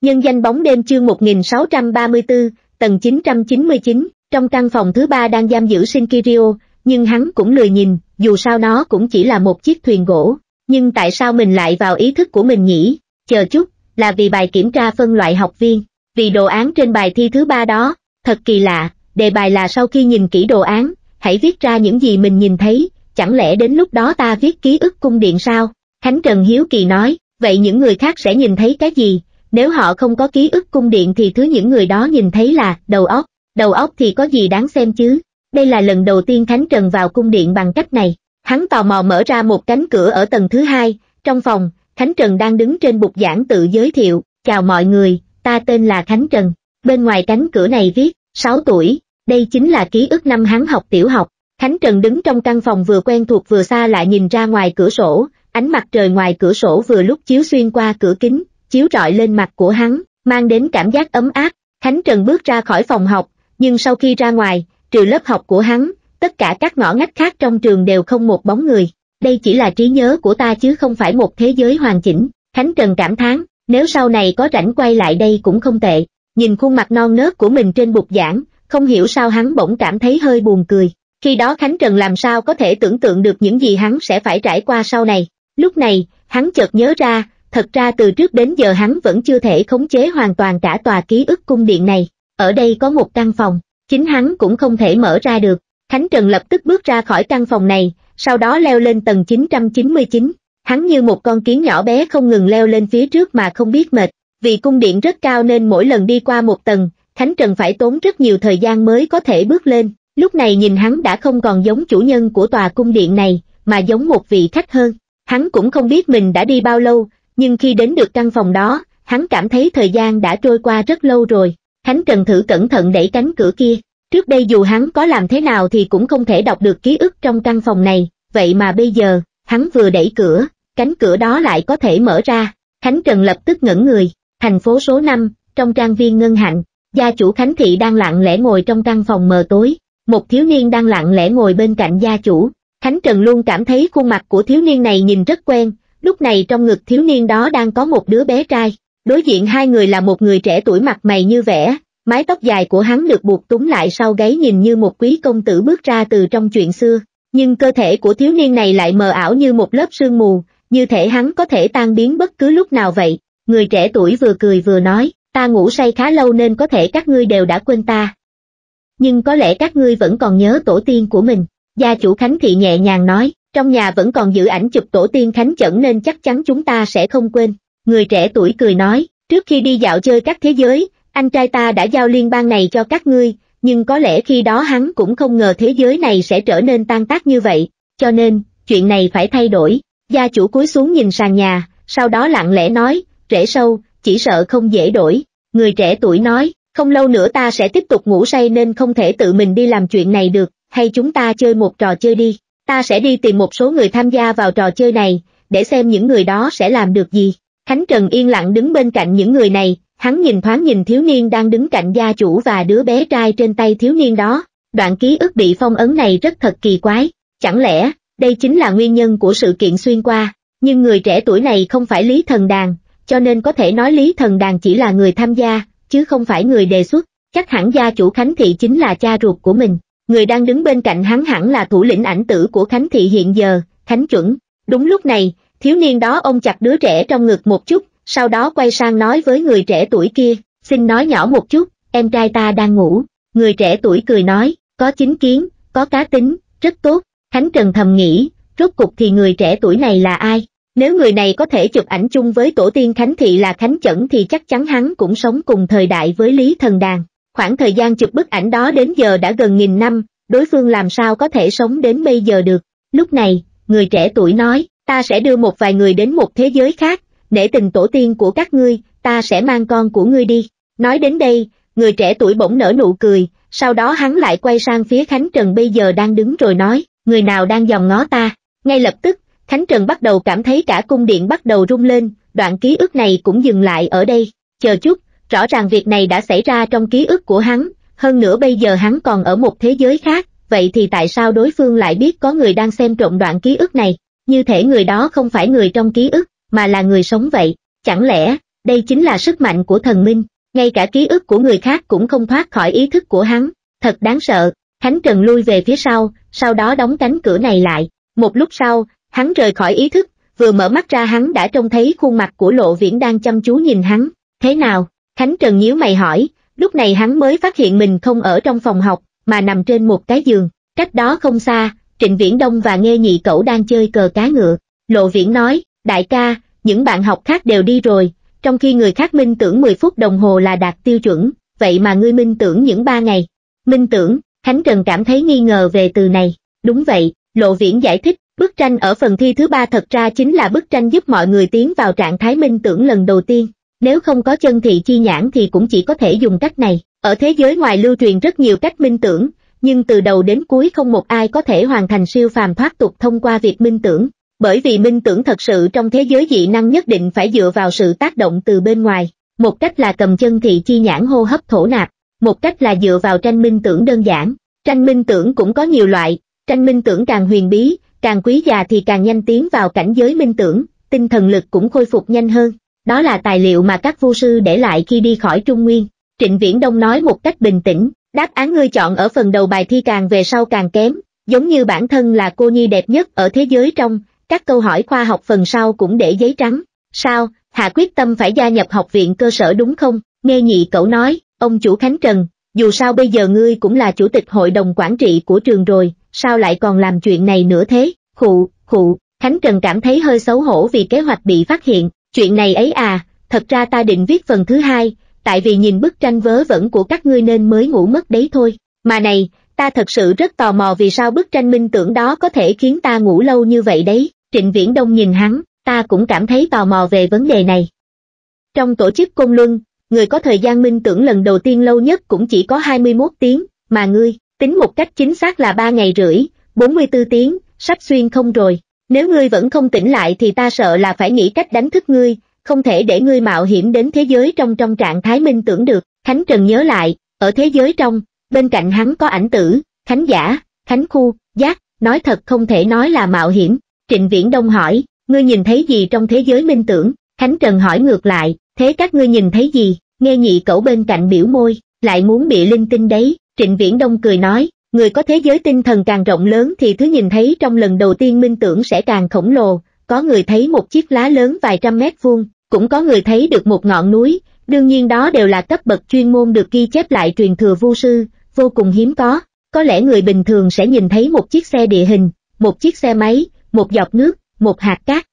Nhân danh bóng đêm chương 1634, tầng 999, trong căn phòng thứ ba đang giam giữ Shinkirio, nhưng hắn cũng lười nhìn, dù sao nó cũng chỉ là một chiếc thuyền gỗ. Nhưng tại sao mình lại vào ý thức của mình nhỉ? Chờ chút, là vì bài kiểm tra phân loại học viên, vì đồ án trên bài thi thứ ba đó, thật kỳ lạ, đề bài là sau khi nhìn kỹ đồ án, hãy viết ra những gì mình nhìn thấy, chẳng lẽ đến lúc đó ta viết ký ức cung điện sao? Khánh Trần Hiếu Kỳ nói, vậy những người khác sẽ nhìn thấy cái gì? Nếu họ không có ký ức cung điện thì thứ những người đó nhìn thấy là đầu óc, đầu óc thì có gì đáng xem chứ? Đây là lần đầu tiên Khánh Trần vào cung điện bằng cách này. Hắn tò mò mở ra một cánh cửa ở tầng thứ hai, trong phòng, Khánh Trần đang đứng trên bục giảng tự giới thiệu, chào mọi người, ta tên là Khánh Trần. Bên ngoài cánh cửa này viết, 6 tuổi, đây chính là ký ức năm hắn học tiểu học. Khánh Trần đứng trong căn phòng vừa quen thuộc vừa xa lại nhìn ra ngoài cửa sổ, ánh mặt trời ngoài cửa sổ vừa lúc chiếu xuyên qua cửa kính, chiếu rọi lên mặt của hắn, mang đến cảm giác ấm áp. Khánh Trần bước ra khỏi phòng học, nhưng sau khi ra ngoài, trừ lớp học của hắn, tất cả các ngõ ngách khác trong trường đều không một bóng người. Đây chỉ là trí nhớ của ta chứ không phải một thế giới hoàn chỉnh. Khánh Trần cảm thán, nếu sau này có rảnh quay lại đây cũng không tệ. Nhìn khuôn mặt non nớt của mình trên bục giảng, không hiểu sao hắn bỗng cảm thấy hơi buồn cười. Khi đó Khánh Trần làm sao có thể tưởng tượng được những gì hắn sẽ phải trải qua sau này. Lúc này, hắn chợt nhớ ra, thật ra từ trước đến giờ hắn vẫn chưa thể khống chế hoàn toàn cả tòa ký ức cung điện này. Ở đây có một căn phòng, chính hắn cũng không thể mở ra được. Khánh Trần lập tức bước ra khỏi căn phòng này, sau đó leo lên tầng 999. Hắn như một con kiến nhỏ bé không ngừng leo lên phía trước mà không biết mệt. Vì cung điện rất cao nên mỗi lần đi qua một tầng, Khánh Trần phải tốn rất nhiều thời gian mới có thể bước lên. Lúc này nhìn hắn đã không còn giống chủ nhân của tòa cung điện này, mà giống một vị khách hơn. Hắn cũng không biết mình đã đi bao lâu, nhưng khi đến được căn phòng đó, hắn cảm thấy thời gian đã trôi qua rất lâu rồi. Khánh Trần thử cẩn thận đẩy cánh cửa kia. Trước đây dù hắn có làm thế nào thì cũng không thể đọc được ký ức trong căn phòng này, vậy mà bây giờ, hắn vừa đẩy cửa, cánh cửa đó lại có thể mở ra. Khánh Trần lập tức ngẩn người, thành phố số 5, trong trang viên Ngân Hạnh, gia chủ Khánh Thị đang lặng lẽ ngồi trong căn phòng mờ tối, một thiếu niên đang lặng lẽ ngồi bên cạnh gia chủ. Khánh Trần luôn cảm thấy khuôn mặt của thiếu niên này nhìn rất quen, lúc này trong ngực thiếu niên đó đang có một đứa bé trai. Đối diện hai người là một người trẻ tuổi mặt mày như vẻ, mái tóc dài của hắn được buộc túng lại sau gáy nhìn như một quý công tử bước ra từ trong chuyện xưa. Nhưng cơ thể của thiếu niên này lại mờ ảo như một lớp sương mù, như thể hắn có thể tan biến bất cứ lúc nào vậy. Người trẻ tuổi vừa cười vừa nói, ta ngủ say khá lâu nên có thể các ngươi đều đã quên ta. Nhưng có lẽ các ngươi vẫn còn nhớ tổ tiên của mình. Gia chủ Khánh Thị nhẹ nhàng nói, trong nhà vẫn còn giữ ảnh chụp tổ tiên Khánh Chẩn nên chắc chắn chúng ta sẽ không quên. Người trẻ tuổi cười nói, trước khi đi dạo chơi các thế giới, anh trai ta đã giao liên bang này cho các ngươi, nhưng có lẽ khi đó hắn cũng không ngờ thế giới này sẽ trở nên tan tác như vậy, cho nên, chuyện này phải thay đổi. Gia chủ cúi xuống nhìn sàn nhà, sau đó lặng lẽ nói, rễ sâu, chỉ sợ không dễ đổi. Người trẻ tuổi nói, không lâu nữa ta sẽ tiếp tục ngủ say nên không thể tự mình đi làm chuyện này được, hay chúng ta chơi một trò chơi đi. Ta sẽ đi tìm một số người tham gia vào trò chơi này, để xem những người đó sẽ làm được gì. Khánh Trần yên lặng đứng bên cạnh những người này, hắn nhìn thoáng nhìn thiếu niên đang đứng cạnh gia chủ và đứa bé trai trên tay thiếu niên đó. Đoạn ký ức bị phong ấn này rất thật kỳ quái, chẳng lẽ, đây chính là nguyên nhân của sự kiện xuyên qua, nhưng người trẻ tuổi này không phải Lý Thần Đàn, cho nên có thể nói Lý Thần Đàn chỉ là người tham gia, chứ không phải người đề xuất, chắc hẳn gia chủ Khánh Thị chính là cha ruột của mình. Người đang đứng bên cạnh hắn hẳn là thủ lĩnh ảnh tử của Khánh Thị hiện giờ, Khánh Chuẩn. Đúng lúc này, thiếu niên đó ôm chặt đứa trẻ trong ngực một chút, sau đó quay sang nói với người trẻ tuổi kia, xin nói nhỏ một chút, em trai ta đang ngủ. Người trẻ tuổi cười nói, có chính kiến, có cá tính, rất tốt. Khánh Trần thầm nghĩ, rốt cục thì người trẻ tuổi này là ai? Nếu người này có thể chụp ảnh chung với tổ tiên Khánh Thị là Khánh Chẩn thì chắc chắn hắn cũng sống cùng thời đại với Lý Thần Đàn. Khoảng thời gian chụp bức ảnh đó đến giờ đã gần nghìn năm, đối phương làm sao có thể sống đến bây giờ được. Lúc này, người trẻ tuổi nói, ta sẽ đưa một vài người đến một thế giới khác, nể tình tổ tiên của các ngươi, ta sẽ mang con của ngươi đi. Nói đến đây, người trẻ tuổi bỗng nở nụ cười, sau đó hắn lại quay sang phía Khánh Trần bây giờ đang đứng rồi nói, người nào đang dòm ngó ta. Ngay lập tức, Khánh Trần bắt đầu cảm thấy cả cung điện bắt đầu rung lên, đoạn ký ức này cũng dừng lại ở đây. Chờ chút, rõ ràng việc này đã xảy ra trong ký ức của hắn, hơn nữa bây giờ hắn còn ở một thế giới khác, vậy thì tại sao đối phương lại biết có người đang xem trộm đoạn ký ức này? Như thể người đó không phải người trong ký ức, mà là người sống vậy. Chẳng lẽ, đây chính là sức mạnh của thần minh, ngay cả ký ức của người khác cũng không thoát khỏi ý thức của hắn, thật đáng sợ, Khánh Trần lui về phía sau, sau đó đóng cánh cửa này lại, một lúc sau, hắn rời khỏi ý thức, vừa mở mắt ra hắn đã trông thấy khuôn mặt của lộ viễn đang chăm chú nhìn hắn, thế nào, Khánh Trần nhíu mày hỏi, lúc này hắn mới phát hiện mình không ở trong phòng học, mà nằm trên một cái giường, cách đó không xa, Trịnh Viễn Đông và Nghe Nhị Cẩu đang chơi cờ cá ngựa, Lộ Viễn nói, đại ca, những bạn học khác đều đi rồi, trong khi người khác minh tưởng 10 phút đồng hồ là đạt tiêu chuẩn, vậy mà ngươi minh tưởng những 3 ngày. Minh tưởng, Khánh Trần cảm thấy nghi ngờ về từ này, đúng vậy, Lộ Viễn giải thích, bức tranh ở phần thi thứ ba thật ra chính là bức tranh giúp mọi người tiến vào trạng thái minh tưởng lần đầu tiên, nếu không có chân thị chi nhãn thì cũng chỉ có thể dùng cách này, ở thế giới ngoài lưu truyền rất nhiều cách minh tưởng, nhưng từ đầu đến cuối không một ai có thể hoàn thành siêu phàm thoát tục thông qua việc minh tưởng, bởi vì minh tưởng thật sự trong thế giới dị năng nhất định phải dựa vào sự tác động từ bên ngoài, một cách là cầm chân thị chi nhãn hô hấp thổ nạp, một cách là dựa vào tranh minh tưởng đơn giản, tranh minh tưởng cũng có nhiều loại, tranh minh tưởng càng huyền bí, càng quý già thì càng nhanh tiến vào cảnh giới minh tưởng, tinh thần lực cũng khôi phục nhanh hơn, đó là tài liệu mà các Vu sư để lại khi đi khỏi Trung Nguyên. Trịnh Viễn Đông nói một cách bình tĩnh, đáp án ngươi chọn ở phần đầu bài thi càng về sau càng kém, giống như bản thân là cô nhi đẹp nhất ở thế giới trong, các câu hỏi khoa học phần sau cũng để giấy trắng. Sao, Hạ quyết tâm phải gia nhập học viện cơ sở đúng không? Nghe nhị cậu nói, ông chủ Khánh Trần, dù sao bây giờ ngươi cũng là chủ tịch hội đồng quản trị của trường rồi, sao lại còn làm chuyện này nữa thế? Khụ, khụ, Khánh Trần cảm thấy hơi xấu hổ vì kế hoạch bị phát hiện, chuyện này ấy à, thật ra ta định viết phần thứ hai, tại vì nhìn bức tranh vớ vẩn của các ngươi nên mới ngủ mất đấy thôi. Mà này, ta thật sự rất tò mò vì sao bức tranh minh tưởng đó có thể khiến ta ngủ lâu như vậy đấy. Trịnh Viễn Đông nhìn hắn, ta cũng cảm thấy tò mò về vấn đề này. Trong tổ chức Côn Luân, người có thời gian minh tưởng lần đầu tiên lâu nhất cũng chỉ có 21 tiếng, mà ngươi, tính một cách chính xác là 3 ngày rưỡi, 44 tiếng, sắp xuyên không rồi. Nếu ngươi vẫn không tỉnh lại thì ta sợ là phải nghĩ cách đánh thức ngươi, không thể để ngươi mạo hiểm đến thế giới trong trong trạng thái minh tưởng được. Khánh Trần nhớ lại, ở thế giới trong, bên cạnh hắn có ảnh tử, Khánh giả, Khánh khu, giác, nói thật không thể nói là mạo hiểm. Trịnh Viễn Đông hỏi, ngươi nhìn thấy gì trong thế giới minh tưởng? Khánh Trần hỏi ngược lại, thế các ngươi nhìn thấy gì? Nghe nhị cẩu bên cạnh biểu môi, lại muốn bị linh tinh đấy. Trịnh Viễn Đông cười nói, người có thế giới tinh thần càng rộng lớn thì thứ nhìn thấy trong lần đầu tiên minh tưởng sẽ càng khổng lồ, có người thấy một chiếc lá lớn vài trăm mét vuông, cũng có người thấy được một ngọn núi, đương nhiên đó đều là cấp bậc chuyên môn được ghi chép lại truyền thừa vu sư, vô cùng hiếm có. Có lẽ người bình thường sẽ nhìn thấy một chiếc xe địa hình, một chiếc xe máy, một giọt nước, một hạt cát.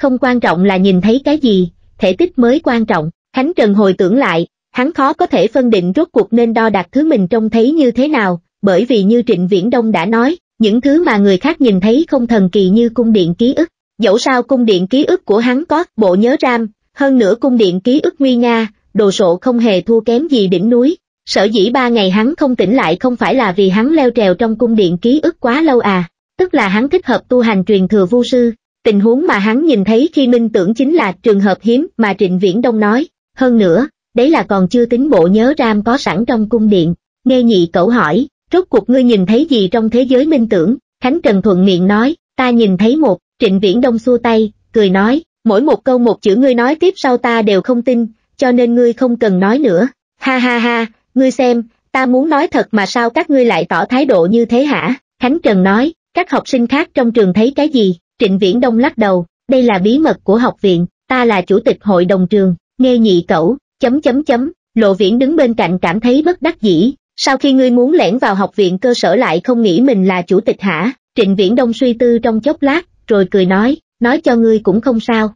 Không quan trọng là nhìn thấy cái gì, thể tích mới quan trọng. Khánh Trần hồi tưởng lại, hắn khó có thể phân định rốt cuộc nên đo đạt thứ mình trông thấy như thế nào, bởi vì như Trịnh Viễn Đông đã nói, những thứ mà người khác nhìn thấy không thần kỳ như cung điện ký ức. Dẫu sao cung điện ký ức của hắn có bộ nhớ RAM, hơn nữa cung điện ký ức nguy nga, đồ sộ không hề thua kém gì đỉnh núi. Sở dĩ ba ngày hắn không tỉnh lại không phải là vì hắn leo trèo trong cung điện ký ức quá lâu à, tức là hắn thích hợp tu hành truyền thừa vu sư. Tình huống mà hắn nhìn thấy khi minh tưởng chính là trường hợp hiếm mà Trịnh Viễn Đông nói. Hơn nữa, đấy là còn chưa tính bộ nhớ RAM có sẵn trong cung điện. Nghe nhị cậu hỏi, rốt cuộc ngươi nhìn thấy gì trong thế giới minh tưởng? Khánh Trần thuận miệng nói, ta nhìn thấy một, Trịnh Viễn Đông xua tay, cười nói, mỗi một câu một chữ ngươi nói tiếp sau ta đều không tin, cho nên ngươi không cần nói nữa. Ha ha ha, ngươi xem, ta muốn nói thật mà sao các ngươi lại tỏ thái độ như thế hả? Khánh Trần nói, các học sinh khác trong trường thấy cái gì? Trịnh Viễn Đông lắc đầu, đây là bí mật của học viện, ta là chủ tịch hội đồng trường, nghe nhị cẩu, chấm chấm chấm, Lộ Viễn đứng bên cạnh cảm thấy bất đắc dĩ, sau khi ngươi muốn lẻn vào học viện cơ sở lại không nghĩ mình là chủ tịch hả? Trịnh Viễn Đông suy tư trong chốc lát, rồi cười nói, nói cho ngươi cũng không sao.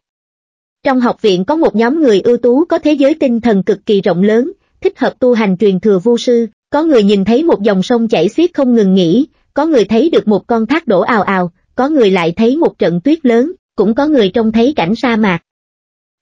Trong học viện có một nhóm người ưu tú có thế giới tinh thần cực kỳ rộng lớn, thích hợp tu hành truyền thừa vô sư, có người nhìn thấy một dòng sông chảy xiết không ngừng nghỉ, có người thấy được một con thác đổ ào ào, có người lại thấy một trận tuyết lớn, cũng có người trông thấy cảnh sa mạc.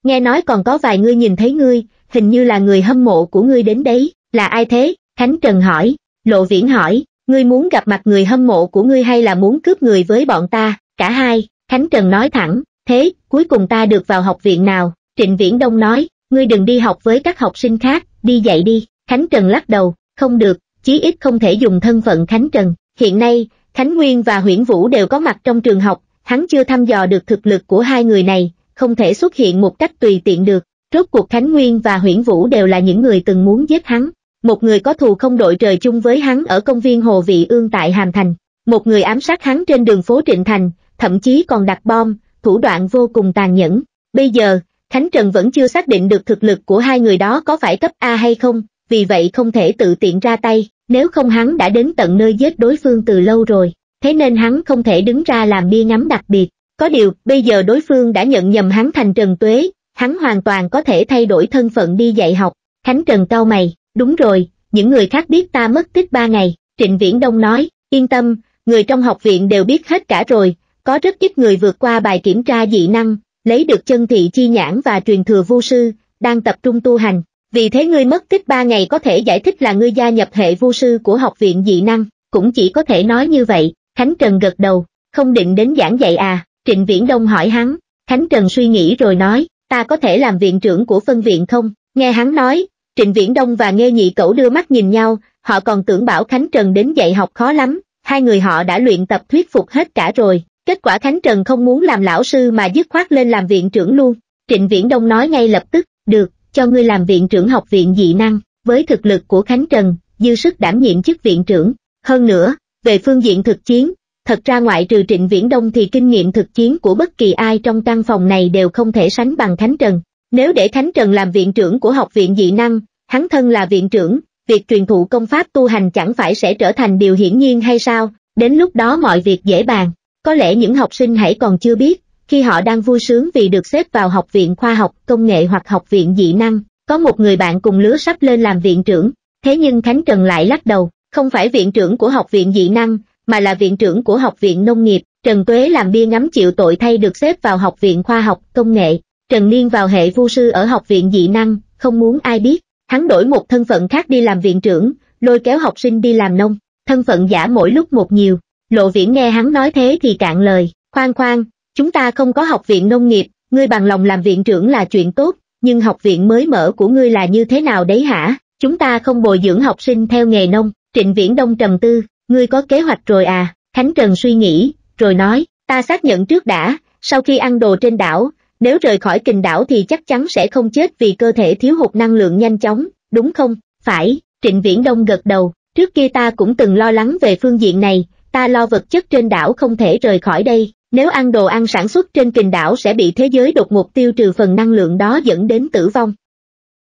Nghe nói còn có vài người nhìn thấy ngươi, hình như là người hâm mộ của ngươi đến đấy, là ai thế? Khánh Trần hỏi, Lộ Viễn hỏi, ngươi muốn gặp mặt người hâm mộ của ngươi hay là muốn cướp người với bọn ta, cả hai, Khánh Trần nói thẳng, thế, cuối cùng ta được vào học viện nào, Trịnh Viễn Đông nói, ngươi đừng đi học với các học sinh khác, đi dạy đi, Khánh Trần lắc đầu, không được, chí ít không thể dùng thân phận Khánh Trần, hiện nay, Khánh Nguyên và Huyễn Vũ đều có mặt trong trường học, hắn chưa thăm dò được thực lực của hai người này, không thể xuất hiện một cách tùy tiện được, rốt cuộc Khánh Nguyên và Huyễn Vũ đều là những người từng muốn giết hắn. Một người có thù không đội trời chung với hắn ở công viên Hồ Vị Ương tại Hàm Thành, một người ám sát hắn trên đường phố Trịnh Thành, thậm chí còn đặt bom, thủ đoạn vô cùng tàn nhẫn. Bây giờ, Khánh Trần vẫn chưa xác định được thực lực của hai người đó có phải cấp A hay không, vì vậy không thể tự tiện ra tay, nếu không hắn đã đến tận nơi giết đối phương từ lâu rồi, thế nên hắn không thể đứng ra làm bia ngắm đặc biệt. Có điều, bây giờ đối phương đã nhận nhầm hắn thành Trần Tuế, hắn hoàn toàn có thể thay đổi thân phận đi dạy học. Khánh Trần cao mày, đúng rồi, những người khác biết ta mất tích ba ngày, Trịnh Viễn Đông nói, yên tâm, người trong học viện đều biết hết cả rồi, có rất ít người vượt qua bài kiểm tra dị năng, lấy được chân thị chi nhãn và truyền thừa vô sư, đang tập trung tu hành. Vì thế ngươi mất tích ba ngày có thể giải thích là ngươi gia nhập hệ vô sư của học viện dị năng, cũng chỉ có thể nói như vậy, Khánh Trần gật đầu, không định đến giảng dạy à, Trịnh Viễn Đông hỏi hắn, Khánh Trần suy nghĩ rồi nói, ta có thể làm viện trưởng của phân viện không, nghe hắn nói, Trịnh Viễn Đông và Nghe Nhị Cẩu đưa mắt nhìn nhau, họ còn tưởng bảo Khánh Trần đến dạy học khó lắm, hai người họ đã luyện tập thuyết phục hết cả rồi, kết quả Khánh Trần không muốn làm lão sư mà dứt khoát lên làm viện trưởng luôn, Trịnh Viễn Đông nói ngay lập tức, được, cho ngươi làm viện trưởng học viện dị năng, với thực lực của Khánh Trần, dư sức đảm nhiệm chức viện trưởng, hơn nữa, về phương diện thực chiến, thật ra ngoại trừ Trịnh Viễn Đông thì kinh nghiệm thực chiến của bất kỳ ai trong căn phòng này đều không thể sánh bằng Khánh Trần. Nếu để Khánh Trần làm viện trưởng của học viện dị năng, hắn thân là viện trưởng, việc truyền thụ công pháp tu hành chẳng phải sẽ trở thành điều hiển nhiên hay sao, đến lúc đó mọi việc dễ bàn. Có lẽ những học sinh hãy còn chưa biết, khi họ đang vui sướng vì được xếp vào học viện khoa học, công nghệ hoặc học viện dị năng, có một người bạn cùng lứa sắp lên làm viện trưởng, thế nhưng Khánh Trần lại lắc đầu, không phải viện trưởng của học viện dị năng, mà là viện trưởng của học viện nông nghiệp, Trần Tuế làm bia ngắm chịu tội thay được xếp vào học viện khoa học, công nghệ, Trần Niên vào hệ vu sư ở học viện dị năng, không muốn ai biết, hắn đổi một thân phận khác đi làm viện trưởng, lôi kéo học sinh đi làm nông, thân phận giả mỗi lúc một nhiều, lộ viễn nghe hắn nói thế thì cạn lời, khoan khoan, chúng ta không có học viện nông nghiệp, ngươi bằng lòng làm viện trưởng là chuyện tốt, nhưng học viện mới mở của ngươi là như thế nào đấy hả, chúng ta không bồi dưỡng học sinh theo nghề nông, trịnh viễn đông trầm tư, ngươi có kế hoạch rồi à, Khánh Trần suy nghĩ, rồi nói, ta xác nhận trước đã, sau khi ăn đồ trên đảo, nếu rời khỏi kình đảo thì chắc chắn sẽ không chết vì cơ thể thiếu hụt năng lượng nhanh chóng, đúng không? Phải, Trịnh Viễn Đông gật đầu, trước kia ta cũng từng lo lắng về phương diện này, ta lo vật chất trên đảo không thể rời khỏi đây, nếu ăn đồ ăn sản xuất trên kình đảo sẽ bị thế giới đột ngột tiêu trừ phần năng lượng đó dẫn đến tử vong.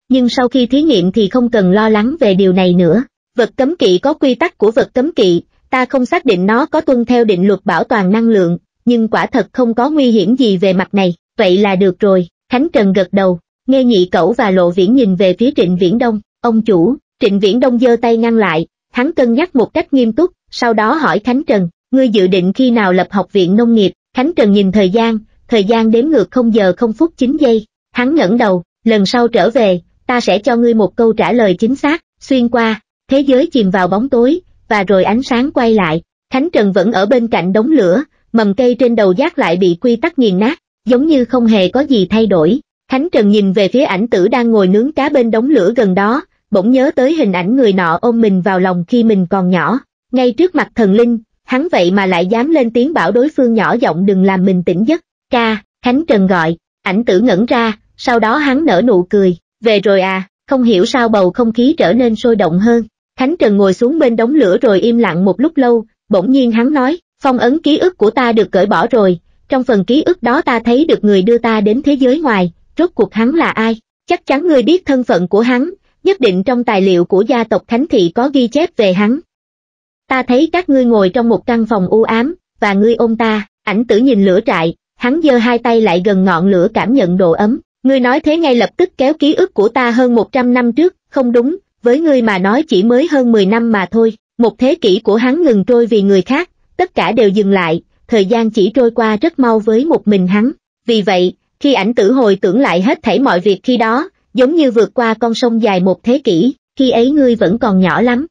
Nhưng sau khi thí nghiệm thì không cần lo lắng về điều này nữa, vật cấm kỵ có quy tắc của vật cấm kỵ, ta không xác định nó có tuân theo định luật bảo toàn năng lượng, nhưng quả thật không có nguy hiểm gì về mặt này, vậy là được rồi, Khánh Trần gật đầu, nghe nhị cẩu và lộ viễn nhìn về phía trịnh viễn đông, ông chủ, trịnh viễn đông giơ tay ngăn lại, hắn cân nhắc một cách nghiêm túc, sau đó hỏi Khánh Trần, ngươi dự định khi nào lập học viện nông nghiệp, Khánh Trần nhìn thời gian, thời gian đếm ngược không giờ không phút 9 giây, hắn ngẩng đầu, lần sau trở về, ta sẽ cho ngươi một câu trả lời chính xác, xuyên qua, thế giới chìm vào bóng tối, và rồi ánh sáng quay lại, Khánh Trần vẫn ở bên cạnh đống lửa, mầm cây trên đầu giác lại bị quy tắc nghiền nát, giống như không hề có gì thay đổi. Khánh Trần nhìn về phía ảnh tử đang ngồi nướng cá bên đống lửa gần đó, bỗng nhớ tới hình ảnh người nọ ôm mình vào lòng khi mình còn nhỏ, ngay trước mặt thần linh, hắn vậy mà lại dám lên tiếng bảo đối phương nhỏ giọng đừng làm mình tỉnh giấc, ca, Khánh Trần gọi, ảnh tử ngẩn ra, sau đó hắn nở nụ cười, về rồi à, không hiểu sao bầu không khí trở nên sôi động hơn, Khánh Trần ngồi xuống bên đống lửa rồi im lặng một lúc lâu, bỗng nhiên hắn nói, phong ấn ký ức của ta được cởi bỏ rồi, trong phần ký ức đó ta thấy được người đưa ta đến thế giới ngoài, rốt cuộc hắn là ai, chắc chắn ngươi biết thân phận của hắn, nhất định trong tài liệu của gia tộc Khánh Thị có ghi chép về hắn. Ta thấy các ngươi ngồi trong một căn phòng u ám, và ngươi ôm ta, ảnh tử nhìn lửa trại, hắn giơ hai tay lại gần ngọn lửa cảm nhận độ ấm, ngươi nói thế ngay lập tức kéo ký ức của ta hơn 100 năm trước, không đúng, với ngươi mà nói chỉ mới hơn 10 năm mà thôi, một thế kỷ của hắn ngừng trôi vì người khác, tất cả đều dừng lại, thời gian chỉ trôi qua rất mau với một mình hắn. Vì vậy, khi ảnh tử hồi tưởng lại hết thảy mọi việc khi đó, giống như vượt qua con sông dài một thế kỷ, khi ấy ngươi vẫn còn nhỏ lắm.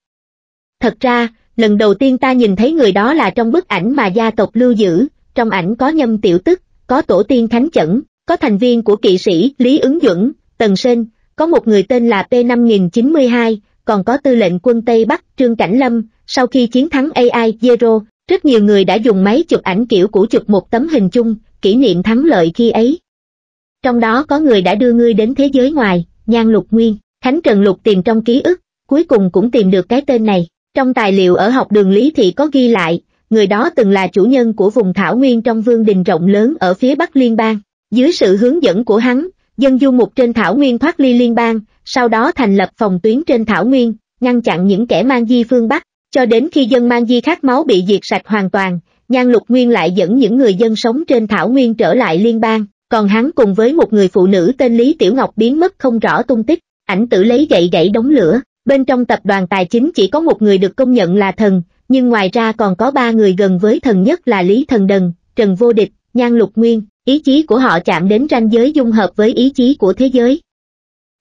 Thật ra, lần đầu tiên ta nhìn thấy người đó là trong bức ảnh mà gia tộc lưu giữ, trong ảnh có nhâm tiểu tức, có tổ tiên thánh chẩn, có thành viên của kỵ sĩ Lý ứng Duẩn, Tần Sên, có một người tên là P5092, còn có tư lệnh quân Tây Bắc Trương Cảnh Lâm, sau khi chiến thắng AI Zero, rất nhiều người đã dùng máy chụp ảnh kiểu cũ chụp một tấm hình chung, kỷ niệm thắng lợi khi ấy. trong đó có người đã đưa ngươi đến thế giới ngoài, Nhan Lục Nguyên, Khánh Trần Lục tìm trong ký ức, cuối cùng cũng tìm được cái tên này. Trong tài liệu ở học đường Lý Thị có ghi lại, người đó từng là chủ nhân của vùng Thảo Nguyên trong vương đình rộng lớn ở phía Bắc Liên bang. Dưới sự hướng dẫn của hắn, dân du mục trên Thảo Nguyên thoát ly liên bang, sau đó thành lập phòng tuyến trên Thảo Nguyên, ngăn chặn những kẻ mang di phương Bắc, cho đến khi dân mang di khát máu bị diệt sạch hoàn toàn, Nhan Lục Nguyên lại dẫn những người dân sống trên Thảo Nguyên trở lại liên bang, còn hắn cùng với một người phụ nữ tên Lý Tiểu Ngọc biến mất không rõ tung tích, ảnh tử lấy gậy gãy đống lửa, bên trong tập đoàn tài chính chỉ có một người được công nhận là thần, nhưng ngoài ra còn có ba người gần với thần nhất là Lý Thần Đần, Trần Vô Địch, Nhan Lục Nguyên, ý chí của họ chạm đến ranh giới dung hợp với ý chí của thế giới.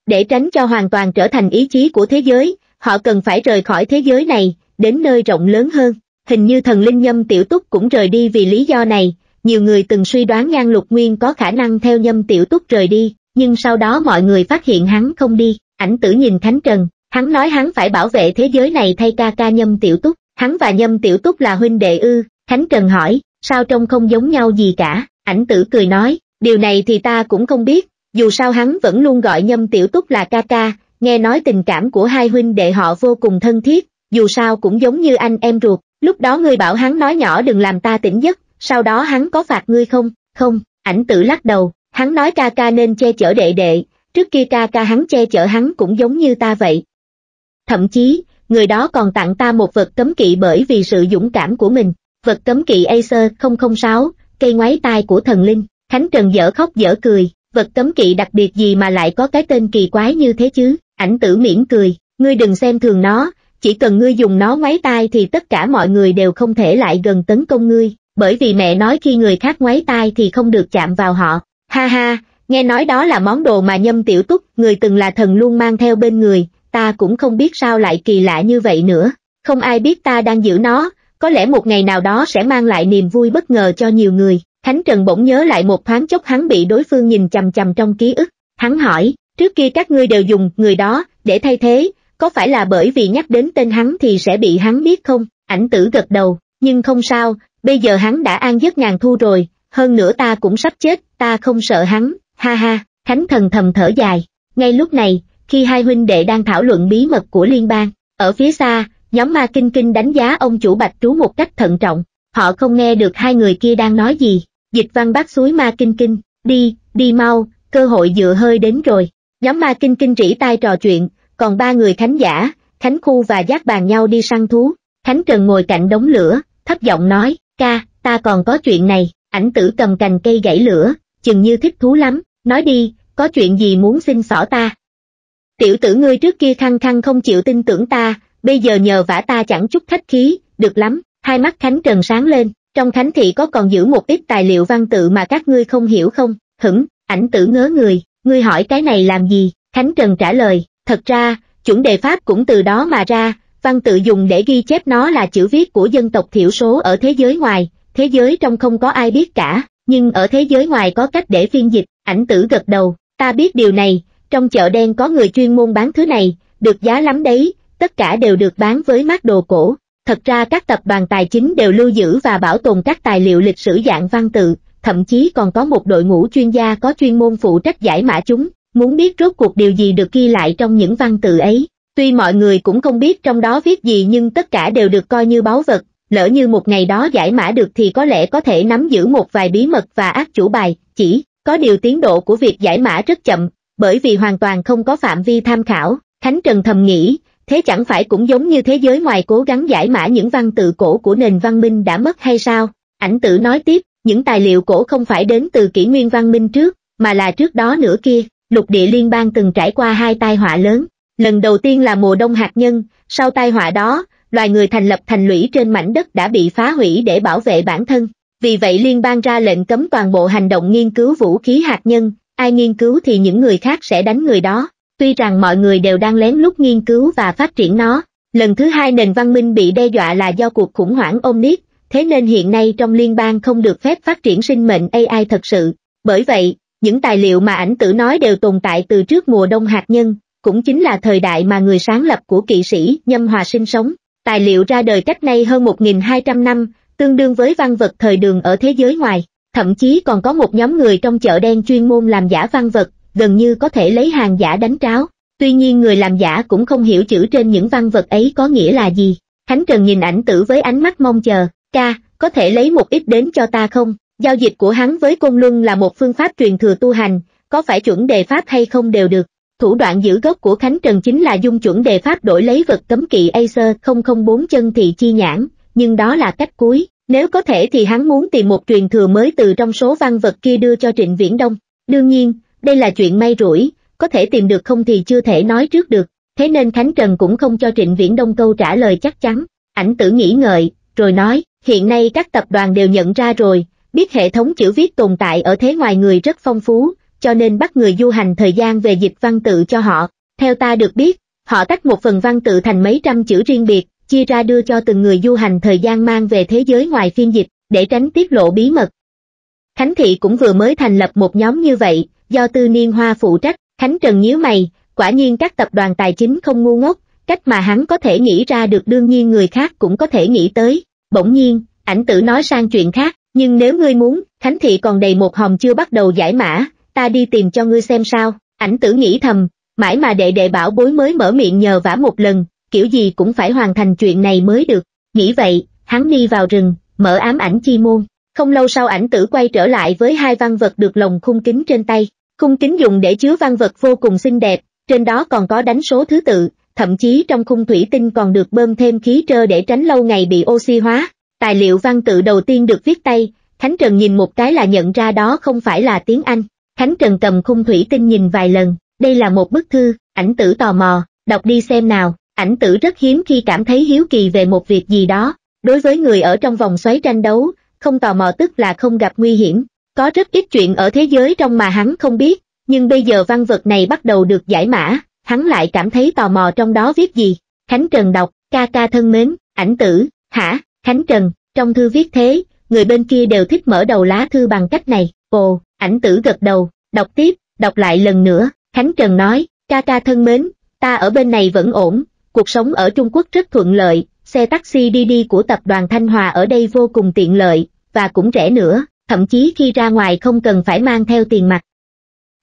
Để tránh cho hoàn toàn trở thành ý chí của thế giới, họ cần phải rời khỏi thế giới này, đến nơi rộng lớn hơn. Hình như thần linh nhâm tiểu túc cũng rời đi vì lý do này, nhiều người từng suy đoán Nhan Lục Nguyên có khả năng theo nhâm tiểu túc rời đi, nhưng sau đó mọi người phát hiện hắn không đi, ảnh tử nhìn Thánh Trần, hắn nói hắn phải bảo vệ thế giới này thay ca ca nhâm tiểu túc, hắn và nhâm tiểu túc là huynh đệ ư, Thánh Trần hỏi, sao trông không giống nhau gì cả, ảnh tử cười nói, điều này thì ta cũng không biết, dù sao hắn vẫn luôn gọi nhâm tiểu túc là ca ca, nghe nói tình cảm của hai huynh đệ họ vô cùng thân thiết, dù sao cũng giống như anh em ruột, lúc đó ngươi bảo hắn nói nhỏ đừng làm ta tỉnh giấc, sau đó hắn có phạt ngươi không, không, ảnh tử lắc đầu, hắn nói ca ca nên che chở đệ đệ, trước kia ca ca hắn che chở hắn cũng giống như ta vậy. Thậm chí, người đó còn tặng ta một vật cấm kỵ bởi vì sự dũng cảm của mình, vật cấm kỵ Acer 006, cây ngoáy tai của thần linh, Khánh Trần dở khóc dở cười, vật cấm kỵ đặc biệt gì mà lại có cái tên kỳ quái như thế chứ, ảnh tử miễn cười, ngươi đừng xem thường nó, chỉ cần ngươi dùng nó ngoáy tai thì tất cả mọi người đều không thể lại gần tấn công ngươi, bởi vì mẹ nói khi người khác ngoáy tai thì không được chạm vào họ. Ha ha, nghe nói đó là món đồ mà nhâm tiểu túc, người từng là thần luôn mang theo bên người, ta cũng không biết sao lại kỳ lạ như vậy nữa. Không ai biết ta đang giữ nó, có lẽ một ngày nào đó sẽ mang lại niềm vui bất ngờ cho nhiều người. Khánh Trần bỗng nhớ lại một thoáng chốc hắn bị đối phương nhìn chằm chằm trong ký ức. Hắn hỏi, trước kia các ngươi đều dùng người đó để thay thế, có phải là bởi vì nhắc đến tên hắn thì sẽ bị hắn biết không? Ảnh tử gật đầu, nhưng không sao, bây giờ hắn đã an giấc ngàn thu rồi, hơn nữa ta cũng sắp chết, ta không sợ hắn, ha ha, Khánh thần thầm thở dài. Ngay lúc này, khi hai huynh đệ đang thảo luận bí mật của liên bang, ở phía xa, nhóm ma kinh kinh đánh giá ông chủ bạch trú một cách thận trọng, họ không nghe được hai người kia đang nói gì, dịch văn bắt suối ma kinh kinh, đi, đi mau, cơ hội dựa hơi đến rồi, nhóm ma kinh kinh rỉ tai trò chuyện, còn ba người khánh giả, khánh khu và giác bàn nhau đi săn thú, khánh trần ngồi cạnh đống lửa, thấp giọng nói, ca, ta còn có chuyện này, ảnh tử cầm cành cây gãy lửa, chừng như thích thú lắm, nói đi, có chuyện gì muốn xin xỏ ta. Tiểu tử ngươi trước kia khăng khăng không chịu tin tưởng ta, bây giờ nhờ vả ta chẳng chút khách khí, được lắm, hai mắt Khánh Trần sáng lên, trong Khánh Thị có còn giữ một ít tài liệu văn tự mà các ngươi không hiểu không, hửng, ảnh tử ngớ người, ngươi hỏi cái này làm gì, Khánh Trần trả lời, thật ra, chuẩn đề Pháp cũng từ đó mà ra, văn tự dùng để ghi chép nó là chữ viết của dân tộc thiểu số ở thế giới ngoài, thế giới trong không có ai biết cả, nhưng ở thế giới ngoài có cách để phiên dịch, ảnh tử gật đầu, ta biết điều này, trong chợ đen có người chuyên môn bán thứ này, được giá lắm đấy, tất cả đều được bán với mát đồ cổ. Thật ra các tập đoàn tài chính đều lưu giữ và bảo tồn các tài liệu lịch sử dạng văn tự, thậm chí còn có một đội ngũ chuyên gia có chuyên môn phụ trách giải mã chúng, muốn biết rốt cuộc điều gì được ghi lại trong những văn tự ấy. Tuy mọi người cũng không biết trong đó viết gì nhưng tất cả đều được coi như báu vật, lỡ như một ngày đó giải mã được thì có lẽ có thể nắm giữ một vài bí mật và ác chủ bài, chỉ có điều tiến độ của việc giải mã rất chậm, bởi vì hoàn toàn không có phạm vi tham khảo, Khánh Trần thầm nghĩ, thế chẳng phải cũng giống như thế giới ngoài cố gắng giải mã những văn tự cổ của nền văn minh đã mất hay sao? Ảnh tử nói tiếp, những tài liệu cổ không phải đến từ kỷ nguyên văn minh trước, mà là trước đó nữa kia, lục địa liên bang từng trải qua hai tai họa lớn. Lần đầu tiên là mùa đông hạt nhân, sau tai họa đó, loài người thành lập thành lũy trên mảnh đất đã bị phá hủy để bảo vệ bản thân. Vì vậy liên bang ra lệnh cấm toàn bộ hành động nghiên cứu vũ khí hạt nhân, ai nghiên cứu thì những người khác sẽ đánh người đó. Tuy rằng mọi người đều đang lén lút nghiên cứu và phát triển nó, lần thứ hai nền văn minh bị đe dọa là do cuộc khủng hoảng Omnic, thế nên hiện nay trong liên bang không được phép phát triển sinh mệnh AI thật sự. Bởi vậy, những tài liệu mà ảnh tử nói đều tồn tại từ trước mùa đông hạt nhân, cũng chính là thời đại mà người sáng lập của kỵ sĩ Nhâm Hòa sinh sống. Tài liệu ra đời cách nay hơn 1.200 năm, tương đương với văn vật thời đường ở thế giới ngoài. thậm chí còn có một nhóm người trong chợ đen chuyên môn làm giả văn vật, gần như có thể lấy hàng giả đánh tráo. Tuy nhiên người làm giả cũng không hiểu chữ trên những văn vật ấy có nghĩa là gì. Khánh Trần nhìn ảnh tử với ánh mắt mong chờ, ca, có thể lấy một ít đến cho ta không? Giao dịch của hắn với Côn Luân là một phương pháp truyền thừa tu hành, có phải chuẩn đề pháp hay không đều được. Thủ đoạn giữ gốc của Khánh Trần chính là dung chuẩn đề pháp đổi lấy vật cấm kỵ Acer 004 chân thị chi nhãn, nhưng đó là cách cuối. Nếu có thể thì hắn muốn tìm một truyền thừa mới từ trong số văn vật kia đưa cho Trịnh Viễn Đông. Đương nhiên, đây là chuyện may rủi, có thể tìm được không thì chưa thể nói trước được, thế nên Khánh Trần cũng không cho Trịnh Viễn Đông câu trả lời chắc chắn. Ảnh tử nghĩ ngợi, rồi nói, hiện nay các tập đoàn đều nhận ra rồi, biết hệ thống chữ viết tồn tại ở thế ngoài người rất phong phú, cho nên bắt người du hành thời gian về dịch văn tự cho họ. Theo ta được biết, họ tách một phần văn tự thành mấy trăm chữ riêng biệt, chia ra đưa cho từng người du hành thời gian mang về thế giới ngoài phiên dịch, để tránh tiết lộ bí mật. Khánh Thị cũng vừa mới thành lập một nhóm như vậy, do Tư Niên Hoa phụ trách, Khánh Trần nhíu mày, quả nhiên các tập đoàn tài chính không ngu ngốc, cách mà hắn có thể nghĩ ra được đương nhiên người khác cũng có thể nghĩ tới. Bỗng nhiên, ảnh tử nói sang chuyện khác, nhưng nếu ngươi muốn, thánh Thị còn đầy một hòm chưa bắt đầu giải mã, ta đi tìm cho ngươi xem sao, ảnh tử nghĩ thầm, mãi mà đệ đệ bảo bối mới mở miệng nhờ vả một lần, kiểu gì cũng phải hoàn thành chuyện này mới được, nghĩ vậy, hắn đi vào rừng, mở ám ảnh chi môn, không lâu sau ảnh tử quay trở lại với hai văn vật được lồng khung kính trên tay, khung kính dùng để chứa văn vật vô cùng xinh đẹp, trên đó còn có đánh số thứ tự, thậm chí trong khung thủy tinh còn được bơm thêm khí trơ để tránh lâu ngày bị oxy hóa. Tài liệu văn tự đầu tiên được viết tay, Khánh Trần nhìn một cái là nhận ra đó không phải là tiếng Anh. Khánh Trần cầm khung thủy tinh nhìn vài lần, đây là một bức thư, ảnh tử tò mò, đọc đi xem nào, ảnh tử rất hiếm khi cảm thấy hiếu kỳ về một việc gì đó. Đối với người ở trong vòng xoáy tranh đấu, không tò mò tức là không gặp nguy hiểm. Có rất ít chuyện ở thế giới trong mà hắn không biết, nhưng bây giờ văn vật này bắt đầu được giải mã, hắn lại cảm thấy tò mò trong đó viết gì. Khánh Trần đọc, ca ca thân mến, ảnh tử, hả, Khánh Trần, trong thư viết thế, người bên kia đều thích mở đầu lá thư bằng cách này, ồ, ảnh tử gật đầu, đọc tiếp, đọc lại lần nữa, Khánh Trần nói, ca ca thân mến, ta ở bên này vẫn ổn, cuộc sống ở Trung Quốc rất thuận lợi, xe taxi đi đi của tập đoàn Thanh Hòa ở đây vô cùng tiện lợi, và cũng rẻ nữa, thậm chí khi ra ngoài không cần phải mang theo tiền mặt.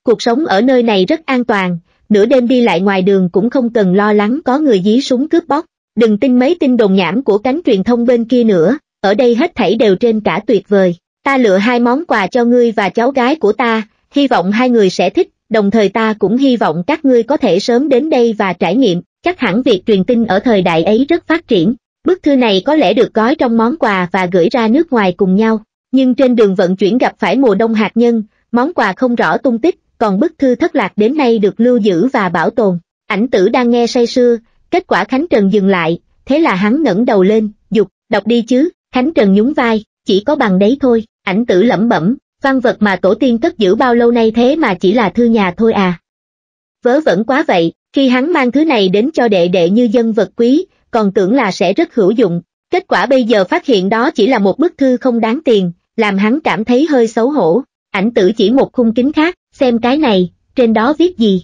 Cuộc sống ở nơi này rất an toàn, nửa đêm đi lại ngoài đường cũng không cần lo lắng có người dí súng cướp bóc. Đừng tin mấy tin đồn nhảm của cánh truyền thông bên kia nữa, ở đây hết thảy đều trên cả tuyệt vời. Ta lựa hai món quà cho ngươi và cháu gái của ta, hy vọng hai người sẽ thích, đồng thời ta cũng hy vọng các ngươi có thể sớm đến đây và trải nghiệm, chắc hẳn việc truyền tin ở thời đại ấy rất phát triển. Bức thư này có lẽ được gói trong món quà và gửi ra nước ngoài cùng nhau, nhưng trên đường vận chuyển gặp phải mùa đông hạt nhân, món quà không rõ tung tích, còn bức thư thất lạc đến nay được lưu giữ và bảo tồn. Ảnh tử đang nghe say sưa, kết quả Khánh Trần dừng lại, thế là hắn ngẩng đầu lên, dục, đọc đi chứ, Khánh Trần nhún vai, chỉ có bằng đấy thôi, ảnh tử lẩm bẩm, văn vật mà tổ tiên cất giữ bao lâu nay thế mà chỉ là thư nhà thôi à. Vớ vẩn quá vậy, khi hắn mang thứ này đến cho đệ đệ như dân vật quý, còn tưởng là sẽ rất hữu dụng, kết quả bây giờ phát hiện đó chỉ là một bức thư không đáng tiền, làm hắn cảm thấy hơi xấu hổ, ảnh tử chỉ một khung kính khác, xem cái này, trên đó viết gì.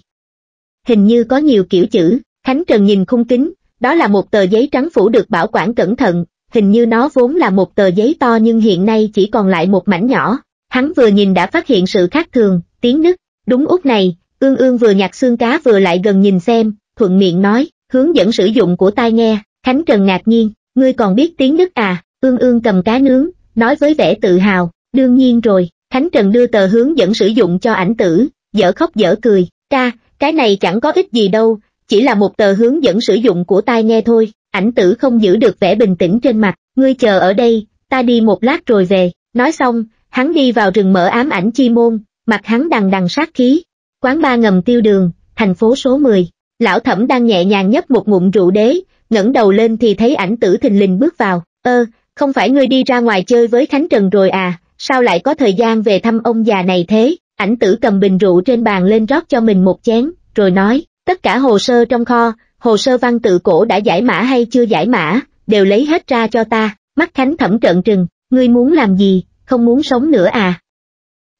Hình như có nhiều kiểu chữ, Khánh Trần nhìn khung kính, đó là một tờ giấy trắng phủ được bảo quản cẩn thận, hình như nó vốn là một tờ giấy to nhưng hiện nay chỉ còn lại một mảnh nhỏ. Hắn vừa nhìn đã phát hiện sự khác thường, tiếng nứt, đúng út này, ương ương vừa nhặt xương cá vừa lại gần nhìn xem, thuận miệng nói, hướng dẫn sử dụng của tai nghe, Khánh Trần ngạc nhiên, ngươi còn biết tiếng nứt à, ương ương cầm cá nướng, nói với vẻ tự hào, đương nhiên rồi, Khánh Trần đưa tờ hướng dẫn sử dụng cho ảnh tử, dở khóc dở cười, ca, cái này chẳng có ích gì đâu, chỉ là một tờ hướng dẫn sử dụng của tai nghe thôi, ảnh tử không giữ được vẻ bình tĩnh trên mặt, ngươi chờ ở đây, ta đi một lát rồi về, nói xong, hắn đi vào rừng mở ám ảnh chi môn, mặt hắn đằng đằng sát khí, quán ba ngầm tiêu đường, thành phố số 10, lão thẩm đang nhẹ nhàng nhấp một ngụm rượu đế, ngẩng đầu lên thì thấy ảnh tử thình lình bước vào, ơ, không phải ngươi đi ra ngoài chơi với Khánh Trần rồi à, sao lại có thời gian về thăm ông già này thế, ảnh tử cầm bình rượu trên bàn lên rót cho mình một chén, rồi nói, tất cả hồ sơ trong kho, hồ sơ văn tự cổ đã giải mã hay chưa giải mã, đều lấy hết ra cho ta, mắt Khánh thẩm trợn trừng, ngươi muốn làm gì, không muốn sống nữa à.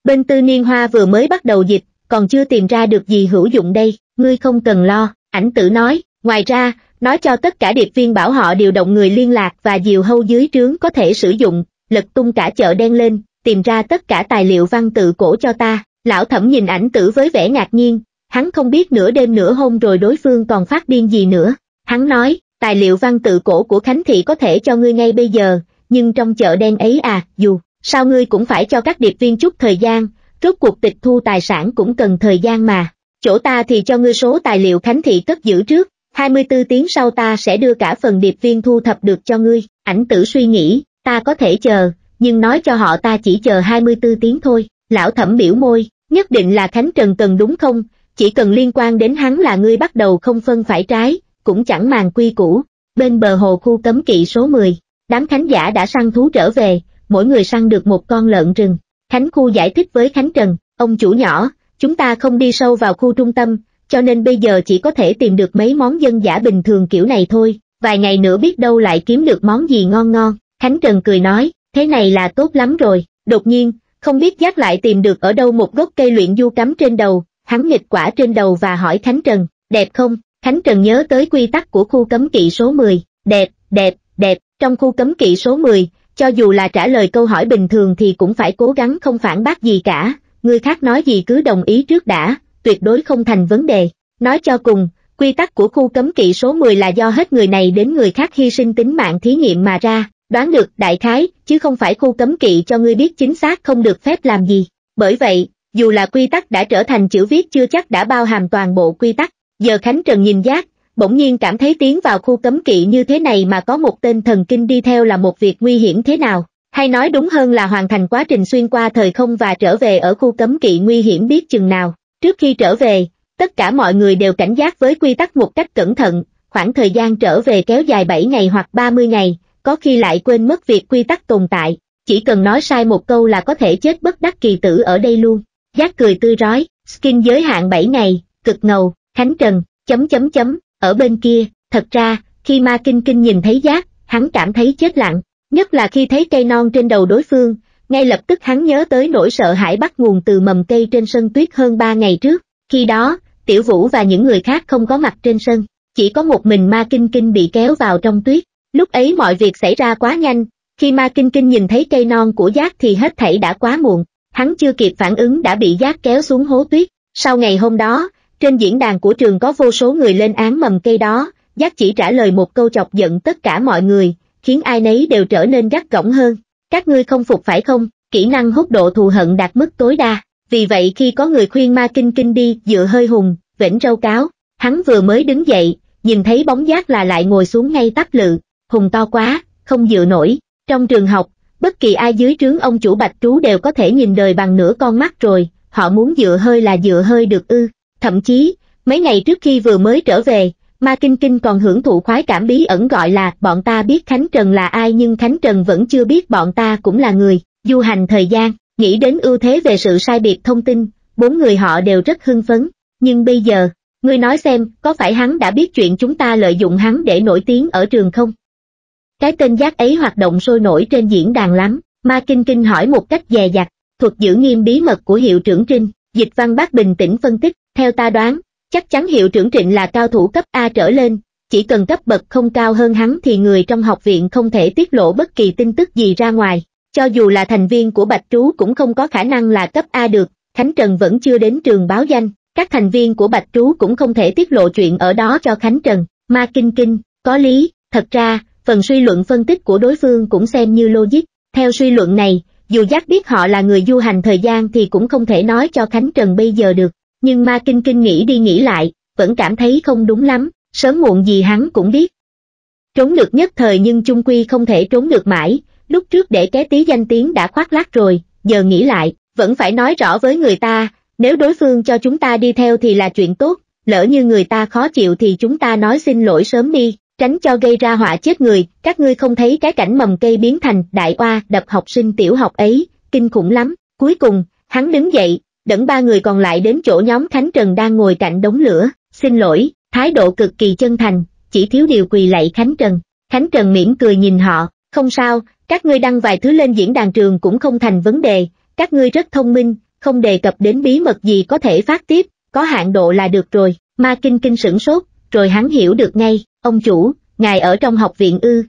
Bên tư niên hoa vừa mới bắt đầu dịch, còn chưa tìm ra được gì hữu dụng đây, ngươi không cần lo, ảnh tử nói, ngoài ra, nói cho tất cả điệp viên bảo họ điều động người liên lạc và diều hâu dưới trướng có thể sử dụng, lật tung cả chợ đen lên, tìm ra tất cả tài liệu văn tự cổ cho ta, lão thẩm nhìn ảnh tử với vẻ ngạc nhiên, hắn không biết nửa đêm nửa hôm rồi đối phương còn phát điên gì nữa, hắn nói, tài liệu văn tự cổ của Khánh Thị có thể cho ngươi ngay bây giờ, nhưng trong chợ đen ấy à, dù, sao ngươi cũng phải cho các điệp viên chút thời gian, rốt cuộc tịch thu tài sản cũng cần thời gian mà, chỗ ta thì cho ngươi số tài liệu Khánh Thị cất giữ trước, 24 tiếng sau ta sẽ đưa cả phần điệp viên thu thập được cho ngươi, ảnh tử suy nghĩ, ta có thể chờ, nhưng nói cho họ ta chỉ chờ 24 tiếng thôi, lão thẩm biểu môi, nhất định là Khánh Trần cần đúng không, chỉ cần liên quan đến hắn là ngươi bắt đầu không phân phải trái, cũng chẳng màng quy củ, bên bờ hồ khu cấm kỵ số 10, đám khánh giả đã săn thú trở về, mỗi người săn được một con lợn rừng, Khánh Khu giải thích với Khánh Trần, ông chủ nhỏ, chúng ta không đi sâu vào khu trung tâm, cho nên bây giờ chỉ có thể tìm được mấy món dân giả bình thường kiểu này thôi, vài ngày nữa biết đâu lại kiếm được món gì ngon ngon, Khánh Trần cười nói, thế này là tốt lắm rồi, đột nhiên, không biết giác lại tìm được ở đâu một gốc cây luyện du cắm trên đầu, hắn nghịch quả trên đầu và hỏi Khánh Trần, đẹp không? Khánh Trần nhớ tới quy tắc của khu cấm kỵ số 10, đẹp, đẹp, đẹp, trong khu cấm kỵ số 10, cho dù là trả lời câu hỏi bình thường thì cũng phải cố gắng không phản bác gì cả, người khác nói gì cứ đồng ý trước đã, tuyệt đối không thành vấn đề. Nói cho cùng, quy tắc của khu cấm kỵ số 10 là do hết người này đến người khác hy sinh tính mạng thí nghiệm mà ra, đoán được đại khái, chứ không phải khu cấm kỵ cho ngươi biết chính xác không được phép làm gì. Bởi vậy, dù là quy tắc đã trở thành chữ viết chưa chắc đã bao hàm toàn bộ quy tắc. Giờ Khánh Trần nhìn giác, bỗng nhiên cảm thấy tiến vào khu cấm kỵ như thế này mà có một tên thần kinh đi theo là một việc nguy hiểm thế nào. Hay nói đúng hơn là hoàn thành quá trình xuyên qua thời không và trở về ở khu cấm kỵ nguy hiểm biết chừng nào. Trước khi trở về, tất cả mọi người đều cảnh giác với quy tắc một cách cẩn thận, khoảng thời gian trở về kéo dài 7 ngày hoặc 30 ngày, có khi lại quên mất việc quy tắc tồn tại, chỉ cần nói sai một câu là có thể chết bất đắc kỳ tử ở đây luôn. Giác cười tươi rói, skin giới hạn 7 ngày, cực ngầu, Khánh Trần, chấm chấm chấm, ở bên kia, thật ra, khi ma kinh kinh nhìn thấy giác, hắn cảm thấy chết lặng, nhất là khi thấy cây non trên đầu đối phương, ngay lập tức hắn nhớ tới nỗi sợ hãi bắt nguồn từ mầm cây trên sân tuyết hơn 3 ngày trước, khi đó, Tiểu Vũ và những người khác không có mặt trên sân, chỉ có một mình ma kinh kinh bị kéo vào trong tuyết, lúc ấy mọi việc xảy ra quá nhanh, khi ma kinh kinh nhìn thấy cây non của giác thì hết thảy đã quá muộn, hắn chưa kịp phản ứng đã bị giác kéo xuống hố tuyết. Sau ngày hôm đó, trên diễn đàn của trường có vô số người lên án mầm cây đó, giác chỉ trả lời một câu chọc giận tất cả mọi người, khiến ai nấy đều trở nên gắt gỏng hơn. Các ngươi không phục phải không? Kỹ năng hút độ thù hận đạt mức tối đa. Vì vậy khi có người khuyên ma kinh kinh đi dựa hơi hùng, vĩnh râu cáo, hắn vừa mới đứng dậy, nhìn thấy bóng giác là lại ngồi xuống ngay tắp lự, hùng to quá, không dựa nổi. Trong trường học, bất kỳ ai dưới trướng ông chủ bạch trú đều có thể nhìn đời bằng nửa con mắt rồi, họ muốn dựa hơi là dựa hơi được ư. Thậm chí, mấy ngày trước khi vừa mới trở về, Ma Kinh Kinh còn hưởng thụ khoái cảm bí ẩn gọi là bọn ta biết Khánh Trần là ai nhưng Khánh Trần vẫn chưa biết bọn ta cũng là người, du hành thời gian, nghĩ đến ưu thế về sự sai biệt thông tin, bốn người họ đều rất hưng phấn, nhưng bây giờ, ngươi nói xem, có phải hắn đã biết chuyện chúng ta lợi dụng hắn để nổi tiếng ở trường không? Cái tên giác ấy hoạt động sôi nổi trên diễn đàn lắm, Ma Kinh Kinh hỏi một cách dè dặt, thuật giữ nghiêm bí mật của hiệu trưởng Trinh, dịch văn bác bình tĩnh phân tích, theo ta đoán, chắc chắn hiệu trưởng Trịnh là cao thủ cấp A trở lên, chỉ cần cấp bậc không cao hơn hắn thì người trong học viện không thể tiết lộ bất kỳ tin tức gì ra ngoài, cho dù là thành viên của Bạch Trú cũng không có khả năng là cấp A được, Khánh Trần vẫn chưa đến trường báo danh, các thành viên của Bạch Trú cũng không thể tiết lộ chuyện ở đó cho Khánh Trần, ma kinh kinh, có lý, thật ra, phần suy luận phân tích của đối phương cũng xem như logic. Theo suy luận này, dù giác biết họ là người du hành thời gian thì cũng không thể nói cho Khánh Trần bây giờ được, nhưng Ma Kinh Kinh nghĩ đi nghĩ lại, vẫn cảm thấy không đúng lắm, sớm muộn gì hắn cũng biết. Trốn được nhất thời nhưng chung quy không thể trốn được mãi, lúc trước để ké tí danh tiếng đã khoác lác rồi, giờ nghĩ lại, vẫn phải nói rõ với người ta, nếu đối phương cho chúng ta đi theo thì là chuyện tốt, lỡ như người ta khó chịu thì chúng ta nói xin lỗi sớm đi, tránh cho gây ra họa chết người, các ngươi không thấy cái cảnh mầm cây biến thành đại oa đập học sinh tiểu học ấy, kinh khủng lắm. Cuối cùng, hắn đứng dậy, dẫn ba người còn lại đến chỗ nhóm Khánh Trần đang ngồi cạnh đống lửa, xin lỗi, thái độ cực kỳ chân thành, chỉ thiếu điều quỳ lạy Khánh Trần. Khánh Trần mỉm cười nhìn họ, không sao, các ngươi đăng vài thứ lên diễn đàn trường cũng không thành vấn đề, các ngươi rất thông minh, không đề cập đến bí mật gì có thể phát tiếp, có hạn độ là được rồi, ma kinh kinh sửng sốt, rồi hắn hiểu được ngay, ông chủ, ngài ở trong học viện ư.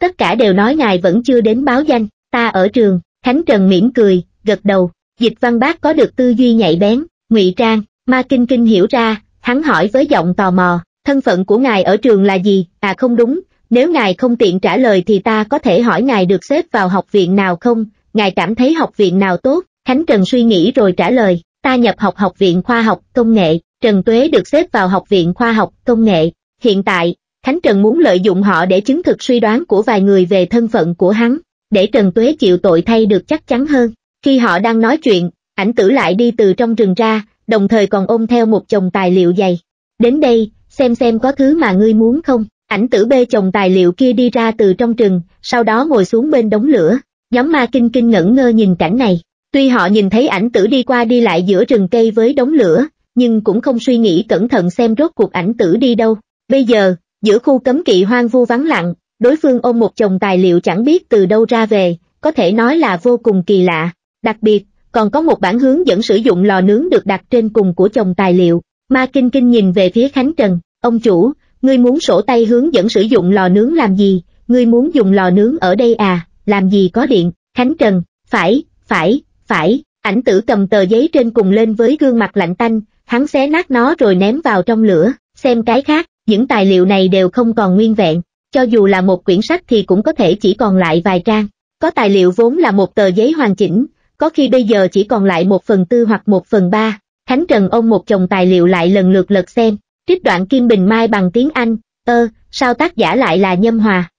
Tất cả đều nói ngài vẫn chưa đến báo danh, ta ở trường, Khánh Trần mỉm cười, gật đầu, dịch văn bác có được tư duy nhạy bén, ngụy trang, ma kinh kinh hiểu ra, hắn hỏi với giọng tò mò, thân phận của ngài ở trường là gì, à không đúng, nếu ngài không tiện trả lời thì ta có thể hỏi ngài được xếp vào học viện nào không, ngài cảm thấy học viện nào tốt, Khánh Trần suy nghĩ rồi trả lời, ta nhập học học viện khoa học công nghệ, Trần Tuế được xếp vào học viện khoa học công nghệ, hiện tại, Khánh Trần muốn lợi dụng họ để chứng thực suy đoán của vài người về thân phận của hắn, để Trần Tuế chịu tội thay được chắc chắn hơn. Khi họ đang nói chuyện, ảnh tử lại đi từ trong rừng ra, đồng thời còn ôm theo một chồng tài liệu dày. Đến đây, xem xem có thứ mà ngươi muốn không. Ảnh tử bê chồng tài liệu kia đi ra từ trong rừng, sau đó ngồi xuống bên đống lửa. Nhóm ma kinh kinh ngẩn ngơ nhìn cảnh này. Tuy họ nhìn thấy ảnh tử đi qua đi lại giữa rừng cây với đống lửa, nhưng cũng không suy nghĩ cẩn thận xem rốt cuộc ảnh tử đi đâu. Bây giờ, giữa khu cấm kỵ hoang vu vắng lặng, đối phương ôm một chồng tài liệu chẳng biết từ đâu ra về, có thể nói là vô cùng kỳ lạ. Đặc biệt, còn có một bản hướng dẫn sử dụng lò nướng được đặt trên cùng của chồng tài liệu. Ma Kinh Kinh nhìn về phía Khánh Trần, ông chủ, ngươi muốn sổ tay hướng dẫn sử dụng lò nướng làm gì, ngươi muốn dùng lò nướng ở đây à, làm gì có điện, Khánh Trần, phải, phải, phải, ảnh tử cầm tờ giấy trên cùng lên với gương mặt lạnh tanh, hắn xé nát nó rồi ném vào trong lửa, xem cái khác, những tài liệu này đều không còn nguyên vẹn, cho dù là một quyển sách thì cũng có thể chỉ còn lại vài trang, có tài liệu vốn là một tờ giấy hoàn chỉnh, có khi bây giờ chỉ còn lại một phần tư hoặc một phần ba. Khánh Trần ôm một chồng tài liệu lại lần lượt lật xem, trích đoạn Kim Bình Mai bằng tiếng Anh, ơ, sao tác giả lại là Nhâm Hòa.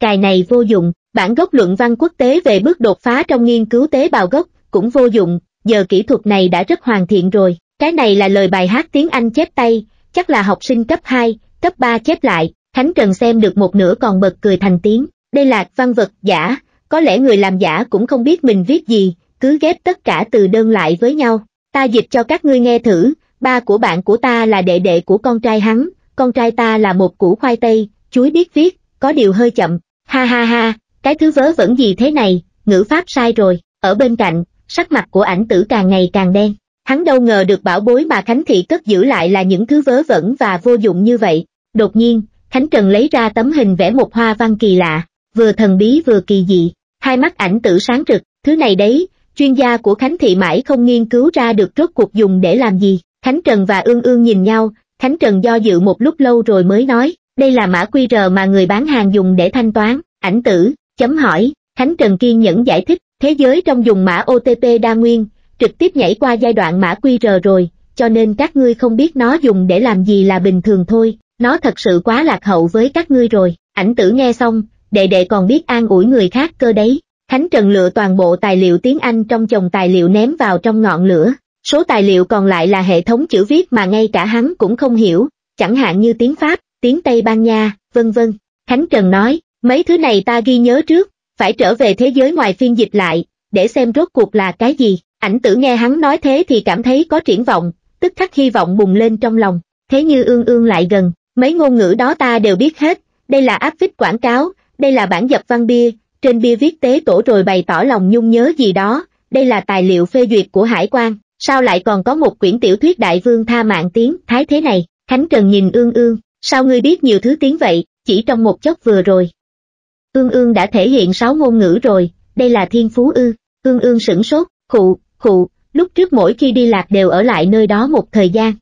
Cài này vô dụng, bản gốc luận văn quốc tế về bước đột phá trong nghiên cứu tế bào gốc, cũng vô dụng, giờ kỹ thuật này đã rất hoàn thiện rồi, cái này là lời bài hát tiếng Anh chép tay, chắc là học sinh cấp 2, cấp 3 chép lại, Khánh Trần xem được một nửa còn bật cười thành tiếng, đây là văn vật giả, có lẽ người làm giả cũng không biết mình viết gì, cứ ghép tất cả từ đơn lại với nhau. Ta dịch cho các ngươi nghe thử, ba của bạn của ta là đệ đệ của con trai hắn, con trai ta là một củ khoai tây, chuối biết viết, có điều hơi chậm, ha ha ha, cái thứ vớ vẩn gì thế này, ngữ pháp sai rồi, ở bên cạnh, sắc mặt của ảnh tử càng ngày càng đen. Hắn đâu ngờ được bảo bối mà Khánh Thị cất giữ lại là những thứ vớ vẩn và vô dụng như vậy. Đột nhiên, Khánh Trần lấy ra tấm hình vẽ một hoa văn kỳ lạ, vừa thần bí vừa kỳ dị, hai mắt ảnh tử sáng rực, thứ này đấy, chuyên gia của Khánh Thị mãi không nghiên cứu ra được rốt cuộc dùng để làm gì. Khánh Trần và Ương Ương nhìn nhau, Khánh Trần do dự một lúc lâu rồi mới nói, đây là mã QR mà người bán hàng dùng để thanh toán, ảnh tử, chấm hỏi, Khánh Trần kiên nhẫn giải thích, thế giới trong dùng mã OTP đa nguyên, trực tiếp nhảy qua giai đoạn mã QR rồi, cho nên các ngươi không biết nó dùng để làm gì là bình thường thôi, nó thật sự quá lạc hậu với các ngươi rồi, ảnh tử nghe xong, đệ đệ còn biết an ủi người khác cơ đấy. Khánh Trần lựa toàn bộ tài liệu tiếng Anh trong chồng tài liệu ném vào trong ngọn lửa, số tài liệu còn lại là hệ thống chữ viết mà ngay cả hắn cũng không hiểu, chẳng hạn như tiếng Pháp, tiếng Tây Ban Nha, vân vân. Khánh Trần nói, mấy thứ này ta ghi nhớ trước, phải trở về thế giới ngoài phiên dịch lại, để xem rốt cuộc là cái gì. Ảnh tử nghe hắn nói thế thì cảm thấy có triển vọng, tức khắc hy vọng bùng lên trong lòng, thế như ương ương lại gần, mấy ngôn ngữ đó ta đều biết hết, đây là áp phích quảng cáo, đây là bản dập văn bia, trên bia viết tế tổ rồi bày tỏ lòng nhung nhớ gì đó, đây là tài liệu phê duyệt của hải quan, sao lại còn có một quyển tiểu thuyết đại vương tha mạng tiếng thái thế này, Khánh Trần nhìn ương ương, sao ngươi biết nhiều thứ tiếng vậy, chỉ trong một chốc vừa rồi. Ương ương đã thể hiện sáu ngôn ngữ rồi, đây là thiên phú ư, ương ương sửng sốt, khụ, khụ, lúc trước mỗi khi đi lạc đều ở lại nơi đó một thời gian.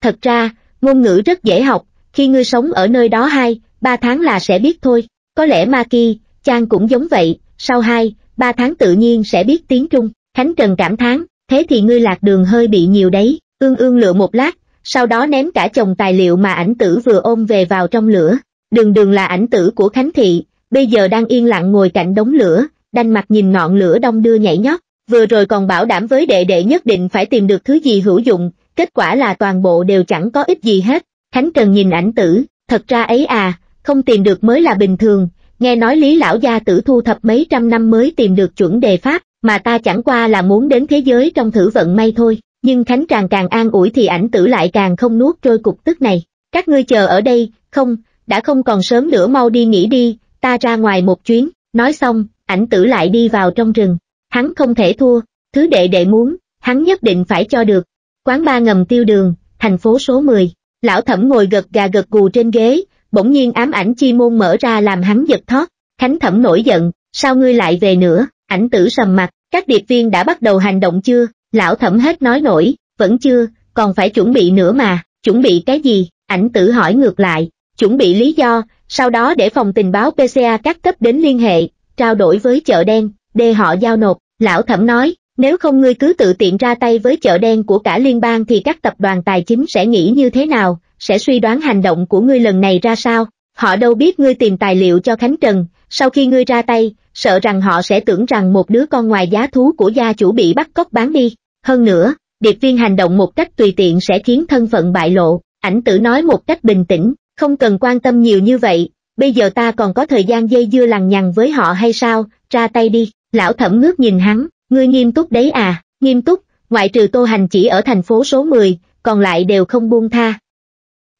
Thật ra, ngôn ngữ rất dễ học, khi ngươi sống ở nơi đó hai, ba tháng là sẽ biết thôi, có lẽ Maki, Chan cũng giống vậy, sau hai, ba tháng tự nhiên sẽ biết tiếng Trung, Khánh Trần cảm thán, thế thì ngươi lạc đường hơi bị nhiều đấy, ương ương lựa một lát, sau đó ném cả chồng tài liệu mà ảnh tử vừa ôm về vào trong lửa, đường đường là ảnh tử của Khánh Thị, bây giờ đang yên lặng ngồi cạnh đống lửa, đanh mặt nhìn ngọn lửa đông đưa nhảy nhót, vừa rồi còn bảo đảm với đệ đệ nhất định phải tìm được thứ gì hữu dụng, kết quả là toàn bộ đều chẳng có ích gì hết, Khánh Trần nhìn ảnh tử, thật ra ấy à, không tìm được mới là bình thường, nghe nói lý lão gia tử thu thập mấy trăm năm mới tìm được chuẩn đề pháp, mà ta chẳng qua là muốn đến thế giới trong thử vận may thôi, nhưng Khánh Tràng càng an ủi thì ảnh tử lại càng không nuốt trôi cục tức này. Các ngươi chờ ở đây, không, đã không còn sớm nữa mau đi nghỉ đi, ta ra ngoài một chuyến, nói xong, ảnh tử lại đi vào trong rừng. Hắn không thể thua, thứ đệ đệ muốn, hắn nhất định phải cho được. Quán ba ngầm tiêu đường, thành phố số 10, lão thẩm ngồi gật gà gật gù trên ghế, bỗng nhiên ám ảnh chi môn mở ra làm hắn giật thoát, Khánh Thẩm nổi giận, sao ngươi lại về nữa, ảnh tử sầm mặt, các điệp viên đã bắt đầu hành động chưa, lão thẩm hết nói nổi, vẫn chưa, còn phải chuẩn bị nữa mà, chuẩn bị cái gì, ảnh tử hỏi ngược lại, chuẩn bị lý do, sau đó để phòng tình báo PCA các cấp đến liên hệ, trao đổi với chợ đen, đề họ giao nộp, lão thẩm nói, nếu không ngươi cứ tự tiện ra tay với chợ đen của cả liên bang thì các tập đoàn tài chính sẽ nghĩ như thế nào, sẽ suy đoán hành động của ngươi lần này ra sao, họ đâu biết ngươi tìm tài liệu cho Khánh Trần, sau khi ngươi ra tay, sợ rằng họ sẽ tưởng rằng một đứa con ngoài giá thú của gia chủ bị bắt cóc bán đi, hơn nữa, điệp viên hành động một cách tùy tiện sẽ khiến thân phận bại lộ, ảnh tử nói một cách bình tĩnh, không cần quan tâm nhiều như vậy, bây giờ ta còn có thời gian dây dưa lằng nhằng với họ hay sao, ra tay đi, lão thẩm ngước nhìn hắn, ngươi nghiêm túc đấy à, nghiêm túc, ngoại trừ tô hành chỉ ở thành phố số 10, còn lại đều không buông tha.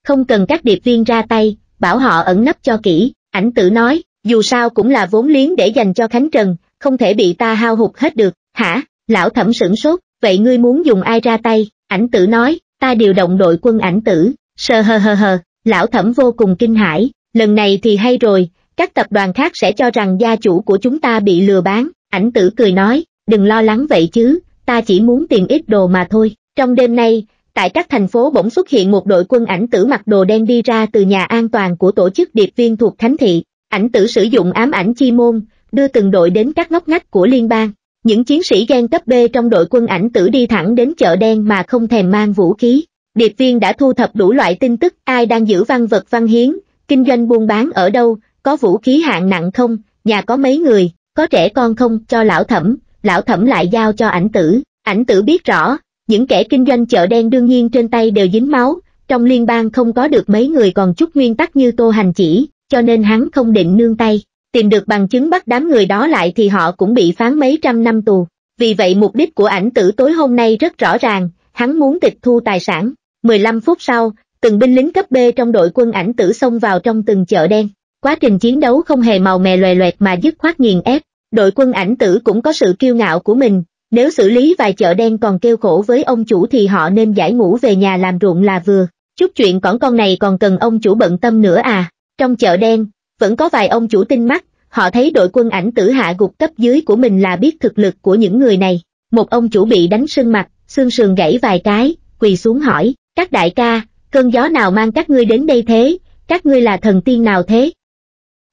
Không cần các điệp viên ra tay, bảo họ ẩn nấp cho kỹ, ảnh tử nói, dù sao cũng là vốn liếng để dành cho Khánh Trần, không thể bị ta hao hụt hết được, hả, lão thẩm sửng sốt, vậy ngươi muốn dùng ai ra tay, ảnh tử nói, ta điều động đội quân ảnh tử, sơ hờ hờ hờ, lão thẩm vô cùng kinh hãi, lần này thì hay rồi, các tập đoàn khác sẽ cho rằng gia chủ của chúng ta bị lừa bán, ảnh tử cười nói, đừng lo lắng vậy chứ, ta chỉ muốn tìm ít đồ mà thôi, trong đêm nay, tại các thành phố bỗng xuất hiện một đội quân ảnh tử mặc đồ đen đi ra từ nhà an toàn của tổ chức điệp viên thuộc thánh Thị, ảnh tử sử dụng ám ảnh chi môn, đưa từng đội đến các ngóc ngách của liên bang. Những chiến sĩ ghen cấp B trong đội quân ảnh tử đi thẳng đến chợ đen mà không thèm mang vũ khí. Điệp viên đã thu thập đủ loại tin tức ai đang giữ văn vật văn hiến, kinh doanh buôn bán ở đâu, có vũ khí hạng nặng không, nhà có mấy người, có trẻ con không, cho lão thẩm, lão thẩm lại giao cho ảnh tử. Ảnh tử biết rõ, những kẻ kinh doanh chợ đen đương nhiên trên tay đều dính máu, trong liên bang không có được mấy người còn chút nguyên tắc như tô hành chỉ, cho nên hắn không định nương tay. Tìm được bằng chứng bắt đám người đó lại thì họ cũng bị phán mấy trăm năm tù. Vì vậy mục đích của ảnh tử tối hôm nay rất rõ ràng, hắn muốn tịch thu tài sản. 15 phút sau, từng binh lính cấp B trong đội quân ảnh tử xông vào trong từng chợ đen. Quá trình chiến đấu không hề màu mè loè loẹt mà dứt khoát nghiền ép. Đội quân ảnh tử cũng có sự kiêu ngạo của mình, nếu xử lý vài chợ đen còn kêu khổ với ông chủ thì họ nên giải ngũ về nhà làm ruộng là vừa. Chút chuyện cỏn con này còn cần ông chủ bận tâm nữa à. Trong chợ đen, vẫn có vài ông chủ tinh mắt, họ thấy đội quân ảnh tử hạ gục cấp dưới của mình là biết thực lực của những người này. Một ông chủ bị đánh sưng mặt, xương sườn gãy vài cái, quỳ xuống hỏi, các đại ca, cơn gió nào mang các ngươi đến đây thế, các ngươi là thần tiên nào thế?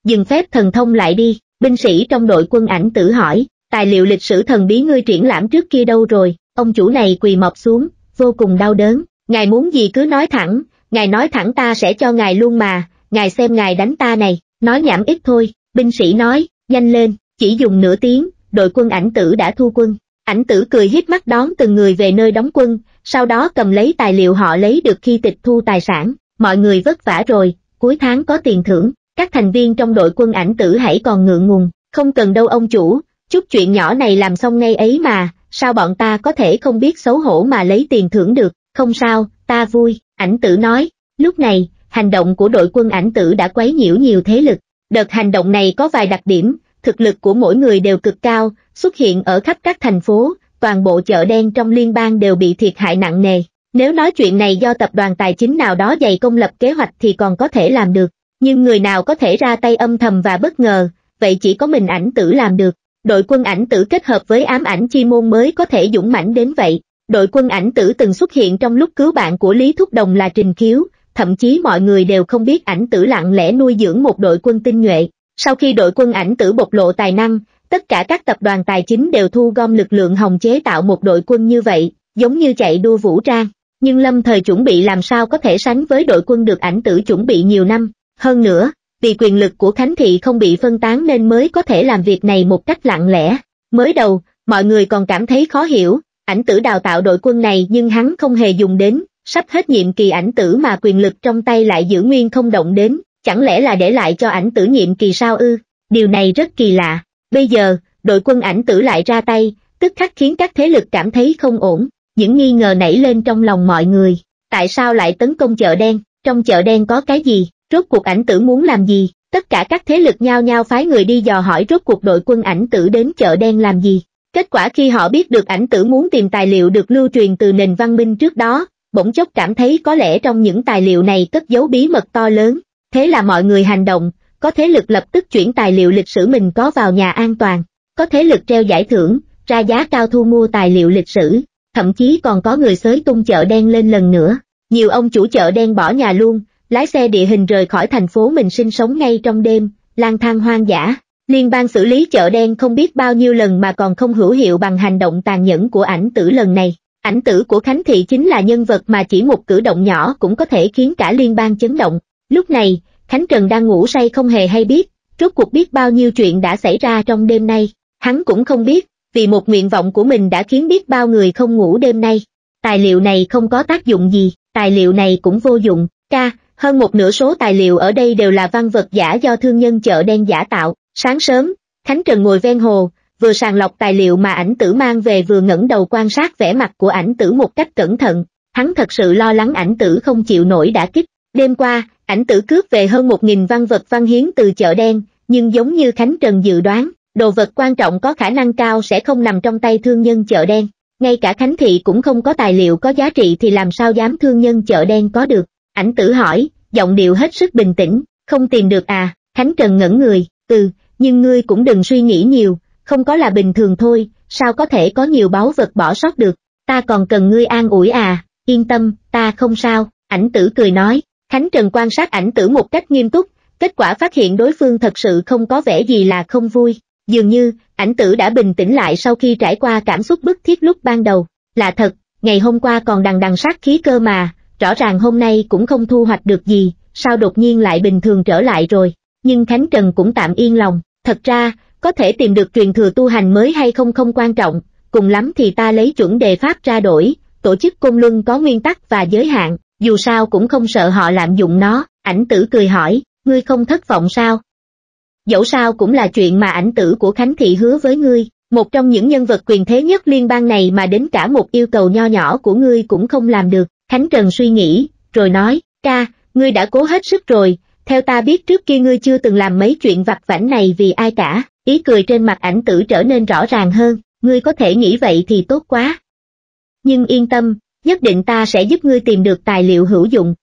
Dừng phép thần thông lại đi, binh sĩ trong đội quân ảnh tử hỏi, tài liệu lịch sử thần bí ngươi triển lãm trước kia đâu rồi, ông chủ này quỳ mọc xuống, vô cùng đau đớn, ngài muốn gì cứ nói thẳng, ngài nói thẳng ta sẽ cho ngài luôn mà, ngài xem ngài đánh ta này, nói nhảm ít thôi, binh sĩ nói, nhanh lên, chỉ dùng nửa tiếng, đội quân ảnh tử đã thu quân. Ảnh tử cười hít mắt đón từng người về nơi đóng quân, sau đó cầm lấy tài liệu họ lấy được khi tịch thu tài sản, mọi người vất vả rồi, cuối tháng có tiền thưởng, các thành viên trong đội quân ảnh tử hãy còn ngượng ngùng, không cần đâu ông chủ, chút chuyện nhỏ này làm xong ngay ấy mà, sao bọn ta có thể không biết xấu hổ mà lấy tiền thưởng được, không sao, ta vui, ảnh tử nói, lúc này, hành động của đội quân ảnh tử đã quấy nhiễu nhiều thế lực. Đợt hành động này có vài đặc điểm, thực lực của mỗi người đều cực cao, xuất hiện ở khắp các thành phố, toàn bộ chợ đen trong liên bang đều bị thiệt hại nặng nề. Nếu nói chuyện này do tập đoàn tài chính nào đó dày công lập kế hoạch thì còn có thể làm được, nhưng người nào có thể ra tay âm thầm và bất ngờ, vậy chỉ có mình ảnh tử làm được. Đội quân ảnh tử kết hợp với ám ảnh chi môn mới có thể dũng mãnh đến vậy. Đội quân ảnh tử từng xuất hiện trong lúc cứu bạn của Lý Thúc Đồng là Trình Khiếu, thậm chí mọi người đều không biết ảnh tử lặng lẽ nuôi dưỡng một đội quân tinh nhuệ. Sau khi đội quân ảnh tử bộc lộ tài năng, tất cả các tập đoàn tài chính đều thu gom lực lượng hồng chế tạo một đội quân như vậy, giống như chạy đua vũ trang. Nhưng lâm thời chuẩn bị làm sao có thể sánh với đội quân được ảnh tử chuẩn bị nhiều năm. Hơn nữa, vì quyền lực của Khánh Thị không bị phân tán nên mới có thể làm việc này một cách lặng lẽ. Mới đầu, mọi người còn cảm thấy khó hiểu, ảnh tử đào tạo đội quân này nhưng hắn không hề dùng đến, sắp hết nhiệm kỳ ảnh tử mà quyền lực trong tay lại giữ nguyên không động đến, chẳng lẽ là để lại cho ảnh tử nhiệm kỳ sao ư, điều này rất kỳ lạ. Bây giờ, đội quân ảnh tử lại ra tay, tức khắc khiến các thế lực cảm thấy không ổn, những nghi ngờ nảy lên trong lòng mọi người. Tại sao lại tấn công chợ đen, trong chợ đen có cái gì, rốt cuộc ảnh tử muốn làm gì, tất cả các thế lực nhao nhao phái người đi dò hỏi rốt cuộc đội quân ảnh tử đến chợ đen làm gì. Kết quả khi họ biết được ảnh tử muốn tìm tài liệu được lưu truyền từ nền văn minh trước đó, bỗng chốc cảm thấy có lẽ trong những tài liệu này cất giấu bí mật to lớn. Thế là mọi người hành động, có thế lực lập tức chuyển tài liệu lịch sử mình có vào nhà an toàn. có thế lực treo giải thưởng, ra giá cao thu mua tài liệu lịch sử, thậm chí còn có người xới tung chợ đen lên lần nữa. Nhiều ông chủ chợ đen bỏ nhà luôn, lái xe địa hình rời khỏi thành phố mình sinh sống ngay trong đêm, lang thang hoang dã. Liên bang xử lý chợ đen không biết bao nhiêu lần mà còn không hữu hiệu bằng hành động tàn nhẫn của ảnh tử lần này. Ảnh tử của Khánh Thị chính là nhân vật mà chỉ một cử động nhỏ cũng có thể khiến cả liên bang chấn động. Lúc này, Khánh Trần đang ngủ say không hề hay biết, rốt cuộc biết bao nhiêu chuyện đã xảy ra trong đêm nay. Hắn cũng không biết, vì một nguyện vọng của mình đã khiến biết bao người không ngủ đêm nay. Tài liệu này không có tác dụng gì, tài liệu này cũng vô dụng, ca, hơn một nửa số tài liệu ở đây đều là văn vật giả do thương nhân chợ đen giả tạo. Sáng sớm, Khánh Trần ngồi ven hồ, vừa sàng lọc tài liệu mà ảnh tử mang về vừa ngẩng đầu quan sát vẻ mặt của ảnh tử một cách cẩn thận. Hắn thật sự lo lắng ảnh tử không chịu nổi đã kích. Đêm qua, ảnh tử cướp về hơn một nghìn văn vật văn hiến từ chợ đen, nhưng giống như Khánh Trần dự đoán, đồ vật quan trọng có khả năng cao sẽ không nằm trong tay thương nhân chợ đen. Ngay cả Khánh Thị cũng không có tài liệu có giá trị thì làm sao dám thương nhân chợ đen có được. Ảnh tử hỏi, giọng điệu hết sức bình tĩnh, không tìm được à, Khánh Trần ngẩn người, ừ, nhưng ngươi cũng đừng suy nghĩ nhiều, không có là bình thường thôi, sao có thể có nhiều báu vật bỏ sót được, ta còn cần ngươi an ủi à, yên tâm, ta không sao, ảnh tử cười nói, Khánh Trần quan sát ảnh tử một cách nghiêm túc, kết quả phát hiện đối phương thật sự không có vẻ gì là không vui, dường như, ảnh tử đã bình tĩnh lại sau khi trải qua cảm xúc bức thiết lúc ban đầu, là thật, ngày hôm qua còn đằng đằng sát khí cơ mà, rõ ràng hôm nay cũng không thu hoạch được gì, sao đột nhiên lại bình thường trở lại rồi, nhưng Khánh Trần cũng tạm yên lòng, thật ra, có thể tìm được truyền thừa tu hành mới hay không không quan trọng, cùng lắm thì ta lấy chuẩn đề pháp ra đổi, tổ chức công luân có nguyên tắc và giới hạn, dù sao cũng không sợ họ lạm dụng nó, ảnh tử cười hỏi, ngươi không thất vọng sao? Dẫu sao cũng là chuyện mà ảnh tử của Khánh Thị hứa với ngươi, một trong những nhân vật quyền thế nhất liên bang này mà đến cả một yêu cầu nho nhỏ của ngươi cũng không làm được, Khánh Trần suy nghĩ, rồi nói, ca, ngươi đã cố hết sức rồi, theo ta biết trước kia ngươi chưa từng làm mấy chuyện vặt vảnh này vì ai cả, ý cười trên mặt ảnh tử trở nên rõ ràng hơn, ngươi có thể nghĩ vậy thì tốt quá. Nhưng yên tâm, nhất định ta sẽ giúp ngươi tìm được tài liệu hữu dụng.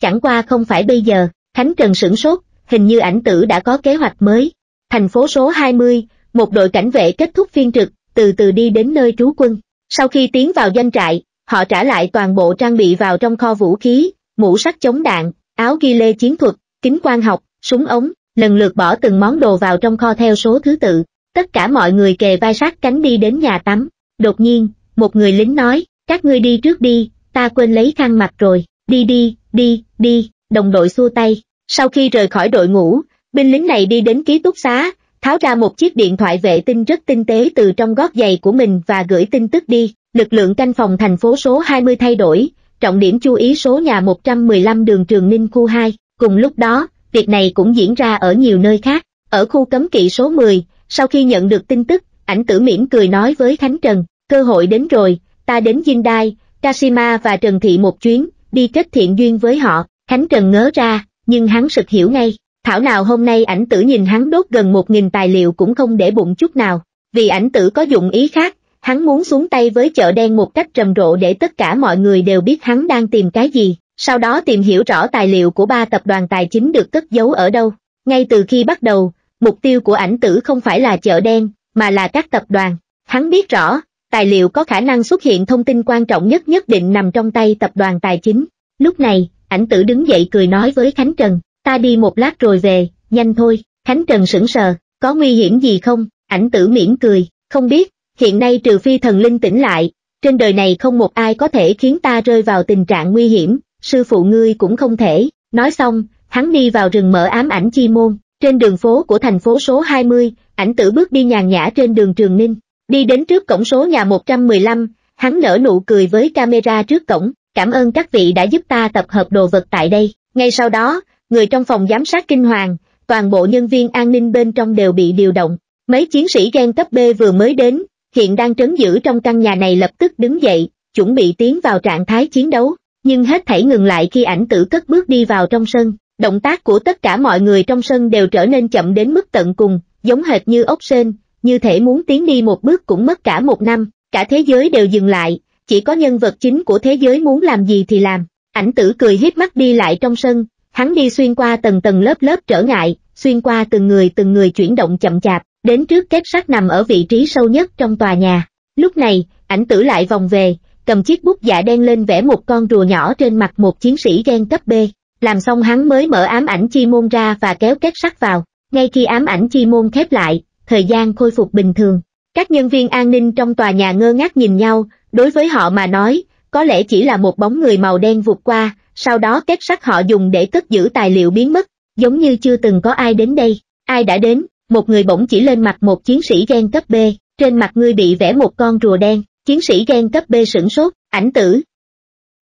Chẳng qua không phải bây giờ, Khánh Trần sửng sốt, hình như ảnh tử đã có kế hoạch mới. Thành phố số 20, một đội cảnh vệ kết thúc phiên trực, từ từ đi đến nơi trú quân. Sau khi tiến vào doanh trại, họ trả lại toàn bộ trang bị vào trong kho vũ khí, mũ sắt chống đạn, áo ghi lê chiến thuật, kính quan học, súng ống, lần lượt bỏ từng món đồ vào trong kho theo số thứ tự. Tất cả mọi người kề vai sát cánh đi đến nhà tắm. Đột nhiên, một người lính nói, các ngươi đi trước đi, ta quên lấy khăn mặt rồi, đi đi, đi, đi, đồng đội xua tay. Sau khi rời khỏi đội ngũ, binh lính này đi đến ký túc xá, tháo ra một chiếc điện thoại vệ tinh rất tinh tế từ trong gót giày của mình và gửi tin tức đi. Lực lượng canh phòng thành phố số 20 thay đổi, trọng điểm chú ý số nhà 115 đường Trường Ninh khu 2. Cùng lúc đó, việc này cũng diễn ra ở nhiều nơi khác. Ở khu cấm kỵ số 10, sau khi nhận được tin tức, ảnh tử mỉm cười nói với Khánh Trần, cơ hội đến rồi, ta đến Dinh Đai, Kashima và Trần Thị một chuyến, đi kết thiện duyên với họ. Khánh Trần ngớ ra, nhưng hắn sực hiểu ngay, thảo nào hôm nay ảnh tử nhìn hắn đốt gần một nghìn tài liệu cũng không để bụng chút nào, vì ảnh tử có dụng ý khác, hắn muốn xuống tay với chợ đen một cách trầm rộ để tất cả mọi người đều biết hắn đang tìm cái gì, sau đó tìm hiểu rõ tài liệu của ba tập đoàn tài chính được cất giấu ở đâu. Ngay từ khi bắt đầu, mục tiêu của ảnh tử không phải là chợ đen, mà là các tập đoàn. Hắn biết rõ, tài liệu có khả năng xuất hiện thông tin quan trọng nhất nhất định nằm trong tay tập đoàn tài chính. Lúc này, ảnh tử đứng dậy cười nói với Khánh Trần, ta đi một lát rồi về, nhanh thôi, Khánh Trần sững sờ, có nguy hiểm gì không, ảnh tử mỉm cười, không biết, hiện nay trừ phi thần linh tỉnh lại, trên đời này không một ai có thể khiến ta rơi vào tình trạng nguy hiểm, sư phụ ngươi cũng không thể, nói xong, hắn đi vào rừng mở ám ảnh chi môn, trên đường phố của thành phố số 20, ảnh tử bước đi nhàn nhã trên đường Trường Ninh, đi đến trước cổng số nhà 115, hắn nở nụ cười với camera trước cổng, cảm ơn các vị đã giúp ta tập hợp đồ vật tại đây. Ngay sau đó, người trong phòng giám sát kinh hoàng, toàn bộ nhân viên an ninh bên trong đều bị điều động. Mấy chiến sĩ gen cấp B vừa mới đến, hiện đang trấn giữ trong căn nhà này lập tức đứng dậy, chuẩn bị tiến vào trạng thái chiến đấu, nhưng hết thảy ngừng lại khi ảnh tử cất bước đi vào trong sân. Động tác của tất cả mọi người trong sân đều trở nên chậm đến mức tận cùng, giống hệt như ốc sên, như thể muốn tiến đi một bước cũng mất cả một năm, cả thế giới đều dừng lại, chỉ có nhân vật chính của thế giới muốn làm gì thì làm. Ảnh tử cười hít mắt đi lại trong sân, hắn đi xuyên qua tầng tầng lớp lớp trở ngại, xuyên qua từng người từng người chuyển động chậm chạp, đến trước két sắt nằm ở vị trí sâu nhất trong tòa nhà. Lúc này, ảnh tử lại vòng về, cầm chiếc bút dạ đen lên vẽ một con rùa nhỏ trên mặt một chiến sĩ gen cấp B. Làm xong hắn mới mở ám ảnh chi môn ra và kéo két sắt vào. Ngay khi ám ảnh chi môn khép lại, thời gian khôi phục bình thường. Các nhân viên an ninh trong tòa nhà ngơ ngác nhìn nhau, đối với họ mà nói, có lẽ chỉ là một bóng người màu đen vụt qua, sau đó két sắt họ dùng để cất giữ tài liệu biến mất, giống như chưa từng có ai đến đây. Ai đã đến, một người bỗng chỉ lên mặt một chiến sĩ gen cấp B, trên mặt ngươi bị vẽ một con rùa đen, chiến sĩ gen cấp B sửng sốt, ảnh tử.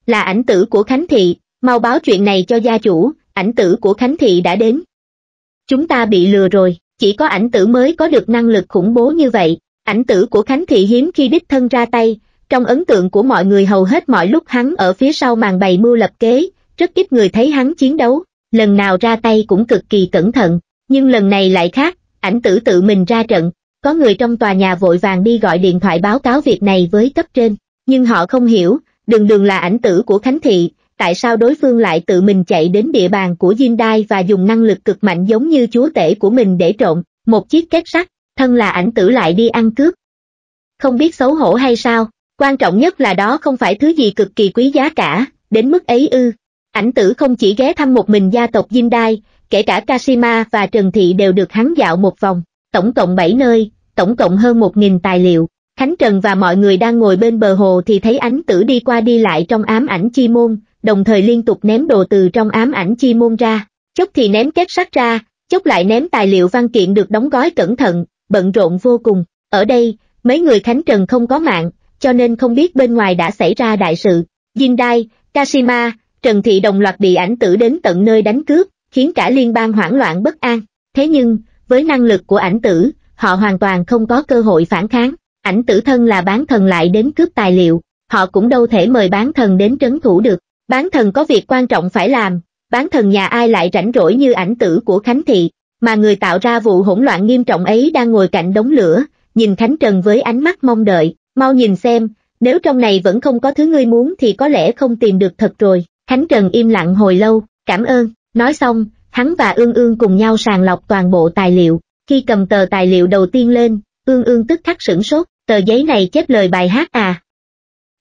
Là ảnh tử của Khánh Thị, mau báo chuyện này cho gia chủ, ảnh tử của Khánh Thị đã đến. Chúng ta bị lừa rồi, chỉ có ảnh tử mới có được năng lực khủng bố như vậy, ảnh tử của Khánh Thị hiếm khi đích thân ra tay, trong ấn tượng của mọi người hầu hết mọi lúc hắn ở phía sau màn bày mưu lập kế, rất ít người thấy hắn chiến đấu, lần nào ra tay cũng cực kỳ cẩn thận, nhưng lần này lại khác, ảnh tử tự mình ra trận, có người trong tòa nhà vội vàng đi gọi điện thoại báo cáo việc này với cấp trên, nhưng họ không hiểu, đường đường là ảnh tử của Khánh Thị, tại sao đối phương lại tự mình chạy đến địa bàn của Jindai và dùng năng lực cực mạnh giống như chúa tể của mình để trộn, một chiếc kết sắt, thân là ảnh tử lại đi ăn cướp. Không biết xấu hổ hay sao, quan trọng nhất là đó không phải thứ gì cực kỳ quý giá cả, đến mức ấy ư. Ảnh tử không chỉ ghé thăm một mình gia tộc Jindai, kể cả Kashima và Trần Thị đều được hắn dạo một vòng, tổng cộng 7 nơi, tổng cộng hơn 1.000 tài liệu. Khánh Trần và mọi người đang ngồi bên bờ hồ thì thấy ánh tử đi qua đi lại trong ám ảnh chi môn, đồng thời liên tục ném đồ từ trong ám ảnh chi môn ra, chốc thì ném két sắt ra, chốc lại ném tài liệu văn kiện được đóng gói cẩn thận, bận rộn vô cùng. Ở đây, mấy người Khánh Trần không có mạng, cho nên không biết bên ngoài đã xảy ra đại sự. Jindai, Kashima, Trần Thị đồng loạt bị ảnh tử đến tận nơi đánh cướp, khiến cả liên bang hoảng loạn bất an. Thế nhưng, với năng lực của ảnh tử, họ hoàn toàn không có cơ hội phản kháng. Ảnh tử thân là bán thần lại đến cướp tài liệu, họ cũng đâu thể mời bán thần đến trấn thủ được. Bán thần có việc quan trọng phải làm, bán thần nhà ai lại rảnh rỗi như ảnh tử của Khánh Thị, mà người tạo ra vụ hỗn loạn nghiêm trọng ấy đang ngồi cạnh đống lửa, nhìn Khánh Trần với ánh mắt mong đợi, mau nhìn xem, nếu trong này vẫn không có thứ ngươi muốn thì có lẽ không tìm được thật rồi. Khánh Trần im lặng hồi lâu, cảm ơn, nói xong, hắn và Ương Ương cùng nhau sàng lọc toàn bộ tài liệu, khi cầm tờ tài liệu đầu tiên lên, Ương Ương tức khắc sửng sốt, tờ giấy này chép lời bài hát à.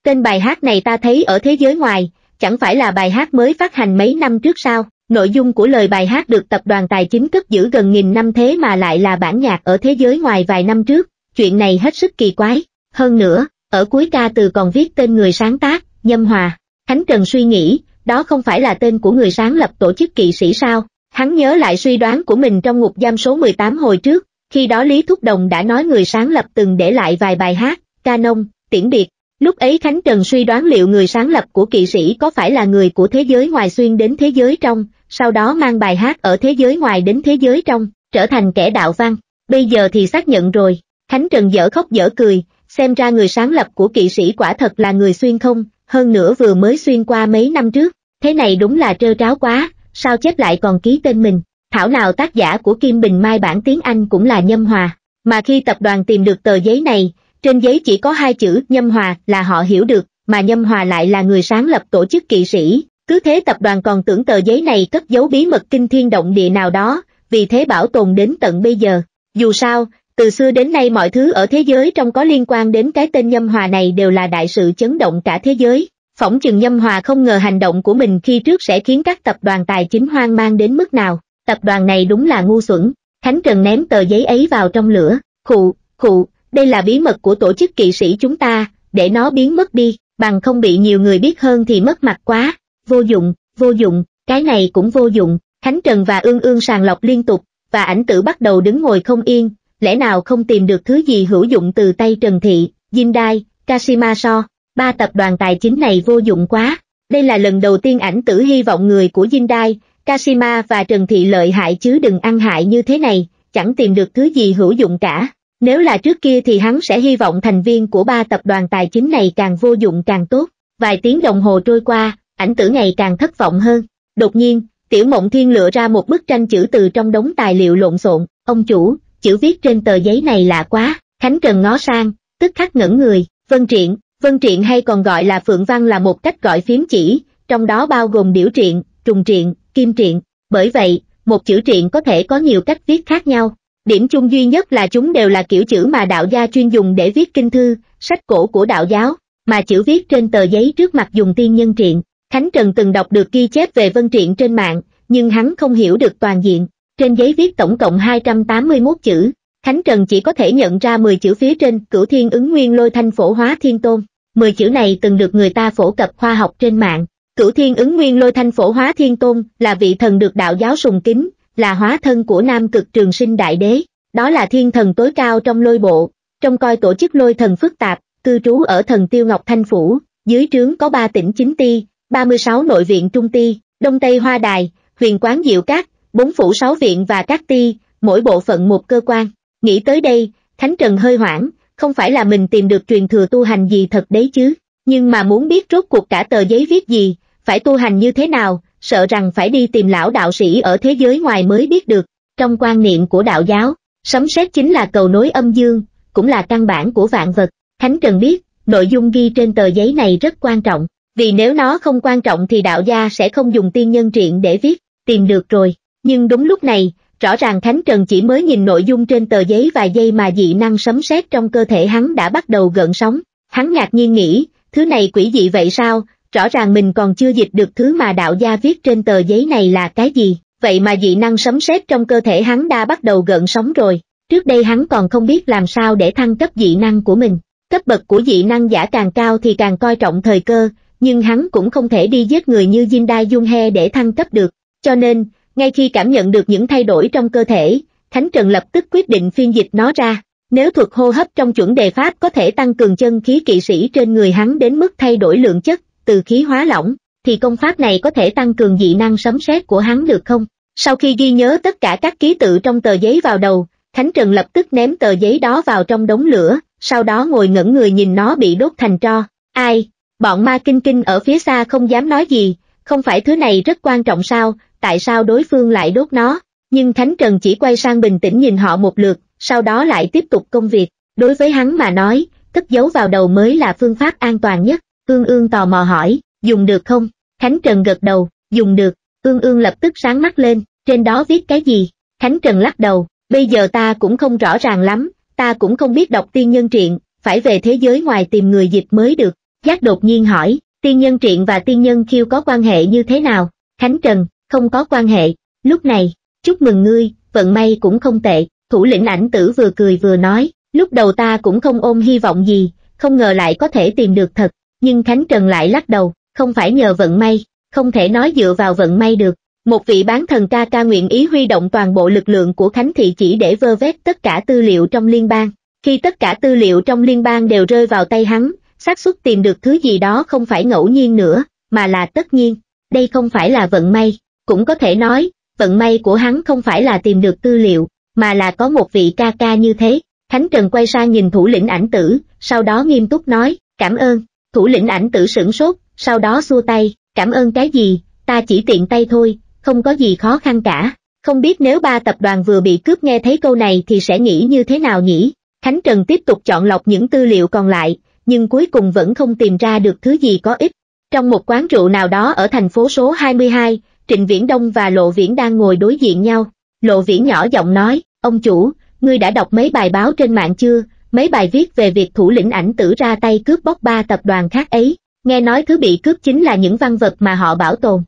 Tên bài hát này ta thấy ở thế giới ngoài, chẳng phải là bài hát mới phát hành mấy năm trước sao, nội dung của lời bài hát được tập đoàn tài chính cất giữ gần nghìn năm thế mà lại là bản nhạc ở thế giới ngoài vài năm trước, chuyện này hết sức kỳ quái, hơn nữa, ở cuối ca từ còn viết tên người sáng tác, Nhâm Hòa, Khánh Trần suy nghĩ, đó không phải là tên của người sáng lập tổ chức kỵ sĩ sao, hắn nhớ lại suy đoán của mình trong ngục giam số 18 hồi trước, khi đó Lý Thúc Đồng đã nói người sáng lập từng để lại vài bài hát, ca nông, tiễn biệt, Lúc ấy Khánh Trần suy đoán liệu người sáng lập của kỵ sĩ có phải là người của thế giới ngoài xuyên đến thế giới trong, sau đó mang bài hát ở thế giới ngoài đến thế giới trong, trở thành kẻ đạo văn. Bây giờ thì xác nhận rồi, Khánh Trần dở khóc dở cười, xem ra người sáng lập của kỵ sĩ quả thật là người xuyên không, hơn nữa vừa mới xuyên qua mấy năm trước, thế này đúng là trơ tráo quá, sao chép lại còn ký tên mình. Thảo nào tác giả của Kim Bình Mai bản tiếng Anh cũng là Nhâm Hòa, mà khi tập đoàn tìm được tờ giấy này, trên giấy chỉ có hai chữ Nhâm Hòa là họ hiểu được, mà Nhâm Hòa lại là người sáng lập tổ chức kỵ sĩ, cứ thế tập đoàn còn tưởng tờ giấy này cất giấu bí mật kinh thiên động địa nào đó, vì thế bảo tồn đến tận bây giờ. Dù sao, từ xưa đến nay mọi thứ ở thế giới trong có liên quan đến cái tên Nhâm Hòa này đều là đại sự chấn động cả thế giới. Phỏng chừng Nhâm Hòa không ngờ hành động của mình khi trước sẽ khiến các tập đoàn tài chính hoang mang đến mức nào. Tập đoàn này đúng là ngu xuẩn. Khánh Trần ném tờ giấy ấy vào trong lửa. Khụ, khụ, đây là bí mật của tổ chức kỵ sĩ chúng ta, để nó biến mất đi, bằng không bị nhiều người biết hơn thì mất mặt quá, vô dụng, vô dụng, cái này cũng vô dụng, Khánh Trần và Ương Ương sàng lọc liên tục, và ảnh tử bắt đầu đứng ngồi không yên, lẽ nào không tìm được thứ gì hữu dụng từ tay Trần Thị, Jindai, Kashima So, ba tập đoàn tài chính này vô dụng quá, đây là lần đầu tiên ảnh tử hy vọng người của Jindai, Kashima và Trần Thị lợi hại chứ đừng ăn hại như thế này, chẳng tìm được thứ gì hữu dụng cả. Nếu là trước kia thì hắn sẽ hy vọng thành viên của ba tập đoàn tài chính này càng vô dụng càng tốt. Vài tiếng đồng hồ trôi qua, ảnh tử ngày càng thất vọng hơn. Đột nhiên, Tiểu Mộng Thiên lựa ra một bức tranh chữ từ trong đống tài liệu lộn xộn. Ông chủ, chữ viết trên tờ giấy này lạ quá. Khánh Trần ngó sang, tức khắc ngẩn người. Vân Triện, Vân Triện hay còn gọi là Phượng Văn là một cách gọi phím chỉ, trong đó bao gồm điểu triện, trùng triện, kim triện. Bởi vậy, một chữ triện có thể có nhiều cách viết khác nhau. Điểm chung duy nhất là chúng đều là kiểu chữ mà đạo gia chuyên dùng để viết kinh thư, sách cổ của đạo giáo, mà chữ viết trên tờ giấy trước mặt dùng tiên nhân triện. Khánh Trần từng đọc được ghi chép về vân triện trên mạng, nhưng hắn không hiểu được toàn diện. Trên giấy viết tổng cộng 281 chữ, Khánh Trần chỉ có thể nhận ra 10 chữ phía trên cửu thiên ứng nguyên lôi thanh phổ hóa thiên tôn. 10 chữ này từng được người ta phổ cập khoa học trên mạng. Cửu thiên ứng nguyên lôi thanh phổ hóa thiên tôn là vị thần được đạo giáo sùng kính, là hóa thân của nam cực trường sinh đại đế. Đó là thiên thần tối cao trong lôi bộ, trong coi tổ chức lôi thần phức tạp, cư trú ở thần tiêu ngọc thanh phủ, dưới trướng có 3 tỉnh chính ti, 36 nội viện trung ti, đông tây hoa đài, huyền quán diệu cát, bốn phủ sáu viện và các ti, mỗi bộ phận một cơ quan. Nghĩ tới đây, Khánh Trần hơi hoảng, không phải là mình tìm được truyền thừa tu hành gì thật đấy chứ, nhưng mà muốn biết rốt cuộc cả tờ giấy viết gì, phải tu hành như thế nào, sợ rằng phải đi tìm lão đạo sĩ ở thế giới ngoài mới biết được. Trong quan niệm của đạo giáo, sấm sét chính là cầu nối âm dương, cũng là căn bản của vạn vật. Khánh Trần biết, nội dung ghi trên tờ giấy này rất quan trọng, vì nếu nó không quan trọng thì đạo gia sẽ không dùng tiên nhân triện để viết, tìm được rồi. Nhưng đúng lúc này, rõ ràng Khánh Trần chỉ mới nhìn nội dung trên tờ giấy vài giây mà dị năng sấm sét trong cơ thể hắn đã bắt đầu gợn sóng. Hắn ngạc nhiên nghĩ, thứ này quỷ dị vậy sao, rõ ràng mình còn chưa dịch được thứ mà đạo gia viết trên tờ giấy này là cái gì, vậy mà dị năng sấm sét trong cơ thể hắn đã bắt đầu gợn sóng rồi. Trước đây hắn còn không biết làm sao để thăng cấp dị năng của mình. Cấp bậc của dị năng giả càng cao thì càng coi trọng thời cơ, nhưng hắn cũng không thể đi giết người như Jindai Dung He để thăng cấp được. Cho nên, ngay khi cảm nhận được những thay đổi trong cơ thể, Khánh Trần lập tức quyết định phiên dịch nó ra. Nếu thuật hô hấp trong chuẩn đề pháp có thể tăng cường chân khí kỵ sĩ trên người hắn đến mức thay đổi lượng chất, từ khí hóa lỏng, thì công pháp này có thể tăng cường dị năng sấm sét của hắn được không? Sau khi ghi nhớ tất cả các ký tự trong tờ giấy vào đầu, Khánh Trần lập tức ném tờ giấy đó vào trong đống lửa, sau đó ngồi ngẩn người nhìn nó bị đốt thành tro. Ai? Bọn ma kinh kinh ở phía xa không dám nói gì, không phải thứ này rất quan trọng sao, tại sao đối phương lại đốt nó? Nhưng Thánh Trần chỉ quay sang bình tĩnh nhìn họ một lượt, sau đó lại tiếp tục công việc. Đối với hắn mà nói, cất giấu vào đầu mới là phương pháp an toàn nhất. Ương ương tò mò hỏi, dùng được không? Thánh Trần gật đầu, dùng được. Ương ương lập tức sáng mắt lên, trên đó viết cái gì? Thánh Trần lắc đầu, bây giờ ta cũng không rõ ràng lắm, ta cũng không biết đọc tiên nhân truyện, phải về thế giới ngoài tìm người dịch mới được. Giác đột nhiên hỏi, tiên nhân truyện và tiên nhân khiêu có quan hệ như thế nào? Khánh Trần, không có quan hệ. Lúc này, chúc mừng ngươi, vận may cũng không tệ. Thủ lĩnh ảnh tử vừa cười vừa nói, lúc đầu ta cũng không ôm hy vọng gì, không ngờ lại có thể tìm được thật. Nhưng Khánh Trần lại lắc đầu, không phải nhờ vận may, không thể nói dựa vào vận may được. Một vị bán thần ca ca nguyện ý huy động toàn bộ lực lượng của Khánh Thị chỉ để vơ vét tất cả tư liệu trong liên bang. Khi tất cả tư liệu trong liên bang đều rơi vào tay hắn, xác suất tìm được thứ gì đó không phải ngẫu nhiên nữa, mà là tất nhiên. Đây không phải là vận may, cũng có thể nói, vận may của hắn không phải là tìm được tư liệu, mà là có một vị ca ca như thế. Khánh Trần quay sang nhìn thủ lĩnh ảnh tử, sau đó nghiêm túc nói, cảm ơn. Thủ lĩnh ảnh tử sửng sốt, sau đó xua tay, cảm ơn cái gì, ta chỉ tiện tay thôi, không có gì khó khăn cả. Không biết nếu ba tập đoàn vừa bị cướp nghe thấy câu này thì sẽ nghĩ như thế nào nhỉ? Khánh Trần tiếp tục chọn lọc những tư liệu còn lại, nhưng cuối cùng vẫn không tìm ra được thứ gì có ích. Trong một quán rượu nào đó ở thành phố số 22, Trịnh Viễn Đông và Lộ Viễn đang ngồi đối diện nhau. Lộ Viễn nhỏ giọng nói, ông chủ, ngươi đã đọc mấy bài báo trên mạng chưa, mấy bài viết về việc thủ lĩnh ảnh tử ra tay cướp bóc ba tập đoàn khác ấy, nghe nói thứ bị cướp chính là những văn vật mà họ bảo tồn.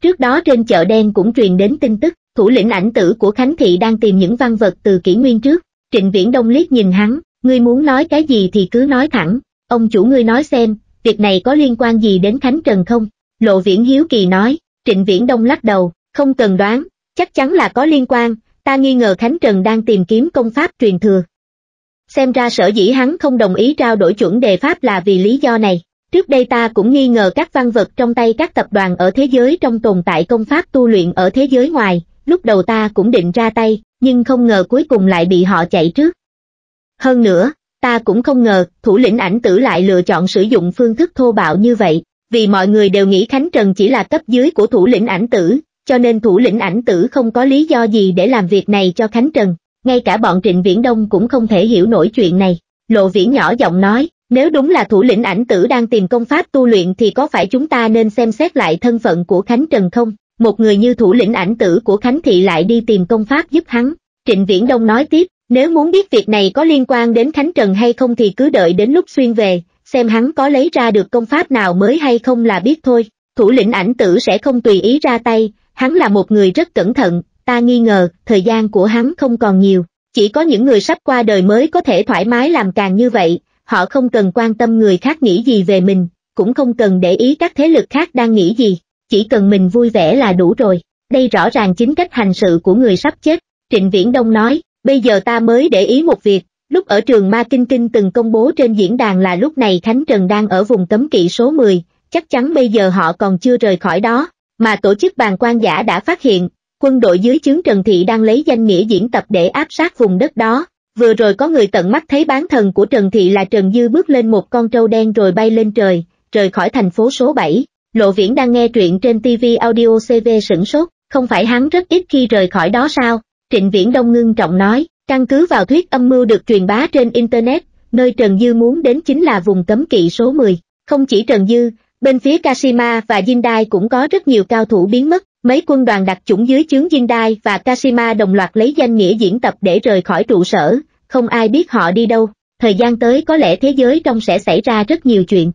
Trước đó trên chợ đen cũng truyền đến tin tức, thủ lĩnh ảnh tử của Khánh Thị đang tìm những văn vật từ kỷ nguyên trước, Trịnh Viễn Đông liếc nhìn hắn, ngươi muốn nói cái gì thì cứ nói thẳng, ông chủ ngươi nói xem, việc này có liên quan gì đến Khánh Trần không? Lộ Viễn Hiếu Kỳ nói, Trịnh Viễn Đông lắc đầu, không cần đoán, chắc chắn là có liên quan, ta nghi ngờ Khánh Trần đang tìm kiếm công pháp truyền thừa. Xem ra sở dĩ hắn không đồng ý trao đổi chuẩn đề pháp là vì lý do này. Trước đây ta cũng nghi ngờ các văn vật trong tay các tập đoàn ở thế giới trong tồn tại công pháp tu luyện ở thế giới ngoài, lúc đầu ta cũng định ra tay, nhưng không ngờ cuối cùng lại bị họ chạy trước. Hơn nữa, ta cũng không ngờ thủ lĩnh ảnh tử lại lựa chọn sử dụng phương thức thô bạo như vậy, vì mọi người đều nghĩ Khánh Trần chỉ là cấp dưới của thủ lĩnh ảnh tử, cho nên thủ lĩnh ảnh tử không có lý do gì để làm việc này cho Khánh Trần, ngay cả bọn Trịnh Viễn Đông cũng không thể hiểu nổi chuyện này. Lộ Viễn nhỏ giọng nói, nếu đúng là thủ lĩnh ảnh tử đang tìm công pháp tu luyện thì có phải chúng ta nên xem xét lại thân phận của Khánh Trần không? Một người như thủ lĩnh ảnh tử của Khánh Thị lại đi tìm công pháp giúp hắn, Trịnh Viễn Đông nói tiếp, nếu muốn biết việc này có liên quan đến Khánh Trần hay không thì cứ đợi đến lúc xuyên về, xem hắn có lấy ra được công pháp nào mới hay không là biết thôi. Thủ lĩnh ảnh tử sẽ không tùy ý ra tay, hắn là một người rất cẩn thận, ta nghi ngờ, thời gian của hắn không còn nhiều. Chỉ có những người sắp qua đời mới có thể thoải mái làm càng như vậy, họ không cần quan tâm người khác nghĩ gì về mình, cũng không cần để ý các thế lực khác đang nghĩ gì, chỉ cần mình vui vẻ là đủ rồi. Đây rõ ràng chính cách hành sự của người sắp chết. Trịnh Viễn Đông nói, bây giờ ta mới để ý một việc, lúc ở trường Ma Kinh Kinh từng công bố trên diễn đàn là lúc này Khánh Trần đang ở vùng cấm kỵ số 10, chắc chắn bây giờ họ còn chưa rời khỏi đó, mà tổ chức bàn quan giả đã phát hiện, quân đội dưới chướng Trần Thị đang lấy danh nghĩa diễn tập để áp sát vùng đất đó. Vừa rồi có người tận mắt thấy bán thần của Trần Thị là Trần Dư bước lên một con trâu đen rồi bay lên trời, rời khỏi thành phố số 7. Lộ Viễn đang nghe truyện trên TV audio CV sửng sốt, không phải hắn rất ít khi rời khỏi đó sao? Trịnh Viễn Đông ngưng trọng nói, căn cứ vào thuyết âm mưu được truyền bá trên Internet, nơi Trần Dư muốn đến chính là vùng cấm kỵ số 10. Không chỉ Trần Dư, bên phía Kashima và Jindai cũng có rất nhiều cao thủ biến mất, mấy quân đoàn đặc chủng dưới chướng Jindai và Kashima đồng loạt lấy danh nghĩa diễn tập để rời khỏi trụ sở, không ai biết họ đi đâu, thời gian tới có lẽ thế giới trong sẽ xảy ra rất nhiều chuyện.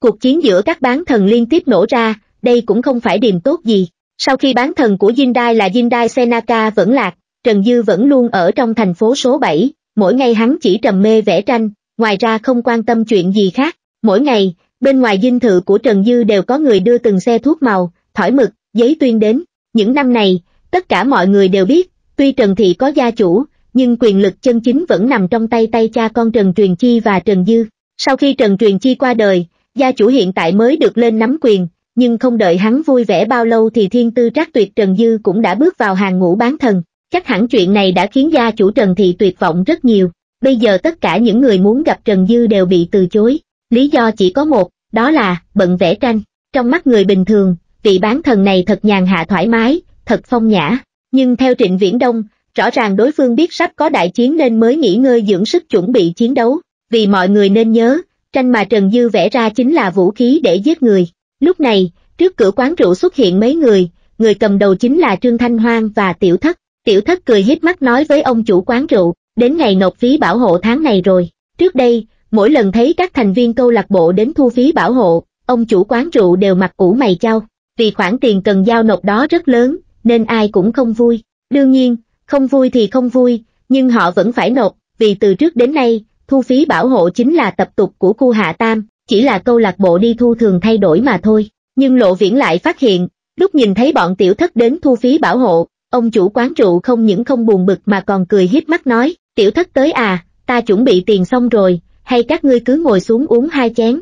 Cuộc chiến giữa các bán thần liên tiếp nổ ra, đây cũng không phải điềm tốt gì. Sau khi bán thần của Jindai là Jindai Senaka vẫn lạc, Trần Dư vẫn luôn ở trong thành phố số 7, mỗi ngày hắn chỉ trầm mê vẽ tranh, ngoài ra không quan tâm chuyện gì khác. Mỗi ngày, bên ngoài dinh thự của Trần Dư đều có người đưa từng xe thuốc màu, thỏi mực, giấy tuyên đến. Những năm này, tất cả mọi người đều biết, tuy Trần Thị có gia chủ, nhưng quyền lực chân chính vẫn nằm trong tay tay cha con Trần Truyền Chi và Trần Dư. Sau khi Trần Truyền Chi qua đời, gia chủ hiện tại mới được lên nắm quyền, nhưng không đợi hắn vui vẻ bao lâu thì thiên tư trác tuyệt Trần Dư cũng đã bước vào hàng ngũ bán thần. Chắc hẳn chuyện này đã khiến gia chủ Trần Thị tuyệt vọng rất nhiều. Bây giờ tất cả những người muốn gặp Trần Dư đều bị từ chối. Lý do chỉ có một, đó là bận vẽ tranh. Trong mắt người bình thường, vị bán thần này thật nhàn hạ thoải mái, thật phong nhã. Nhưng theo Trịnh Viễn Đông, rõ ràng đối phương biết sắp có đại chiến nên mới nghỉ ngơi dưỡng sức chuẩn bị chiến đấu. Vì mọi người nên nhớ, tranh mà Trần Dư vẽ ra chính là vũ khí để giết người. Lúc này, trước cửa quán rượu xuất hiện mấy người, người cầm đầu chính là Trương Thanh Hoang và Tiểu Thất. Tiểu Thất cười hít mắt nói với ông chủ quán rượu, đến ngày nộp phí bảo hộ tháng này rồi. Trước đây, mỗi lần thấy các thành viên câu lạc bộ đến thu phí bảo hộ, ông chủ quán rượu đều mặc ủ mày chau, vì khoản tiền cần giao nộp đó rất lớn, nên ai cũng không vui. Đương nhiên, không vui thì không vui, nhưng họ vẫn phải nộp, vì từ trước đến nay, thu phí bảo hộ chính là tập tục của khu Hạ Tam, chỉ là câu lạc bộ đi thu thường thay đổi mà thôi. Nhưng Lộ Viễn lại phát hiện, lúc nhìn thấy bọn tiểu thất đến thu phí bảo hộ, ông chủ quán rượu không những không buồn bực mà còn cười hiếp mắt nói, tiểu thất tới à, ta chuẩn bị tiền xong rồi, hay các ngươi cứ ngồi xuống uống hai chén.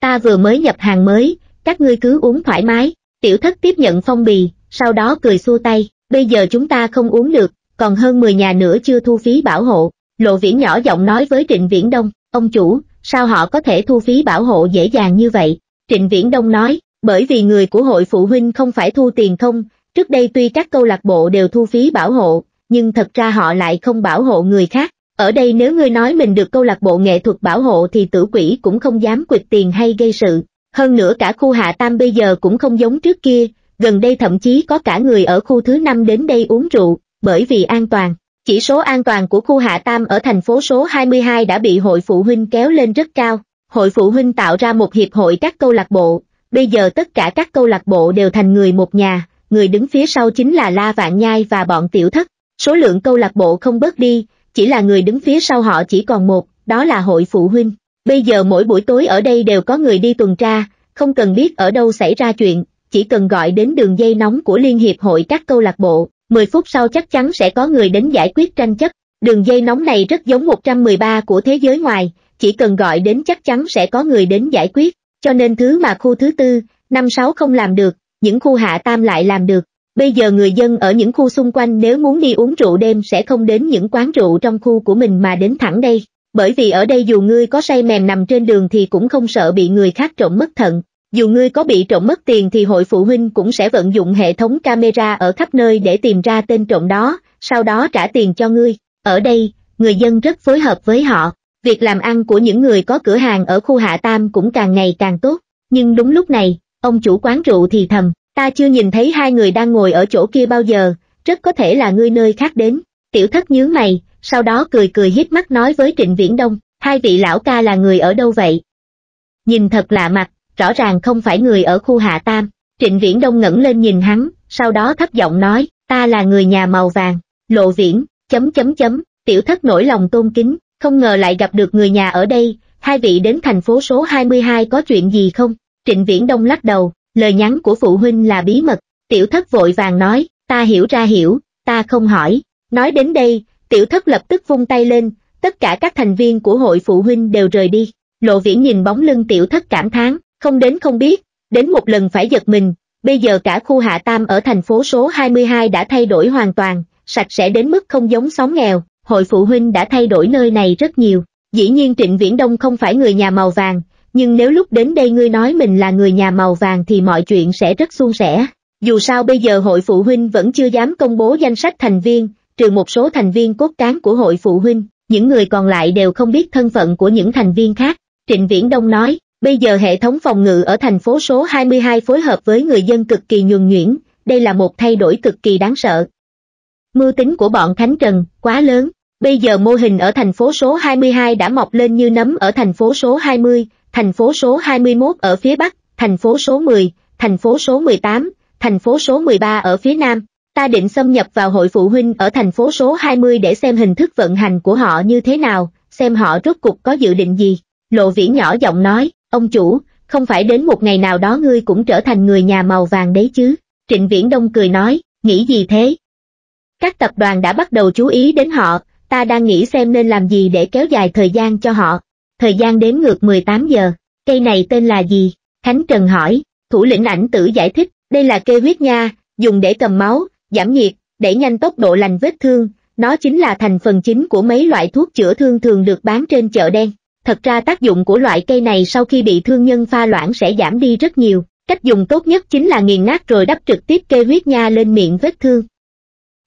Ta vừa mới nhập hàng mới, các ngươi cứ uống thoải mái, tiểu thất tiếp nhận phong bì, sau đó cười xua tay, bây giờ chúng ta không uống được, còn hơn 10 nhà nữa chưa thu phí bảo hộ, lộ viễn nhỏ giọng nói với Trịnh Viễn Đông, ông chủ, sao họ có thể thu phí bảo hộ dễ dàng như vậy, Trịnh Viễn Đông nói, bởi vì người của hội phụ huynh không phải thu tiền không, trước đây tuy các câu lạc bộ đều thu phí bảo hộ, nhưng thật ra họ lại không bảo hộ người khác, ở đây nếu ngươi nói mình được câu lạc bộ nghệ thuật bảo hộ thì tử quỷ cũng không dám quỵt tiền hay gây sự. Hơn nữa cả khu hạ tam bây giờ cũng không giống trước kia, gần đây thậm chí có cả người ở khu thứ năm đến đây uống rượu, bởi vì an toàn. Chỉ số an toàn của khu hạ tam ở thành phố số 22 đã bị hội phụ huynh kéo lên rất cao. Hội phụ huynh tạo ra một hiệp hội các câu lạc bộ, bây giờ tất cả các câu lạc bộ đều thành người một nhà, người đứng phía sau chính là La Vạn Nhai và bọn tiểu thất. Số lượng câu lạc bộ không bớt đi, chỉ là người đứng phía sau họ chỉ còn một, đó là hội phụ huynh. Bây giờ mỗi buổi tối ở đây đều có người đi tuần tra, không cần biết ở đâu xảy ra chuyện, chỉ cần gọi đến đường dây nóng của Liên hiệp hội các câu lạc bộ, 10 phút sau chắc chắn sẽ có người đến giải quyết tranh chấp. Đường dây nóng này rất giống 113 của thế giới ngoài, chỉ cần gọi đến chắc chắn sẽ có người đến giải quyết, cho nên thứ mà khu thứ tư, năm sáu không làm được, những khu hạ tam lại làm được. Bây giờ người dân ở những khu xung quanh nếu muốn đi uống rượu đêm sẽ không đến những quán rượu trong khu của mình mà đến thẳng đây, bởi vì ở đây dù ngươi có say mềm nằm trên đường thì cũng không sợ bị người khác trộm mất thận. Dù ngươi có bị trộm mất tiền thì hội phụ huynh cũng sẽ vận dụng hệ thống camera ở khắp nơi để tìm ra tên trộm đó, sau đó trả tiền cho ngươi. Ở đây, người dân rất phối hợp với họ. Việc làm ăn của những người có cửa hàng ở khu Hạ Tam cũng càng ngày càng tốt. Nhưng đúng lúc này, ông chủ quán rượu thì thầm, ta chưa nhìn thấy hai người đang ngồi ở chỗ kia bao giờ, rất có thể là ngươi nơi khác đến. tiểu thất nhướng mày, sau đó cười cười hít mắt nói với Trịnh Viễn Đông, hai vị lão ca là người ở đâu vậy? Nhìn thật lạ mặt, rõ ràng không phải người ở khu Hạ Tam. Trịnh Viễn Đông ngẩng lên nhìn hắn, sau đó thấp giọng nói, ta là người nhà màu vàng, lộ viễn, chấm chấm chấm, tiểu thất nổi lòng tôn kính, không ngờ lại gặp được người nhà ở đây, hai vị đến thành phố số 22 có chuyện gì không? Trịnh Viễn Đông lắc đầu, lời nhắn của phụ huynh là bí mật, tiểu thất vội vàng nói, ta hiểu ra hiểu, ta không hỏi. Nói đến đây, tiểu thất lập tức vung tay lên, tất cả các thành viên của hội phụ huynh đều rời đi. Lộ viễn nhìn bóng lưng tiểu thất cảm thán, không đến không biết, đến một lần phải giật mình, bây giờ cả khu hạ tam ở thành phố số 22 đã thay đổi hoàn toàn, sạch sẽ đến mức không giống xóm nghèo, hội phụ huynh đã thay đổi nơi này rất nhiều. Dĩ nhiên Trịnh Viễn Đông không phải người nhà màu vàng, nhưng nếu lúc đến đây ngươi nói mình là người nhà màu vàng thì mọi chuyện sẽ rất suôn sẻ. Dù sao bây giờ hội phụ huynh vẫn chưa dám công bố danh sách thành viên, trừ một số thành viên cốt cán của hội phụ huynh, những người còn lại đều không biết thân phận của những thành viên khác. Trịnh Viễn Đông nói, bây giờ hệ thống phòng ngự ở thành phố số 22 phối hợp với người dân cực kỳ nhuần nhuyễn, đây là một thay đổi cực kỳ đáng sợ. Mưu tính của bọn Khánh Trần, quá lớn, bây giờ mô hình ở thành phố số 22 đã mọc lên như nấm ở thành phố số 20, thành phố số 21 ở phía Bắc, thành phố số 10, thành phố số 18, thành phố số 13 ở phía Nam. Ta định xâm nhập vào hội phụ huynh ở thành phố số 20 để xem hình thức vận hành của họ như thế nào, xem họ rốt cục có dự định gì. Lộ viễn nhỏ giọng nói, ông chủ, không phải đến một ngày nào đó ngươi cũng trở thành người nhà màu vàng đấy chứ. Trịnh Viễn Đông cười nói, nghĩ gì thế? Các tập đoàn đã bắt đầu chú ý đến họ, ta đang nghĩ xem nên làm gì để kéo dài thời gian cho họ. Thời gian đếm ngược 18 giờ, cây này tên là gì? Khánh Trần hỏi, thủ lĩnh ảnh tử giải thích, đây là kê huyết nha, dùng để cầm máu, giảm nhiệt, để nhanh tốc độ lành vết thương, nó chính là thành phần chính của mấy loại thuốc chữa thương thường được bán trên chợ đen. Thật ra tác dụng của loại cây này sau khi bị thương nhân pha loãng sẽ giảm đi rất nhiều. Cách dùng tốt nhất chính là nghiền nát rồi đắp trực tiếp kê huyết nha lên miệng vết thương.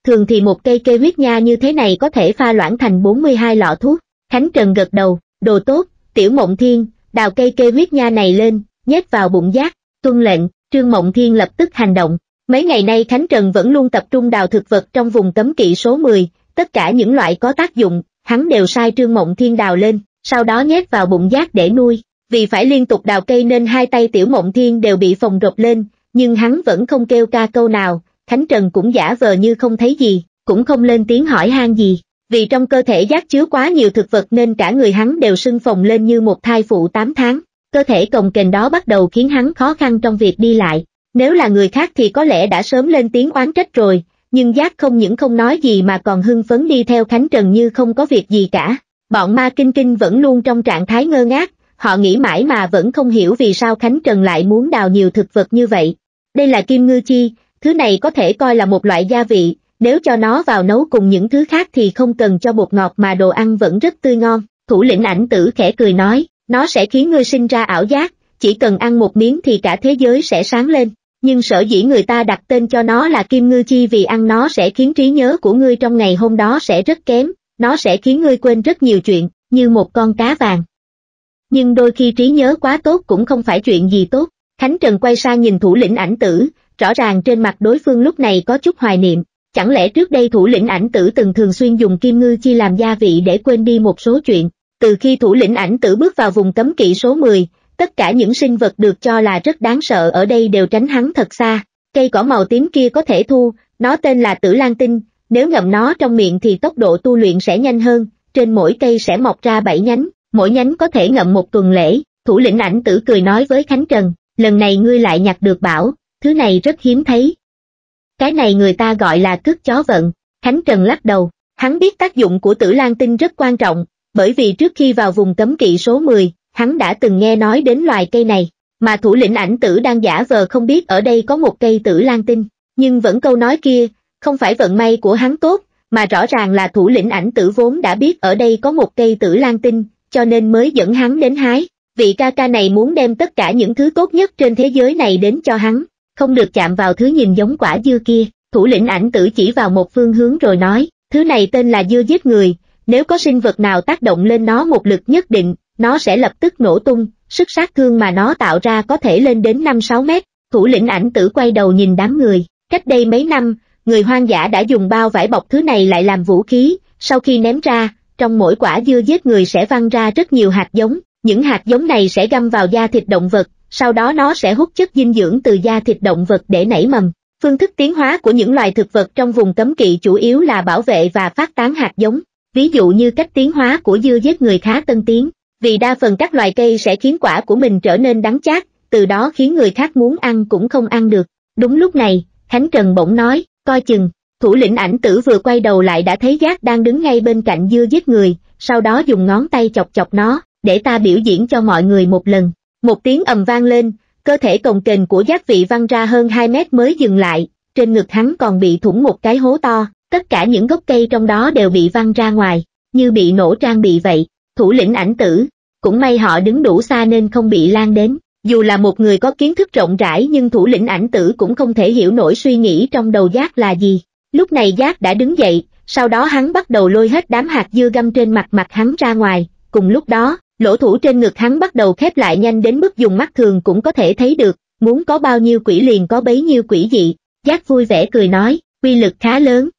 Thường thì một cây kê huyết nha như thế này có thể pha loãng thành 42 lọ thuốc. Khánh Trần gật đầu, đồ tốt, tiểu mộng thiên, đào cây kê huyết nha này lên, nhét vào bụng giác, tuân lệnh, Trương Mộng Thiên lập tức hành động. Mấy ngày nay Khánh Trần vẫn luôn tập trung đào thực vật trong vùng cấm kỵ số 10, tất cả những loại có tác dụng, hắn đều sai Trương Mộng Thiên đào lên, sau đó nhét vào bụng giác để nuôi. Vì phải liên tục đào cây nên hai tay Tiểu Mộng Thiên đều bị phồng rộp lên, nhưng hắn vẫn không kêu ca câu nào, Khánh Trần cũng giả vờ như không thấy gì, cũng không lên tiếng hỏi han gì. Vì trong cơ thể giác chứa quá nhiều thực vật nên cả người hắn đều sưng phồng lên như một thai phụ 8 tháng. Cơ thể cồng kềnh đó bắt đầu khiến hắn khó khăn trong việc đi lại. Nếu là người khác thì có lẽ đã sớm lên tiếng oán trách rồi, nhưng giác không những không nói gì mà còn hưng phấn đi theo Khánh Trần như không có việc gì cả. Bọn ma kinh kinh vẫn luôn trong trạng thái ngơ ngác, họ nghĩ mãi mà vẫn không hiểu vì sao Khánh Trần lại muốn đào nhiều thực vật như vậy. Đây là kim ngư chi, thứ này có thể coi là một loại gia vị, nếu cho nó vào nấu cùng những thứ khác thì không cần cho bột ngọt mà đồ ăn vẫn rất tươi ngon. Thủ lĩnh ảnh tử khẽ cười nói, nó sẽ khiến ngươi sinh ra ảo giác, chỉ cần ăn một miếng thì cả thế giới sẽ sáng lên. Nhưng sở dĩ người ta đặt tên cho nó là kim ngư chi vì ăn nó sẽ khiến trí nhớ của ngươi trong ngày hôm đó sẽ rất kém, nó sẽ khiến ngươi quên rất nhiều chuyện, như một con cá vàng. Nhưng đôi khi trí nhớ quá tốt cũng không phải chuyện gì tốt. Khánh Trần quay sang nhìn thủ lĩnh ảnh tử, rõ ràng trên mặt đối phương lúc này có chút hoài niệm. Chẳng lẽ trước đây thủ lĩnh ảnh tử từng thường xuyên dùng kim ngư chi làm gia vị để quên đi một số chuyện, từ khi thủ lĩnh ảnh tử bước vào vùng cấm kỵ số 10, tất cả những sinh vật được cho là rất đáng sợ ở đây đều tránh hắn thật xa. Cây cỏ màu tím kia có thể thu, nó tên là tử lan tinh, nếu ngậm nó trong miệng thì tốc độ tu luyện sẽ nhanh hơn, trên mỗi cây sẽ mọc ra 7 nhánh, mỗi nhánh có thể ngậm một tuần lễ. Thủ lĩnh ảnh tử cười nói với Khánh Trần, lần này ngươi lại nhặt được bảo, thứ này rất hiếm thấy. Cái này người ta gọi là cước chó vận, Khánh Trần lắc đầu, hắn biết tác dụng của tử lan tinh rất quan trọng, bởi vì trước khi vào vùng cấm kỵ số 10, hắn đã từng nghe nói đến loài cây này, mà thủ lĩnh ảnh tử đang giả vờ không biết ở đây có một cây tử lan tinh, nhưng vẫn câu nói kia, không phải vận may của hắn tốt, mà rõ ràng là thủ lĩnh ảnh tử vốn đã biết ở đây có một cây tử lan tinh, cho nên mới dẫn hắn đến hái. Vị ca ca này muốn đem tất cả những thứ tốt nhất trên thế giới này đến cho hắn, không được chạm vào thứ nhìn giống quả dưa kia. Thủ lĩnh ảnh tử chỉ vào một phương hướng rồi nói, thứ này tên là dưa giết người, nếu có sinh vật nào tác động lên nó một lực nhất định, nó sẽ lập tức nổ tung, sức sát thương mà nó tạo ra có thể lên đến 5-6 mét. Thủ lĩnh ảnh tử quay đầu nhìn đám người, cách đây mấy năm, người hoang dã đã dùng bao vải bọc thứ này lại làm vũ khí, sau khi ném ra, trong mỗi quả dưa giết người sẽ văng ra rất nhiều hạt giống, những hạt giống này sẽ găm vào da thịt động vật, sau đó nó sẽ hút chất dinh dưỡng từ da thịt động vật để nảy mầm. Phương thức tiến hóa của những loài thực vật trong vùng cấm kỵ chủ yếu là bảo vệ và phát tán hạt giống, ví dụ như cách tiến hóa của dưa giết người khá tân tiến, vì đa phần các loài cây sẽ khiến quả của mình trở nên đắng chát, từ đó khiến người khác muốn ăn cũng không ăn được. Đúng lúc này, Khánh Trần bỗng nói, coi chừng, thủ lĩnh ảnh tử vừa quay đầu lại đã thấy giác đang đứng ngay bên cạnh dưa giết người, sau đó dùng ngón tay chọc chọc nó, để ta biểu diễn cho mọi người một lần. Một tiếng ầm vang lên, cơ thể cồng kềnh của giác vị văng ra hơn 2 mét mới dừng lại, trên ngực hắn còn bị thủng một cái hố to, tất cả những gốc cây trong đó đều bị văng ra ngoài, như bị nổ trang bị vậy, thủ lĩnh ảnh tử, cũng may họ đứng đủ xa nên không bị lan đến. Dù là một người có kiến thức rộng rãi nhưng thủ lĩnh ảnh tử cũng không thể hiểu nổi suy nghĩ trong đầu giác là gì. Lúc này giác đã đứng dậy, sau đó hắn bắt đầu lôi hết đám hạt dưa găm trên mặt mặt hắn ra ngoài, cùng lúc đó, lỗ thủ trên ngực hắn bắt đầu khép lại nhanh đến mức dùng mắt thường cũng có thể thấy được, muốn có bao nhiêu quỷ liền có bấy nhiêu quỷ dị, giác vui vẻ cười nói, quy lực khá lớn.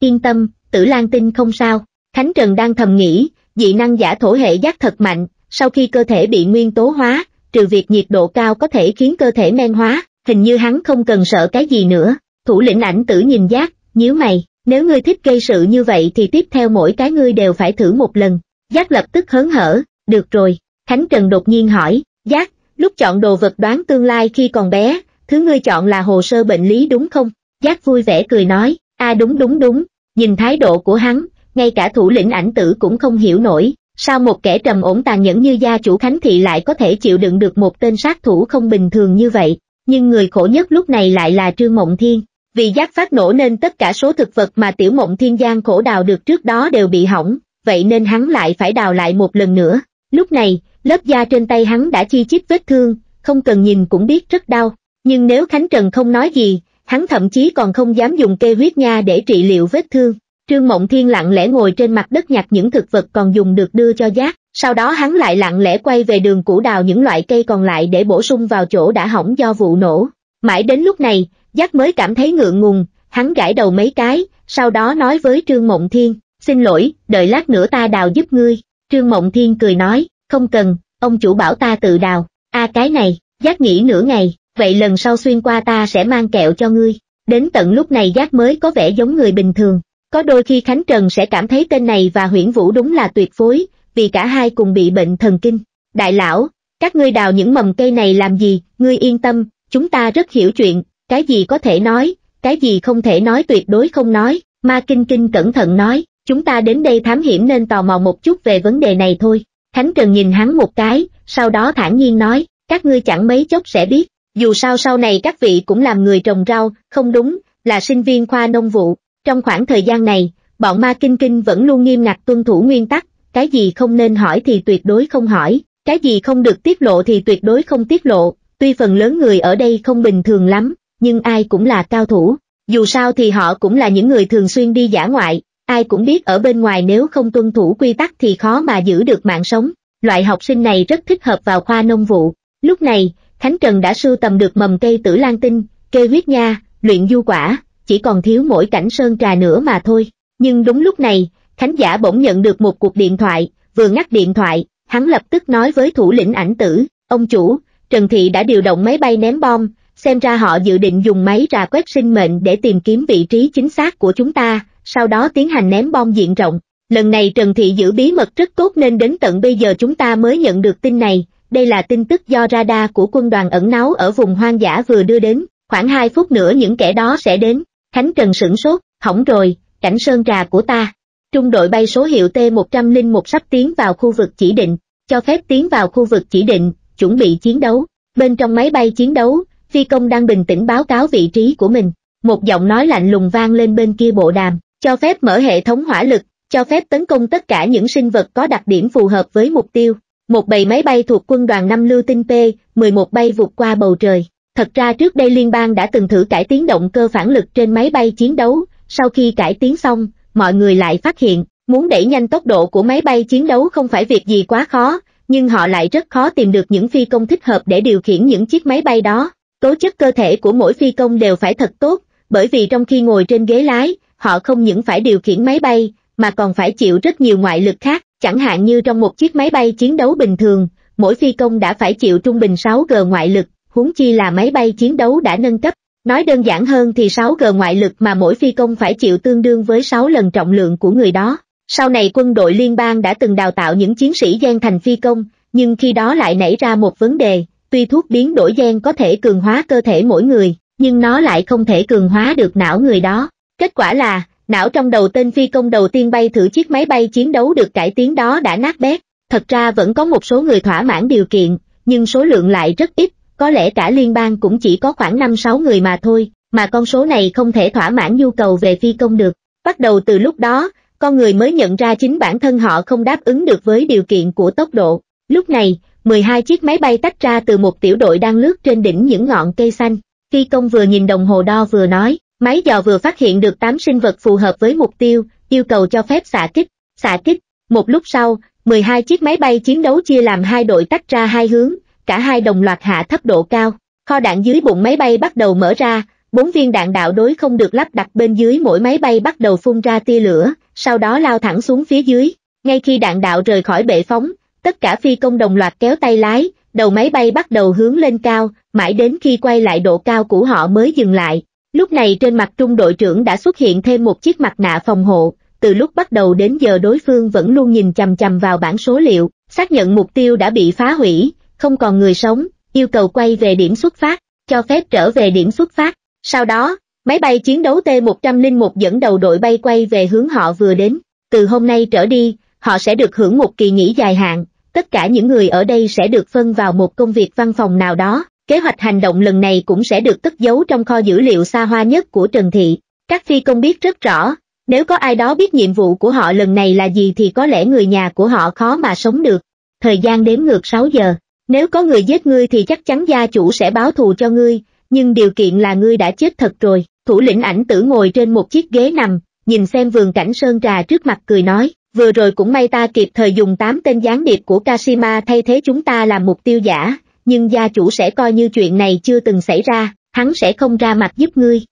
Yên tâm, tử lan tinh không sao, Khánh Trần đang thầm nghĩ, dị năng giả thổ hệ giác thật mạnh, sau khi cơ thể bị nguyên tố hóa, trừ việc nhiệt độ cao có thể khiến cơ thể men hóa, hình như hắn không cần sợ cái gì nữa. Thủ lĩnh ảnh tử nhìn giác, nhíu mày, nếu ngươi thích gây sự như vậy thì tiếp theo mỗi cái ngươi đều phải thử một lần. Giác lập tức hớn hở, được rồi. Khánh Trần đột nhiên hỏi, Giác, lúc chọn đồ vật đoán tương lai khi còn bé, thứ ngươi chọn là hồ sơ bệnh lý đúng không? Giác vui vẻ cười nói, a đúng đúng đúng, nhìn thái độ của hắn, ngay cả thủ lĩnh ảnh tử cũng không hiểu nổi, sao một kẻ trầm ổn tàn nhẫn như gia chủ Khánh Thị lại có thể chịu đựng được một tên sát thủ không bình thường như vậy, nhưng người khổ nhất lúc này lại là Trương Mộng Thiên. Vì giác phát nổ nên tất cả số thực vật mà tiểu mộng thiên giang khổ đào được trước đó đều bị hỏng, vậy nên hắn lại phải đào lại một lần nữa. Lúc này, lớp da trên tay hắn đã chi chít vết thương, không cần nhìn cũng biết rất đau. Nhưng nếu Khánh Trần không nói gì, hắn thậm chí còn không dám dùng kê huyết nha để trị liệu vết thương. Trương Mộng Thiên lặng lẽ ngồi trên mặt đất nhặt những thực vật còn dùng được đưa cho giác, sau đó hắn lại lặng lẽ quay về đường cũ đào những loại cây còn lại để bổ sung vào chỗ đã hỏng do vụ nổ. Mãi đến lúc này, giác mới cảm thấy ngượng ngùng, hắn gãi đầu mấy cái, sau đó nói với Trương Mộng Thiên, xin lỗi, đợi lát nữa ta đào giúp ngươi. Trương Mộng Thiên cười nói, không cần, ông chủ bảo ta tự đào, a cái này, giác nghĩ nửa ngày, vậy lần sau xuyên qua ta sẽ mang kẹo cho ngươi. Đến tận lúc này giác mới có vẻ giống người bình thường, có đôi khi Khánh Trần sẽ cảm thấy tên này và huyễn vũ đúng là tuyệt phối, vì cả hai cùng bị bệnh thần kinh. Đại lão, các ngươi đào những mầm cây này làm gì, ngươi yên tâm, chúng ta rất hiểu chuyện, cái gì có thể nói, cái gì không thể nói tuyệt đối không nói, ma kinh kinh cẩn thận nói, chúng ta đến đây thám hiểm nên tò mò một chút về vấn đề này thôi. Khánh Trần nhìn hắn một cái, sau đó thản nhiên nói, các ngươi chẳng mấy chốc sẽ biết, dù sao sau này các vị cũng làm người trồng rau, không đúng, là sinh viên khoa nông vụ, trong khoảng thời gian này, bọn ma kinh kinh vẫn luôn nghiêm ngặt tuân thủ nguyên tắc, cái gì không nên hỏi thì tuyệt đối không hỏi, cái gì không được tiết lộ thì tuyệt đối không tiết lộ, tuy phần lớn người ở đây không bình thường lắm, nhưng ai cũng là cao thủ, dù sao thì họ cũng là những người thường xuyên đi giả ngoại, ai cũng biết ở bên ngoài nếu không tuân thủ quy tắc thì khó mà giữ được mạng sống, loại học sinh này rất thích hợp vào khoa nông vụ. Lúc này, Khánh Trần đã sưu tầm được mầm cây tử lan tinh, kê huyết nha, luyện du quả, chỉ còn thiếu mỗi cảnh sơn trà nữa mà thôi. Nhưng đúng lúc này, Khánh giả bỗng nhận được một cuộc điện thoại, vừa ngắt điện thoại, hắn lập tức nói với thủ lĩnh ảnh tử, ông chủ, Trần Thị đã điều động máy bay ném bom, xem ra họ dự định dùng máy rà quét sinh mệnh để tìm kiếm vị trí chính xác của chúng ta, sau đó tiến hành ném bom diện rộng. Lần này Trần Thị giữ bí mật rất tốt nên đến tận bây giờ chúng ta mới nhận được tin này, đây là tin tức do radar của quân đoàn ẩn náu ở vùng hoang dã vừa đưa đến, khoảng 2 phút nữa những kẻ đó sẽ đến. Khánh Trần sửng sốt, hỏng rồi, cảnh sơn trà của ta. Trung đội bay số hiệu T-101 sắp tiến vào khu vực chỉ định, cho phép tiến vào khu vực chỉ định, chuẩn bị chiến đấu. Bên trong máy bay chiến đấu, phi công đang bình tĩnh báo cáo vị trí của mình. Một giọng nói lạnh lùng vang lên bên kia bộ đàm, cho phép mở hệ thống hỏa lực, cho phép tấn công tất cả những sinh vật có đặc điểm phù hợp với mục tiêu. Một bầy máy bay thuộc quân đoàn 5 lưu tinh P-11 bay vụt qua bầu trời. Thật ra trước đây liên bang đã từng thử cải tiến động cơ phản lực trên máy bay chiến đấu, sau khi cải tiến xong, mọi người lại phát hiện, muốn đẩy nhanh tốc độ của máy bay chiến đấu không phải việc gì quá khó, nhưng họ lại rất khó tìm được những phi công thích hợp để điều khiển những chiếc máy bay đó. Tố chất cơ thể của mỗi phi công đều phải thật tốt, bởi vì trong khi ngồi trên ghế lái, họ không những phải điều khiển máy bay, mà còn phải chịu rất nhiều ngoại lực khác, chẳng hạn như trong một chiếc máy bay chiến đấu bình thường, mỗi phi công đã phải chịu trung bình 6G ngoại lực, huống chi là máy bay chiến đấu đã nâng cấp. Nói đơn giản hơn thì 6G ngoại lực mà mỗi phi công phải chịu tương đương với 6 lần trọng lượng của người đó. Sau này quân đội liên bang đã từng đào tạo những chiến sĩ gian thành phi công, nhưng khi đó lại nảy ra một vấn đề, tuy thuốc biến đổi gen có thể cường hóa cơ thể mỗi người, nhưng nó lại không thể cường hóa được não người đó. Kết quả là, não trong đầu tên phi công đầu tiên bay thử chiếc máy bay chiến đấu được cải tiến đó đã nát bét. Thật ra vẫn có một số người thỏa mãn điều kiện, nhưng số lượng lại rất ít, có lẽ cả liên bang cũng chỉ có khoảng 5-6 người mà thôi, mà con số này không thể thỏa mãn nhu cầu về phi công được. Bắt đầu từ lúc đó, con người mới nhận ra chính bản thân họ không đáp ứng được với điều kiện của tốc độ. Lúc này, 12 chiếc máy bay tách ra từ một tiểu đội đang lướt trên đỉnh những ngọn cây xanh. Phi công vừa nhìn đồng hồ đo vừa nói, máy dò vừa phát hiện được 8 sinh vật phù hợp với mục tiêu, yêu cầu cho phép xạ kích, xạ kích. Một lúc sau, 12 chiếc máy bay chiến đấu chia làm hai đội tách ra hai hướng, cả hai đồng loạt hạ thấp độ cao. Kho đạn dưới bụng máy bay bắt đầu mở ra, bốn viên đạn đạo đối không được lắp đặt bên dưới mỗi máy bay bắt đầu phun ra tia lửa, sau đó lao thẳng xuống phía dưới. Ngay khi đạn đạo rời khỏi bệ phóng, tất cả phi công đồng loạt kéo tay lái, đầu máy bay bắt đầu hướng lên cao, mãi đến khi quay lại độ cao của họ mới dừng lại. Lúc này trên mặt trung đội trưởng đã xuất hiện thêm một chiếc mặt nạ phòng hộ, từ lúc bắt đầu đến giờ đối phương vẫn luôn nhìn chằm chằm vào bản số liệu, xác nhận mục tiêu đã bị phá hủy, không còn người sống, yêu cầu quay về điểm xuất phát, cho phép trở về điểm xuất phát. Sau đó, máy bay chiến đấu T-101 dẫn đầu đội bay quay về hướng họ vừa đến. Từ hôm nay trở đi, họ sẽ được hưởng một kỳ nghỉ dài hạn, tất cả những người ở đây sẽ được phân vào một công việc văn phòng nào đó. Kế hoạch hành động lần này cũng sẽ được cất giấu trong kho dữ liệu xa hoa nhất của Trần Thị. Các phi công biết rất rõ, nếu có ai đó biết nhiệm vụ của họ lần này là gì thì có lẽ người nhà của họ khó mà sống được. Thời gian đếm ngược 6 giờ, nếu có người giết ngươi thì chắc chắn gia chủ sẽ báo thù cho ngươi, nhưng điều kiện là ngươi đã chết thật rồi. Thủ lĩnh ảnh tử ngồi trên một chiếc ghế nằm, nhìn xem vườn cảnh sơn trà trước mặt cười nói, vừa rồi cũng may ta kịp thời dùng 8 tên gián điệp của Kashima thay thế chúng ta làm mục tiêu giả, nhưng gia chủ sẽ coi như chuyện này chưa từng xảy ra, hắn sẽ không ra mặt giúp ngươi.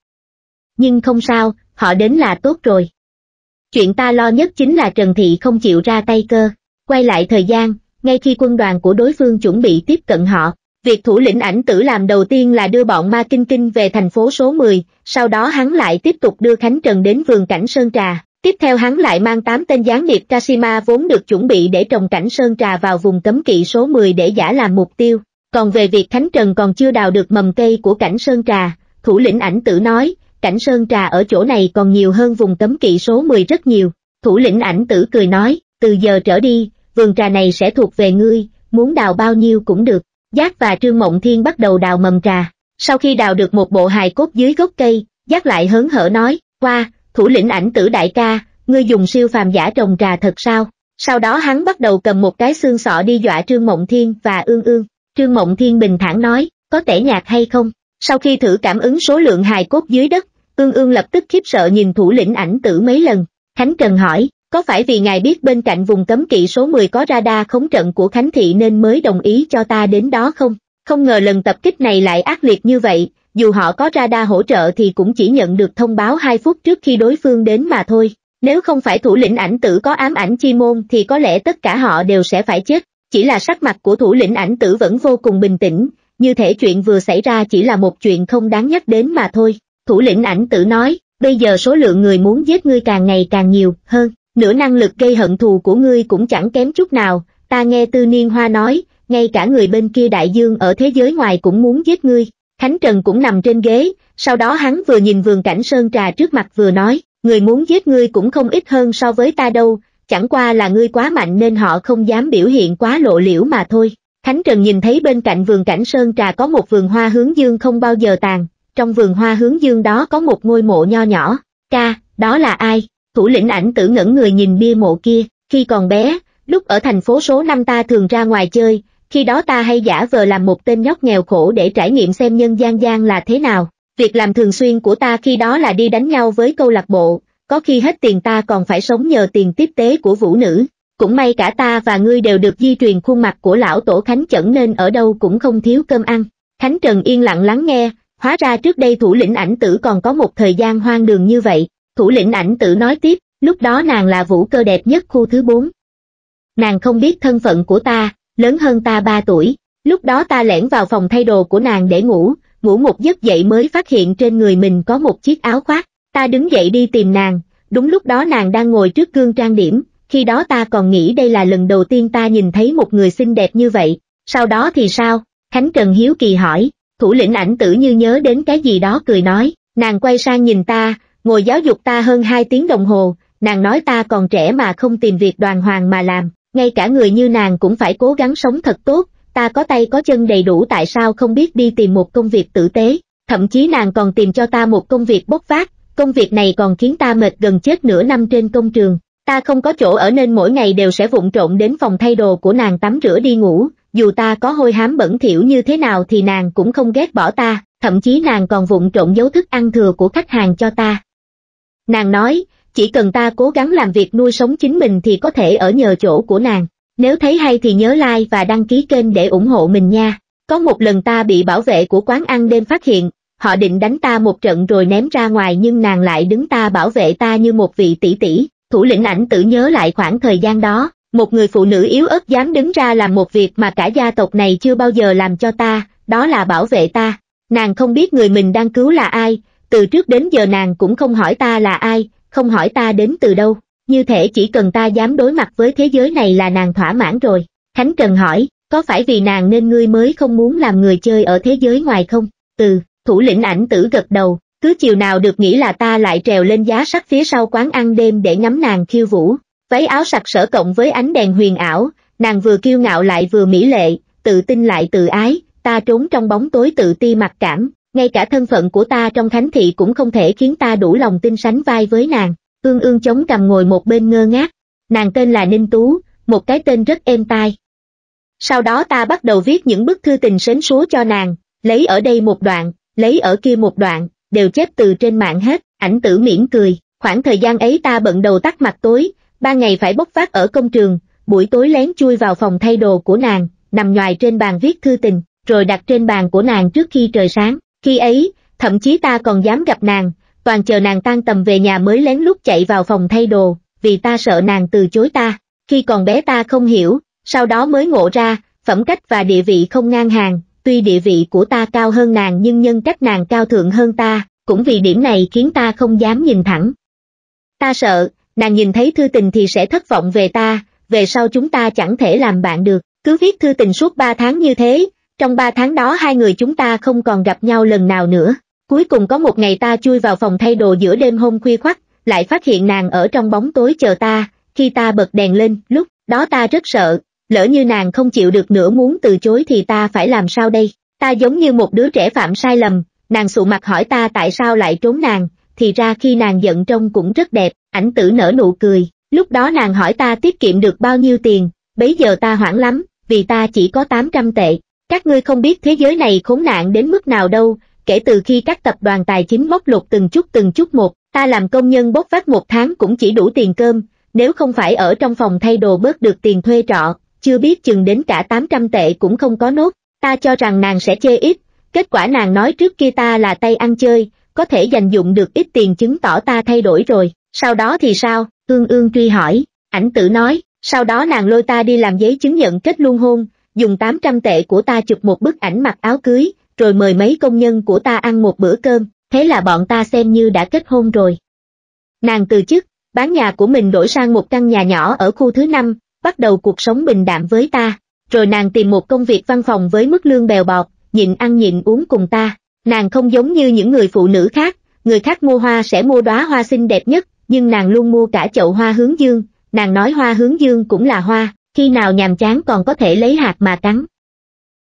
Nhưng không sao, họ đến là tốt rồi. Chuyện ta lo nhất chính là Trần Thị không chịu ra tay cơ. Quay lại thời gian, ngay khi quân đoàn của đối phương chuẩn bị tiếp cận họ, việc thủ lĩnh ảnh tử làm đầu tiên là đưa bọn Ma Kinh Kinh về thành phố số 10, sau đó hắn lại tiếp tục đưa Khánh Trần đến vườn cảnh Sơn Trà. Tiếp theo hắn lại mang 8 tên gián điệp Kashima vốn được chuẩn bị để trồng cảnh Sơn Trà vào vùng cấm kỵ số 10 để giả làm mục tiêu. Còn về việc thánh Trần còn chưa đào được mầm cây của cảnh Sơn Trà, thủ lĩnh ảnh tử nói, cảnh Sơn Trà ở chỗ này còn nhiều hơn vùng cấm kỵ số 10 rất nhiều. Thủ lĩnh ảnh tử cười nói, từ giờ trở đi, vườn trà này sẽ thuộc về ngươi, muốn đào bao nhiêu cũng được. Giác và Trương Mộng Thiên bắt đầu đào mầm trà. Sau khi đào được một bộ hài cốt dưới gốc cây, Giác lại hớn hở nói, qua, thủ lĩnh ảnh tử đại ca, ngươi dùng siêu phàm giả trồng trà thật sao? Sau đó hắn bắt đầu cầm một cái xương sọ đi dọa Trương Mộng Thiên và Ương Ương. Trương Mộng Thiên bình thản nói, có tẻ nhạt hay không? Sau khi thử cảm ứng số lượng hài cốt dưới đất, Ương Ương lập tức khiếp sợ nhìn thủ lĩnh ảnh tử mấy lần. Khánh Trần hỏi, có phải vì ngài biết bên cạnh vùng cấm kỵ số 10 có radar khống trận của Khánh Thị nên mới đồng ý cho ta đến đó không? Không ngờ lần tập kích này lại ác liệt như vậy, dù họ có radar hỗ trợ thì cũng chỉ nhận được thông báo 2 phút trước khi đối phương đến mà thôi. Nếu không phải thủ lĩnh ảnh tử có ám ảnh chi môn thì có lẽ tất cả họ đều sẽ phải chết. Chỉ là sắc mặt của thủ lĩnh ảnh tử vẫn vô cùng bình tĩnh, như thể chuyện vừa xảy ra chỉ là một chuyện không đáng nhắc đến mà thôi. Thủ lĩnh ảnh tử nói, bây giờ số lượng người muốn giết ngươi càng ngày càng nhiều hơn, nửa năng lực gây hận thù của ngươi cũng chẳng kém chút nào, ta nghe tư niên hoa nói, ngay cả người bên kia đại dương ở thế giới ngoài cũng muốn giết ngươi. Khánh Trần cũng nằm trên ghế, sau đó hắn vừa nhìn vườn cảnh sơn trà trước mặt vừa nói, người muốn giết ngươi cũng không ít hơn so với ta đâu, chẳng qua là ngươi quá mạnh nên họ không dám biểu hiện quá lộ liễu mà thôi. Khánh Trần nhìn thấy bên cạnh vườn cảnh sơn trà có một vườn hoa hướng dương không bao giờ tàn, trong vườn hoa hướng dương đó có một ngôi mộ nho nhỏ, ca, đó là ai? Thủ lĩnh ảnh tử ngẩn người nhìn bia mộ kia, khi còn bé, lúc ở thành phố số 5 ta thường ra ngoài chơi, khi đó ta hay giả vờ làm một tên nhóc nghèo khổ để trải nghiệm xem nhân gian gian là thế nào. Việc làm thường xuyên của ta khi đó là đi đánh nhau với câu lạc bộ, có khi hết tiền ta còn phải sống nhờ tiền tiếp tế của vũ nữ. Cũng may cả ta và ngươi đều được di truyền khuôn mặt của lão tổ Khánh Chẩn nên ở đâu cũng không thiếu cơm ăn. Khánh Trần yên lặng lắng nghe, hóa ra trước đây thủ lĩnh ảnh tử còn có một thời gian hoang đường như vậy, thủ lĩnh ảnh tử nói tiếp, lúc đó nàng là vũ cơ đẹp nhất khu thứ bốn. Nàng không biết thân phận của ta, lớn hơn ta ba tuổi, lúc đó ta lẻn vào phòng thay đồ của nàng để ngủ, ngủ một giấc dậy mới phát hiện trên người mình có một chiếc áo khoác, ta đứng dậy đi tìm nàng, đúng lúc đó nàng đang ngồi trước gương trang điểm, khi đó ta còn nghĩ đây là lần đầu tiên ta nhìn thấy một người xinh đẹp như vậy, sau đó thì sao? Khánh Trần Hiếu Kỳ hỏi, thủ lĩnh ảnh tử như nhớ đến cái gì đó cười nói, nàng quay sang nhìn ta, ngồi giáo dục ta hơn hai tiếng đồng hồ, nàng nói ta còn trẻ mà không tìm việc đoàn hoàng mà làm, ngay cả người như nàng cũng phải cố gắng sống thật tốt, ta có tay có chân đầy đủ tại sao không biết đi tìm một công việc tử tế, thậm chí nàng còn tìm cho ta một công việc bốc vác, công việc này còn khiến ta mệt gần chết nửa năm trên công trường, ta không có chỗ ở nên mỗi ngày đều sẽ vụng trộn đến phòng thay đồ của nàng tắm rửa đi ngủ, dù ta có hôi hám bẩn thỉu như thế nào thì nàng cũng không ghét bỏ ta, thậm chí nàng còn vụng trộn giấu thức ăn thừa của khách hàng cho ta. Nàng nói, chỉ cần ta cố gắng làm việc nuôi sống chính mình thì có thể ở nhờ chỗ của nàng. Nếu thấy hay thì nhớ like và đăng ký kênh để ủng hộ mình nha. Có một lần ta bị bảo vệ của quán ăn đêm phát hiện, họ định đánh ta một trận rồi ném ra ngoài nhưng nàng lại đứng ta bảo vệ ta như một vị tỷ tỷ. Thủ lĩnh ảnh tự nhớ lại khoảng thời gian đó, một người phụ nữ yếu ớt dám đứng ra làm một việc mà cả gia tộc này chưa bao giờ làm cho ta, đó là bảo vệ ta. Nàng không biết người mình đang cứu là ai, từ trước đến giờ nàng cũng không hỏi ta là ai, không hỏi ta đến từ đâu, như thể chỉ cần ta dám đối mặt với thế giới này là nàng thỏa mãn rồi. Khánh Trần hỏi, có phải vì nàng nên ngươi mới không muốn làm người chơi ở thế giới ngoài không? từ thủ lĩnh ảnh tử gật đầu, cứ chiều nào được nghĩ là ta lại trèo lên giá sắt phía sau quán ăn đêm để ngắm nàng khiêu vũ. Váy áo sặc sỡ cộng với ánh đèn huyền ảo, nàng vừa kiêu ngạo lại vừa mỹ lệ, tự tin lại tự ái, ta trốn trong bóng tối tự ti mặc cảm, ngay cả thân phận của ta trong thánh thị cũng không thể khiến ta đủ lòng tin sánh vai với nàng, ương ương chống cầm ngồi một bên ngơ ngác, nàng tên là Ninh Tú, một cái tên rất êm tai. Sau đó ta bắt đầu viết những bức thư tình sến súa cho nàng, lấy ở đây một đoạn, lấy ở kia một đoạn, đều chép từ trên mạng hết, ảnh tử miễn cười, khoảng thời gian ấy ta bận đầu tắt mặt tối, ba ngày phải bốc phát ở công trường, buổi tối lén chui vào phòng thay đồ của nàng, nằm ngoài trên bàn viết thư tình, rồi đặt trên bàn của nàng trước khi trời sáng, khi ấy, thậm chí ta còn dám gặp nàng, toàn chờ nàng tan tầm về nhà mới lén lút chạy vào phòng thay đồ, vì ta sợ nàng từ chối ta, khi còn bé ta không hiểu, sau đó mới ngộ ra, phẩm cách và địa vị không ngang hàng, tuy địa vị của ta cao hơn nàng nhưng nhân cách nàng cao thượng hơn ta, cũng vì điểm này khiến ta không dám nhìn thẳng. Ta sợ, nàng nhìn thấy thư tình thì sẽ thất vọng về ta, về sau chúng ta chẳng thể làm bạn được, cứ viết thư tình suốt ba tháng như thế, trong ba tháng đó hai người chúng ta không còn gặp nhau lần nào nữa. Cuối cùng có một ngày ta chui vào phòng thay đồ giữa đêm hôm khuya khoắt, lại phát hiện nàng ở trong bóng tối chờ ta, khi ta bật đèn lên, lúc đó ta rất sợ, lỡ như nàng không chịu được nữa muốn từ chối thì ta phải làm sao đây? Ta giống như một đứa trẻ phạm sai lầm, nàng sụ mặt hỏi ta tại sao lại trốn nàng, thì ra khi nàng giận trông cũng rất đẹp, ảnh tử nở nụ cười, lúc đó nàng hỏi ta tiết kiệm được bao nhiêu tiền, bấy giờ ta hoảng lắm, vì ta chỉ có 800 tệ, các ngươi không biết thế giới này khốn nạn đến mức nào đâu, kể từ khi các tập đoàn tài chính bóc lột từng chút từng chút một, ta làm công nhân bốc vác một tháng cũng chỉ đủ tiền cơm, nếu không phải ở trong phòng thay đồ bớt được tiền thuê trọ, chưa biết chừng đến cả 800 tệ cũng không có nốt, ta cho rằng nàng sẽ chê ít, kết quả nàng nói trước kia ta là tay ăn chơi, có thể dành dụng được ít tiền chứng tỏ ta thay đổi rồi, sau đó thì sao, ương ương truy hỏi, ảnh tử nói, sau đó nàng lôi ta đi làm giấy chứng nhận kết luôn hôn, dùng 800 tệ của ta chụp một bức ảnh mặc áo cưới, rồi mời mấy công nhân của ta ăn một bữa cơm, thế là bọn ta xem như đã kết hôn rồi. Nàng từ chức, bán nhà của mình đổi sang một căn nhà nhỏ ở khu thứ năm, bắt đầu cuộc sống bình đạm với ta, rồi nàng tìm một công việc văn phòng với mức lương bèo bọt, nhịn ăn nhịn uống cùng ta. Nàng không giống như những người phụ nữ khác, người khác mua hoa sẽ mua đóa hoa xinh đẹp nhất, nhưng nàng luôn mua cả chậu hoa hướng dương, nàng nói hoa hướng dương cũng là hoa, khi nào nhàm chán còn có thể lấy hạt mà cắn.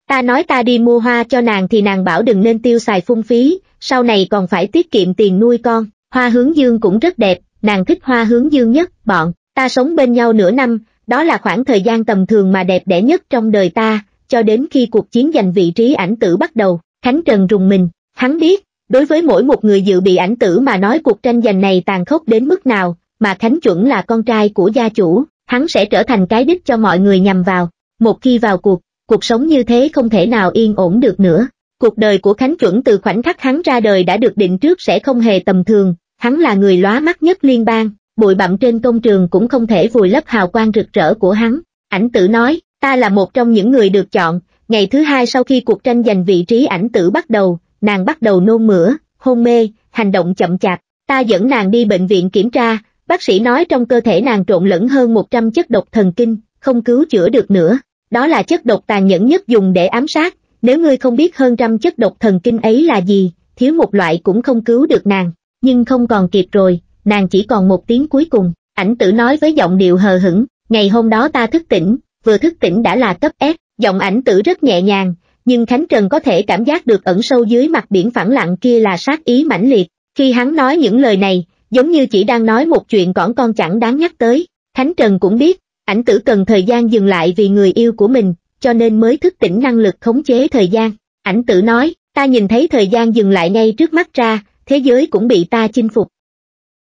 Ta nói ta đi mua hoa cho nàng thì nàng bảo đừng nên tiêu xài phung phí, sau này còn phải tiết kiệm tiền nuôi con, hoa hướng dương cũng rất đẹp, nàng thích hoa hướng dương nhất, bọn, ta sống bên nhau nửa năm, đó là khoảng thời gian tầm thường mà đẹp đẽ nhất trong đời ta, cho đến khi cuộc chiến giành vị trí ảnh tử bắt đầu, Khánh Trần rùng mình, hắn biết, đối với mỗi một người dự bị ảnh tử mà nói cuộc tranh giành này tàn khốc đến mức nào, mà Khánh chuẩn là con trai của gia chủ, hắn sẽ trở thành cái đích cho mọi người nhằm vào. Một khi vào cuộc, cuộc sống như thế không thể nào yên ổn được nữa. Cuộc đời của Khánh Chuẩn từ khoảnh khắc hắn ra đời đã được định trước sẽ không hề tầm thường, hắn là người lóa mắt nhất liên bang, bụi bặm trên công trường cũng không thể vùi lấp hào quang rực rỡ của hắn. Ảnh tử nói, ta là một trong những người được chọn, ngày thứ hai sau khi cuộc tranh giành vị trí ảnh tử bắt đầu, nàng bắt đầu nôn mửa, hôn mê, hành động chậm chạp, ta dẫn nàng đi bệnh viện kiểm tra, bác sĩ nói trong cơ thể nàng trộn lẫn hơn 100 chất độc thần kinh, không cứu chữa được nữa, đó là chất độc tàn nhẫn nhất dùng để ám sát, nếu ngươi không biết hơn trăm chất độc thần kinh ấy là gì, thiếu một loại cũng không cứu được nàng, nhưng không còn kịp rồi, nàng chỉ còn một tiếng cuối cùng, ảnh tử nói với giọng điệu hờ hững, ngày hôm đó ta thức tỉnh, vừa thức tỉnh đã là cấp S, giọng ảnh tử rất nhẹ nhàng, nhưng Khánh Trần có thể cảm giác được ẩn sâu dưới mặt biển phẳng lặng kia là sát ý mãnh liệt, khi hắn nói những lời này, giống như chỉ đang nói một chuyện cỏn con chẳng đáng nhắc tới, thánh Trần cũng biết, ảnh tử cần thời gian dừng lại vì người yêu của mình, cho nên mới thức tỉnh năng lực khống chế thời gian. Ảnh tử nói, ta nhìn thấy thời gian dừng lại ngay trước mắt ra, thế giới cũng bị ta chinh phục.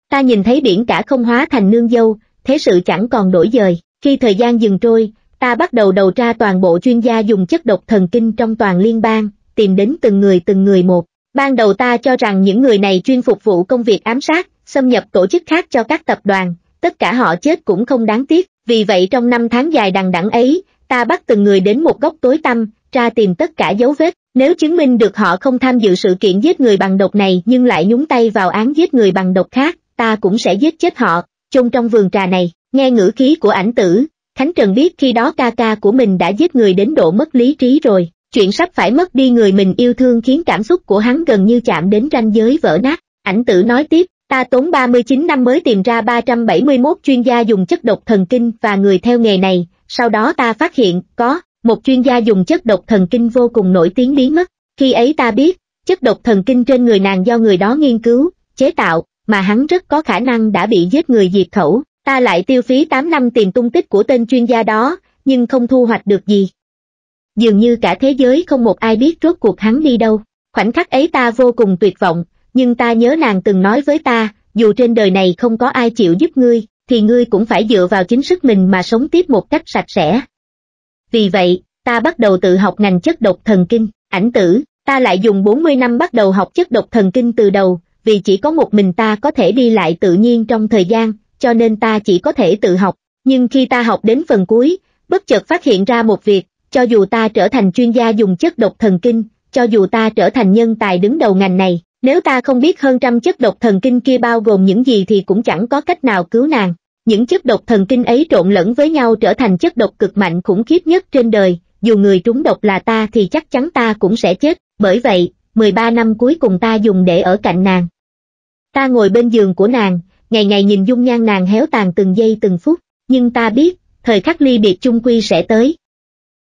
Ta nhìn thấy biển cả không hóa thành nương dâu, thế sự chẳng còn đổi dời, khi thời gian dừng trôi, ta bắt đầu đầu tra toàn bộ chuyên gia dùng chất độc thần kinh trong toàn liên bang, tìm đến từng người từng người một. Ban đầu ta cho rằng những người này chuyên phục vụ công việc ám sát, xâm nhập tổ chức khác cho các tập đoàn, tất cả họ chết cũng không đáng tiếc, vì vậy trong năm tháng dài đằng đẵng ấy, ta bắt từng người đến một góc tối tăm, tra tìm tất cả dấu vết, nếu chứng minh được họ không tham dự sự kiện giết người bằng độc này nhưng lại nhúng tay vào án giết người bằng độc khác, ta cũng sẽ giết chết họ, chôn trong vườn trà này, nghe ngữ khí của ảnh tử, Khánh Trần biết khi đó ca ca của mình đã giết người đến độ mất lý trí rồi, chuyện sắp phải mất đi người mình yêu thương khiến cảm xúc của hắn gần như chạm đến ranh giới vỡ nát, ảnh tử nói tiếp, ta tốn 39 năm mới tìm ra 371 chuyên gia dùng chất độc thần kinh và người theo nghề này, sau đó ta phát hiện, có, một chuyên gia dùng chất độc thần kinh vô cùng nổi tiếng biến mất, khi ấy ta biết, chất độc thần kinh trên người nàng do người đó nghiên cứu, chế tạo, mà hắn rất có khả năng đã bị giết người diệt khẩu, ta lại tiêu phí 8 năm tìm tung tích của tên chuyên gia đó, nhưng không thu hoạch được gì. Dường như cả thế giới không một ai biết rốt cuộc hắn đi đâu, khoảnh khắc ấy ta vô cùng tuyệt vọng, nhưng ta nhớ nàng từng nói với ta, dù trên đời này không có ai chịu giúp ngươi, thì ngươi cũng phải dựa vào chính sức mình mà sống tiếp một cách sạch sẽ. Vì vậy, ta bắt đầu tự học ngành chất độc thần kinh, ảnh tử, ta lại dùng 40 năm bắt đầu học chất độc thần kinh từ đầu, vì chỉ có một mình ta có thể đi lại tự nhiên trong thời gian, cho nên ta chỉ có thể tự học, nhưng khi ta học đến phần cuối, bất chợt phát hiện ra một việc, cho dù ta trở thành chuyên gia dùng chất độc thần kinh, cho dù ta trở thành nhân tài đứng đầu ngành này, nếu ta không biết hơn trăm chất độc thần kinh kia bao gồm những gì thì cũng chẳng có cách nào cứu nàng. Những chất độc thần kinh ấy trộn lẫn với nhau trở thành chất độc cực mạnh khủng khiếp nhất trên đời, dù người trúng độc là ta thì chắc chắn ta cũng sẽ chết, bởi vậy, 13 năm cuối cùng ta dùng để ở cạnh nàng. Ta ngồi bên giường của nàng, ngày ngày nhìn dung nhan nàng héo tàn từng giây từng phút, nhưng ta biết, thời khắc ly biệt chung quy sẽ tới.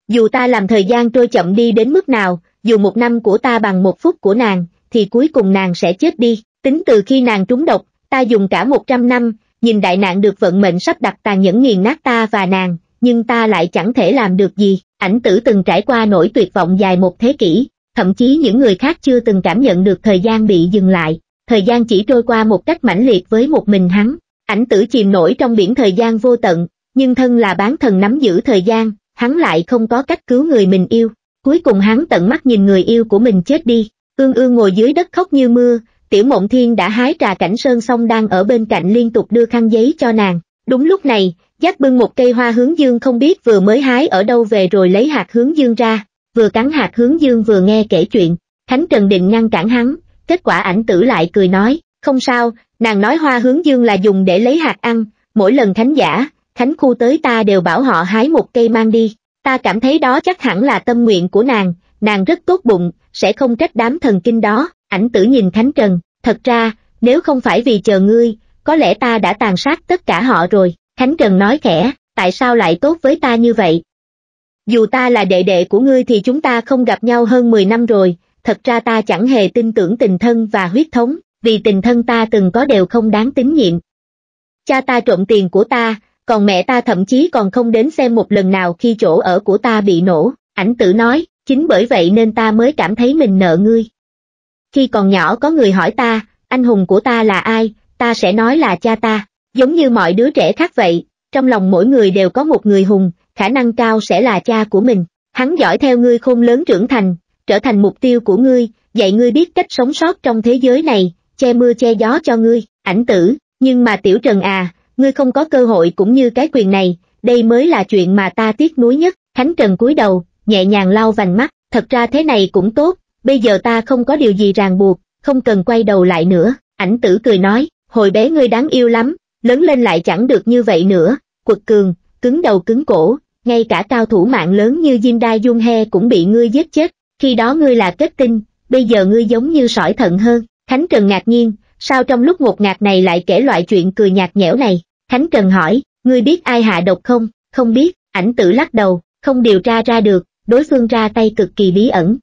Dù ta làm thời gian trôi chậm đi đến mức nào, dù một năm của ta bằng một phút của nàng, thì cuối cùng nàng sẽ chết đi. Tính từ khi nàng trúng độc, ta dùng cả 100 năm, nhìn đại nạn được vận mệnh sắp đặt tàn nhẫn nghiền nát ta và nàng, nhưng ta lại chẳng thể làm được gì. Ảnh tử từng trải qua nỗi tuyệt vọng dài một thế kỷ, thậm chí những người khác chưa từng cảm nhận được thời gian bị dừng lại. Thời gian chỉ trôi qua một cách mãnh liệt với một mình hắn. Ảnh tử chìm nổi trong biển thời gian vô tận, nhưng thân là bán thần nắm giữ thời gian, hắn lại không có cách cứu người mình yêu. Cuối cùng hắn tận mắt nhìn người yêu của mình chết đi, Ương ương ngồi dưới đất khóc như mưa, tiểu mộng thiên đã hái trà cảnh sơn xong đang ở bên cạnh liên tục đưa khăn giấy cho nàng. Đúng lúc này, giác bưng một cây hoa hướng dương không biết vừa mới hái ở đâu về rồi lấy hạt hướng dương ra, vừa cắn hạt hướng dương vừa nghe kể chuyện. Thánh Trần định ngăn cản hắn, kết quả ảnh tử lại cười nói, không sao, nàng nói hoa hướng dương là dùng để lấy hạt ăn, mỗi lần thánh giả, thánh khu tới ta đều bảo họ hái một cây mang đi, ta cảm thấy đó chắc hẳn là tâm nguyện của nàng, nàng rất tốt bụng, sẽ không trách đám thần kinh đó, ảnh tử nhìn Thánh Trần, thật ra, nếu không phải vì chờ ngươi, có lẽ ta đã tàn sát tất cả họ rồi, Khánh Trần nói khẽ, tại sao lại tốt với ta như vậy? Dù ta là đệ đệ của ngươi thì chúng ta không gặp nhau hơn 10 năm rồi, thật ra ta chẳng hề tin tưởng tình thân và huyết thống, vì tình thân ta từng có đều không đáng tín nhiệm. Cha ta trộm tiền của ta, còn mẹ ta thậm chí còn không đến xem một lần nào khi chỗ ở của ta bị nổ, ảnh tử nói, chính bởi vậy nên ta mới cảm thấy mình nợ ngươi. Khi còn nhỏ có người hỏi ta, anh hùng của ta là ai, ta sẽ nói là cha ta, giống như mọi đứa trẻ khác vậy, trong lòng mỗi người đều có một người hùng, khả năng cao sẽ là cha của mình, hắn giỏi theo ngươi khôn lớn trưởng thành, trở thành mục tiêu của ngươi, dạy ngươi biết cách sống sót trong thế giới này, che mưa che gió cho ngươi, ảnh tử, nhưng mà tiểu trần à, ngươi không có cơ hội cũng như cái quyền này, đây mới là chuyện mà ta tiếc nuối nhất, Khánh Trần cúi đầu, nhẹ nhàng lau vành mắt, thật ra thế này cũng tốt, bây giờ ta không có điều gì ràng buộc, không cần quay đầu lại nữa, ảnh tử cười nói, hồi bé ngươi đáng yêu lắm, lớn lên lại chẳng được như vậy nữa, quật cường, cứng đầu cứng cổ, ngay cả cao thủ mạng lớn như Jin Dai Dung He cũng bị ngươi giết chết, khi đó ngươi là kết tinh, bây giờ ngươi giống như sỏi thận hơn, Khánh Trần ngạc nhiên, sao trong lúc ngột ngạt này lại kể loại chuyện cười nhạt nhẽo này, Khánh Trần hỏi, ngươi biết ai hạ độc không, không biết, ảnh tử lắc đầu, không điều tra ra được, đối phương ra tay cực kỳ bí ẩn.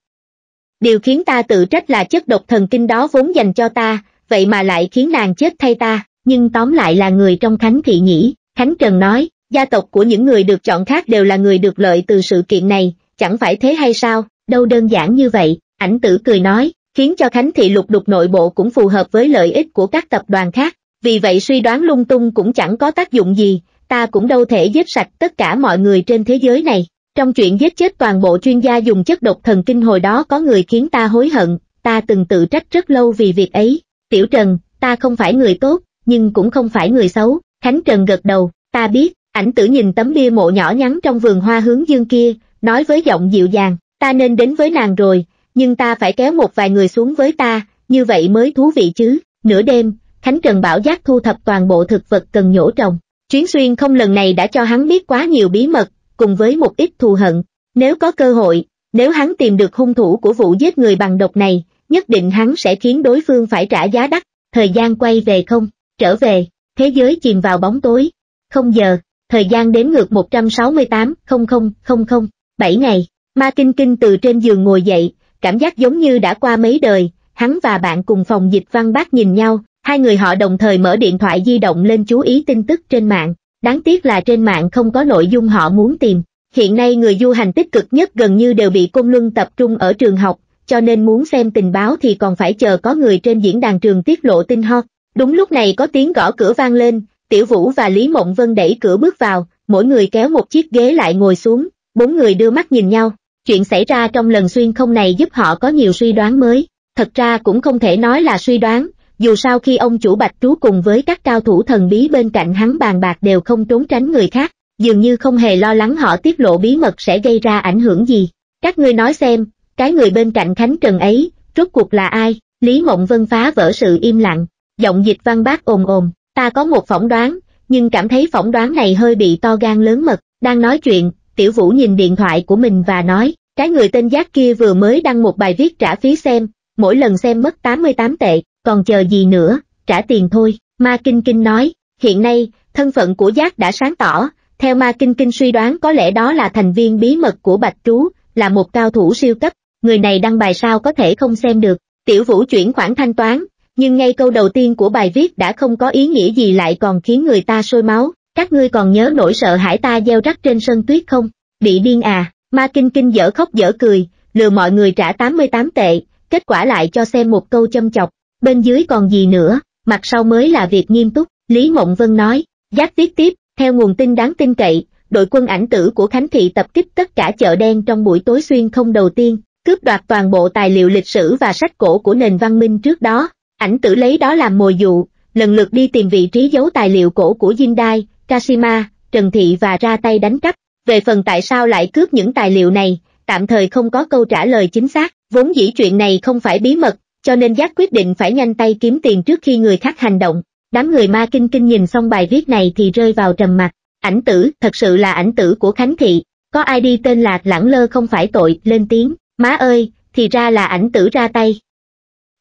Điều khiến ta tự trách là chất độc thần kinh đó vốn dành cho ta, vậy mà lại khiến nàng chết thay ta, nhưng tóm lại là người trong Khánh Thị nhỉ, Khánh Trần nói, gia tộc của những người được chọn khác đều là người được lợi từ sự kiện này, chẳng phải thế hay sao, đâu đơn giản như vậy, ảnh tử cười nói, khiến cho Khánh Thị lục đục nội bộ cũng phù hợp với lợi ích của các tập đoàn khác, vì vậy suy đoán lung tung cũng chẳng có tác dụng gì, ta cũng đâu thể giết sạch tất cả mọi người trên thế giới này. Trong chuyện giết chết toàn bộ chuyên gia dùng chất độc thần kinh hồi đó có người khiến ta hối hận, ta từng tự trách rất lâu vì việc ấy. Tiểu Trần, ta không phải người tốt, nhưng cũng không phải người xấu. Khánh Trần gật đầu, ta biết, ảnh tử nhìn tấm bia mộ nhỏ nhắn trong vườn hoa hướng dương kia, nói với giọng dịu dàng, ta nên đến với nàng rồi, nhưng ta phải kéo một vài người xuống với ta, như vậy mới thú vị chứ. Nửa đêm, Khánh Trần bảo giác thu thập toàn bộ thực vật cần nhổ trồng. Chuyến xuyên không lần này đã cho hắn biết quá nhiều bí mật, cùng với một ít thù hận. Nếu có cơ hội, nếu hắn tìm được hung thủ của vụ giết người bằng độc này, nhất định hắn sẽ khiến đối phương phải trả giá đắt. Thời gian quay về không, trở về, thế giới chìm vào bóng tối. Không giờ, thời gian đếm ngược 168, 00, 00, 7 ngày. Ma Kinh Kinh từ trên giường ngồi dậy, cảm giác giống như đã qua mấy đời, hắn và bạn cùng phòng dịch văn bác nhìn nhau, hai người họ đồng thời mở điện thoại di động lên chú ý tin tức trên mạng, đáng tiếc là trên mạng không có nội dung họ muốn tìm. Hiện nay người du hành tích cực nhất gần như đều bị Côn Luân tập trung ở trường học, cho nên muốn xem tình báo thì còn phải chờ có người trên diễn đàn trường tiết lộ tin ho. Đúng lúc này có tiếng gõ cửa vang lên, Tiểu Vũ và Lý Mộng Vân đẩy cửa bước vào, mỗi người kéo một chiếc ghế lại ngồi xuống, bốn người đưa mắt nhìn nhau. Chuyện xảy ra trong lần xuyên không này giúp họ có nhiều suy đoán mới. Thật ra cũng không thể nói là suy đoán, dù sao khi ông chủ Bạch Trú cùng với các cao thủ thần bí bên cạnh hắn bàn bạc đều không trốn tránh người khác, dường như không hề lo lắng họ tiết lộ bí mật sẽ gây ra ảnh hưởng gì. Các ngươi nói xem, cái người bên cạnh Khánh Trần ấy, rốt cuộc là ai? Lý Mộng Vân phá vỡ sự im lặng, giọng dịch văn bác ồn ồn, ta có một phỏng đoán, nhưng cảm thấy phỏng đoán này hơi bị to gan lớn mật, đang nói chuyện, Tiểu Vũ nhìn điện thoại của mình và nói, cái người tên Giác kia vừa mới đăng một bài viết trả phí xem, mỗi lần xem mất 88 tệ, còn chờ gì nữa, trả tiền thôi, Ma Kinh Kinh nói, hiện nay, thân phận của Giác đã sáng tỏ, theo Ma Kinh Kinh suy đoán có lẽ đó là thành viên bí mật của Bạch Trú, là một cao thủ siêu cấp, người này đăng bài sao có thể không xem được, tiểu vũ chuyển khoản thanh toán, nhưng ngay câu đầu tiên của bài viết đã không có ý nghĩa gì lại còn khiến người ta sôi máu, các ngươi còn nhớ nỗi sợ hãi ta gieo rắc trên sân tuyết không, bị điên à, Ma Kinh Kinh dở khóc dở cười, lừa mọi người trả 88 tệ, kết quả lại cho xem một câu châm chọc, bên dưới còn gì nữa, mặt sau mới là việc nghiêm túc, Lý Mộng Vân nói, giác viết tiếp, theo nguồn tin đáng tin cậy, đội quân ảnh tử của Khánh Thị tập kích tất cả chợ đen trong buổi tối xuyên không đầu tiên, cướp đoạt toàn bộ tài liệu lịch sử và sách cổ của nền văn minh trước đó, ảnh tử lấy đó làm mồi dụ, lần lượt đi tìm vị trí giấu tài liệu cổ của Dinh Đai, Kashima, Trần Thị và ra tay đánh cắp, về phần tại sao lại cướp những tài liệu này, tạm thời không có câu trả lời chính xác, vốn dĩ chuyện này không phải bí mật, cho nên giác quyết định phải nhanh tay kiếm tiền trước khi người khác hành động. Đám người ma kinh kinh nhìn xong bài viết này thì rơi vào trầm mặt, ảnh tử, thật sự là ảnh tử của Khánh Thị, có ai đi tên là lãng lơ không phải tội, lên tiếng, má ơi, thì ra là ảnh tử ra tay.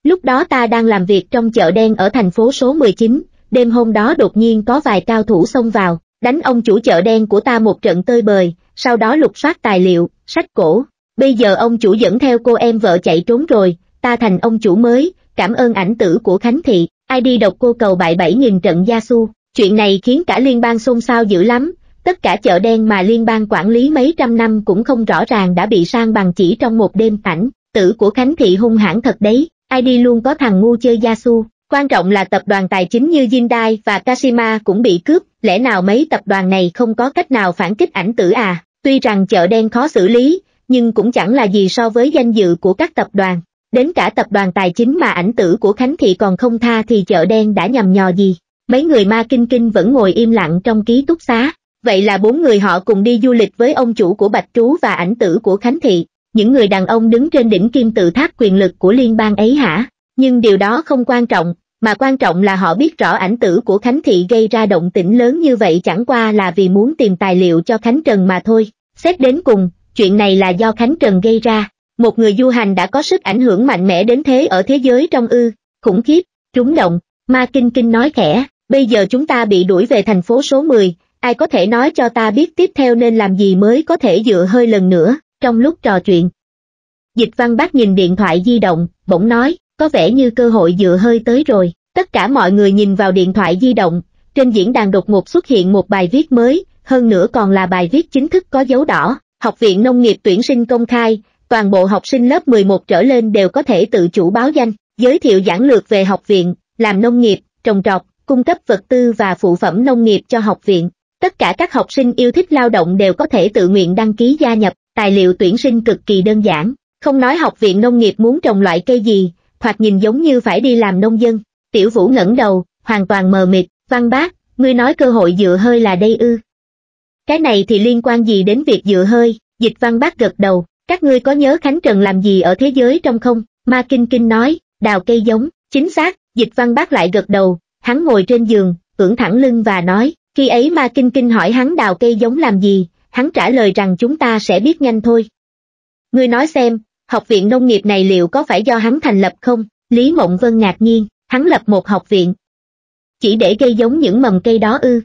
Lúc đó ta đang làm việc trong chợ đen ở thành phố số 19, đêm hôm đó đột nhiên có vài cao thủ xông vào, đánh ông chủ chợ đen của ta một trận tơi bời, sau đó lục soát tài liệu, sách cổ. Bây giờ ông chủ dẫn theo cô em vợ chạy trốn rồi, ta thành ông chủ mới, cảm ơn ảnh tử của Khánh Thị, ID độc cô cầu bại 7.000 trận gia su. Chuyện này khiến cả liên bang xôn xao dữ lắm, tất cả chợ đen mà liên bang quản lý mấy trăm năm cũng không rõ ràng đã bị sang bằng chỉ trong một đêm ảnh, tử của Khánh Thị hung hãn thật đấy, ID luôn có thằng ngu chơi gia su. Quan trọng là tập đoàn tài chính như Jindai và Kashima cũng bị cướp, lẽ nào mấy tập đoàn này không có cách nào phản kích ảnh tử à? Tuy rằng chợ đen khó xử lý, nhưng cũng chẳng là gì so với danh dự của các tập đoàn. Đến cả tập đoàn tài chính mà ảnh tử của Khánh Thị còn không tha thì chợ đen đã nhầm nhò gì. Mấy người ma kinh kinh vẫn ngồi im lặng trong ký túc xá. Vậy là bốn người họ cùng đi du lịch với ông chủ của Bạch Trú và ảnh tử của Khánh Thị. Những người đàn ông đứng trên đỉnh kim tự tháp quyền lực của liên bang ấy hả? Nhưng điều đó không quan trọng, mà quan trọng là họ biết rõ ảnh tử của Khánh Thị gây ra động tĩnh lớn như vậy chẳng qua là vì muốn tìm tài liệu cho Khánh Trần mà thôi. Xét đến cùng, chuyện này là do Khánh Trần gây ra. Một người du hành đã có sức ảnh hưởng mạnh mẽ đến thế ở thế giới trong ư, khủng khiếp, trúng động, Ma Kinh Kinh nói khẽ, bây giờ chúng ta bị đuổi về thành phố số 10, ai có thể nói cho ta biết tiếp theo nên làm gì mới có thể dựa hơi lần nữa, trong lúc trò chuyện. Dịch văn bác nhìn điện thoại di động, bỗng nói, có vẻ như cơ hội dựa hơi tới rồi, tất cả mọi người nhìn vào điện thoại di động, trên diễn đàn đột ngột xuất hiện một bài viết mới, hơn nữa còn là bài viết chính thức có dấu đỏ, Học viện Nông nghiệp tuyển sinh công khai, toàn bộ học sinh lớp 11 trở lên đều có thể tự chủ báo danh, giới thiệu giảng lược về học viện, làm nông nghiệp, trồng trọt, cung cấp vật tư và phụ phẩm nông nghiệp cho học viện. Tất cả các học sinh yêu thích lao động đều có thể tự nguyện đăng ký gia nhập, tài liệu tuyển sinh cực kỳ đơn giản, không nói học viện nông nghiệp muốn trồng loại cây gì, thoạt nhìn giống như phải đi làm nông dân. Tiểu Vũ ngẩng đầu, hoàn toàn mờ mịt, văn bác, ngươi nói cơ hội dựa hơi là đây ư. Cái này thì liên quan gì đến việc dựa hơi, dịch văn bác gật đầu, các ngươi có nhớ Khánh Trần làm gì ở thế giới trong không? Ma Kinh Kinh nói, đào cây giống, chính xác, dịch văn bác lại gật đầu, hắn ngồi trên giường, ưỡn thẳng lưng và nói, khi ấy Ma Kinh Kinh hỏi hắn đào cây giống làm gì, hắn trả lời rằng chúng ta sẽ biết nhanh thôi. Ngươi nói xem, học viện nông nghiệp này liệu có phải do hắn thành lập không? Lý Mộng Vân ngạc nhiên, hắn lập một học viện. Chỉ để gây giống những mầm cây đó ư.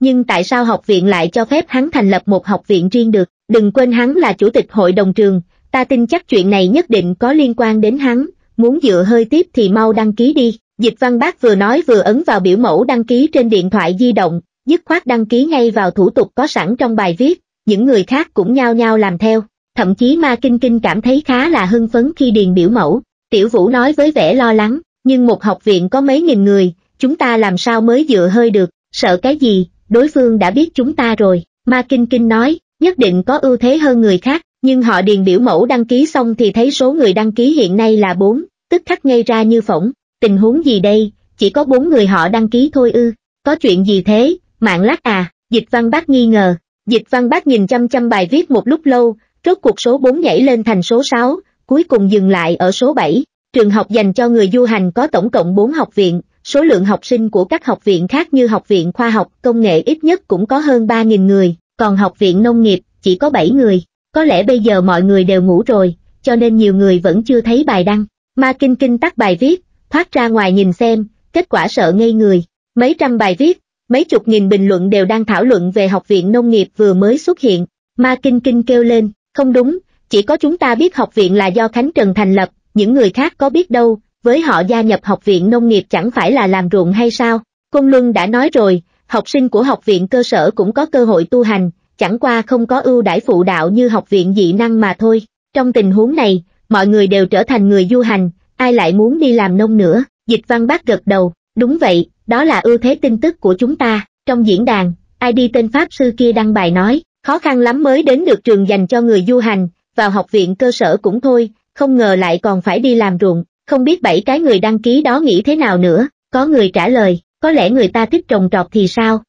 Nhưng tại sao học viện lại cho phép hắn thành lập một học viện riêng được? Đừng quên hắn là chủ tịch hội đồng trường, ta tin chắc chuyện này nhất định có liên quan đến hắn, muốn dựa hơi tiếp thì mau đăng ký đi. Dịch văn bác vừa nói vừa ấn vào biểu mẫu đăng ký trên điện thoại di động, dứt khoát đăng ký ngay vào thủ tục có sẵn trong bài viết, những người khác cũng nhao nhao làm theo. Thậm chí Ma Kinh Kinh cảm thấy khá là hưng phấn khi điền biểu mẫu. Tiểu Vũ nói với vẻ lo lắng, nhưng một học viện có mấy nghìn người, chúng ta làm sao mới dựa hơi được, sợ cái gì, đối phương đã biết chúng ta rồi. Ma Kinh Kinh nói, nhất định có ưu thế hơn người khác, nhưng họ điền biểu mẫu đăng ký xong thì thấy số người đăng ký hiện nay là 4, tức khắc ngay ra như phỏng, tình huống gì đây, chỉ có 4 người họ đăng ký thôi ư, có chuyện gì thế, mạng lát à, dịch văn bác nghi ngờ, dịch văn bác nhìn chăm chăm bài viết một lúc lâu, rốt cuộc số 4 nhảy lên thành số 6, cuối cùng dừng lại ở số 7, trường học dành cho người du hành có tổng cộng 4 học viện, số lượng học sinh của các học viện khác như học viện khoa học, công nghệ ít nhất cũng có hơn 3.000 người, còn học viện nông nghiệp chỉ có 7 người. Có lẽ bây giờ mọi người đều ngủ rồi, cho nên nhiều người vẫn chưa thấy bài đăng. Ma Kinh Kinh tắt bài viết, thoát ra ngoài nhìn xem, kết quả sợ ngây người. Mấy trăm bài viết, mấy chục nghìn bình luận đều đang thảo luận về học viện nông nghiệp vừa mới xuất hiện. Ma Kinh Kinh kêu lên, không đúng, chỉ có chúng ta biết học viện là do Khánh Trần thành lập, những người khác có biết đâu, với họ gia nhập học viện nông nghiệp chẳng phải là làm ruộng hay sao? Cung Luân đã nói rồi, học sinh của học viện cơ sở cũng có cơ hội tu hành, chẳng qua không có ưu đãi phụ đạo như học viện dị năng mà thôi. Trong tình huống này, mọi người đều trở thành người du hành, ai lại muốn đi làm nông nữa, dịch văn bác gật đầu, đúng vậy, đó là ưu thế tin tức của chúng ta, trong diễn đàn, ai đi tên Pháp sư kia đăng bài nói, khó khăn lắm mới đến được trường dành cho người du hành, vào học viện cơ sở cũng thôi, không ngờ lại còn phải đi làm ruộng, không biết bảy cái người đăng ký đó nghĩ thế nào nữa, có người trả lời, có lẽ người ta thích trồng trọt thì sao?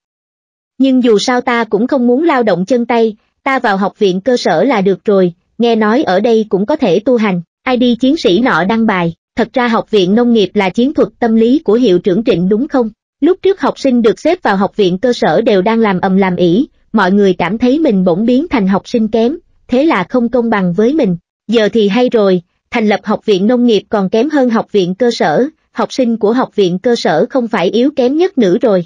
Nhưng dù sao ta cũng không muốn lao động chân tay, ta vào học viện cơ sở là được rồi, nghe nói ở đây cũng có thể tu hành, ai đi chiến sĩ nọ đăng bài, thật ra học viện nông nghiệp là chiến thuật tâm lý của hiệu trưởng Trịnh đúng không? Lúc trước học sinh được xếp vào học viện cơ sở đều đang làm ầm làm ỉ, mọi người cảm thấy mình bỗng biến thành học sinh kém, thế là không công bằng với mình. Giờ thì hay rồi, thành lập học viện nông nghiệp còn kém hơn học viện cơ sở, học sinh của học viện cơ sở không phải yếu kém nhất nữa rồi.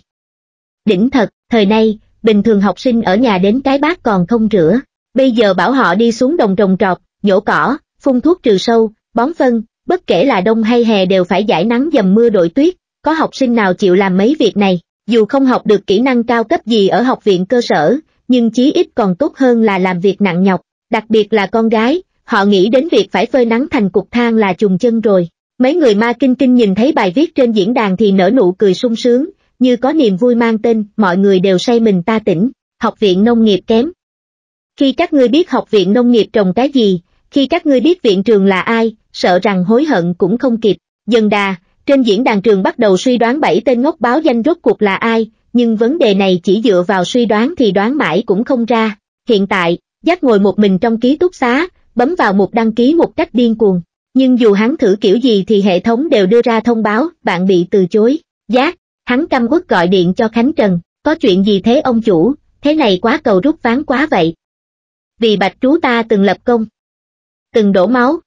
Đỉnh thật, thời nay, bình thường học sinh ở nhà đến cái bát còn không rửa, bây giờ bảo họ đi xuống đồng trồng trọt, nhổ cỏ, phun thuốc trừ sâu, bón phân, bất kể là đông hay hè đều phải giải nắng dầm mưa đội tuyết, có học sinh nào chịu làm mấy việc này, dù không học được kỹ năng cao cấp gì ở học viện cơ sở, nhưng chí ít còn tốt hơn là làm việc nặng nhọc, đặc biệt là con gái, họ nghĩ đến việc phải phơi nắng thành cục than là trùng chân rồi. Mấy người ma kinh kinh nhìn thấy bài viết trên diễn đàn thì nở nụ cười sung sướng, như có niềm vui mang tên, mọi người đều say mình ta tỉnh, học viện nông nghiệp kém. Khi các ngươi biết học viện nông nghiệp trồng cái gì, khi các ngươi biết viện trường là ai, sợ rằng hối hận cũng không kịp. Dần đà, trên diễn đàn trường bắt đầu suy đoán bảy tên ngốc báo danh rốt cuộc là ai, nhưng vấn đề này chỉ dựa vào suy đoán thì đoán mãi cũng không ra. Hiện tại, Giác ngồi một mình trong ký túc xá, bấm vào một đăng ký một cách điên cuồng. Nhưng dù hắn thử kiểu gì thì hệ thống đều đưa ra thông báo, bạn bị từ chối. Giác, hắn căm uất gọi điện cho Khánh Trần, có chuyện gì thế ông chủ, thế này quá cầu rút ván quá vậy. Vì bạch trú ta từng lập công, từng đổ máu.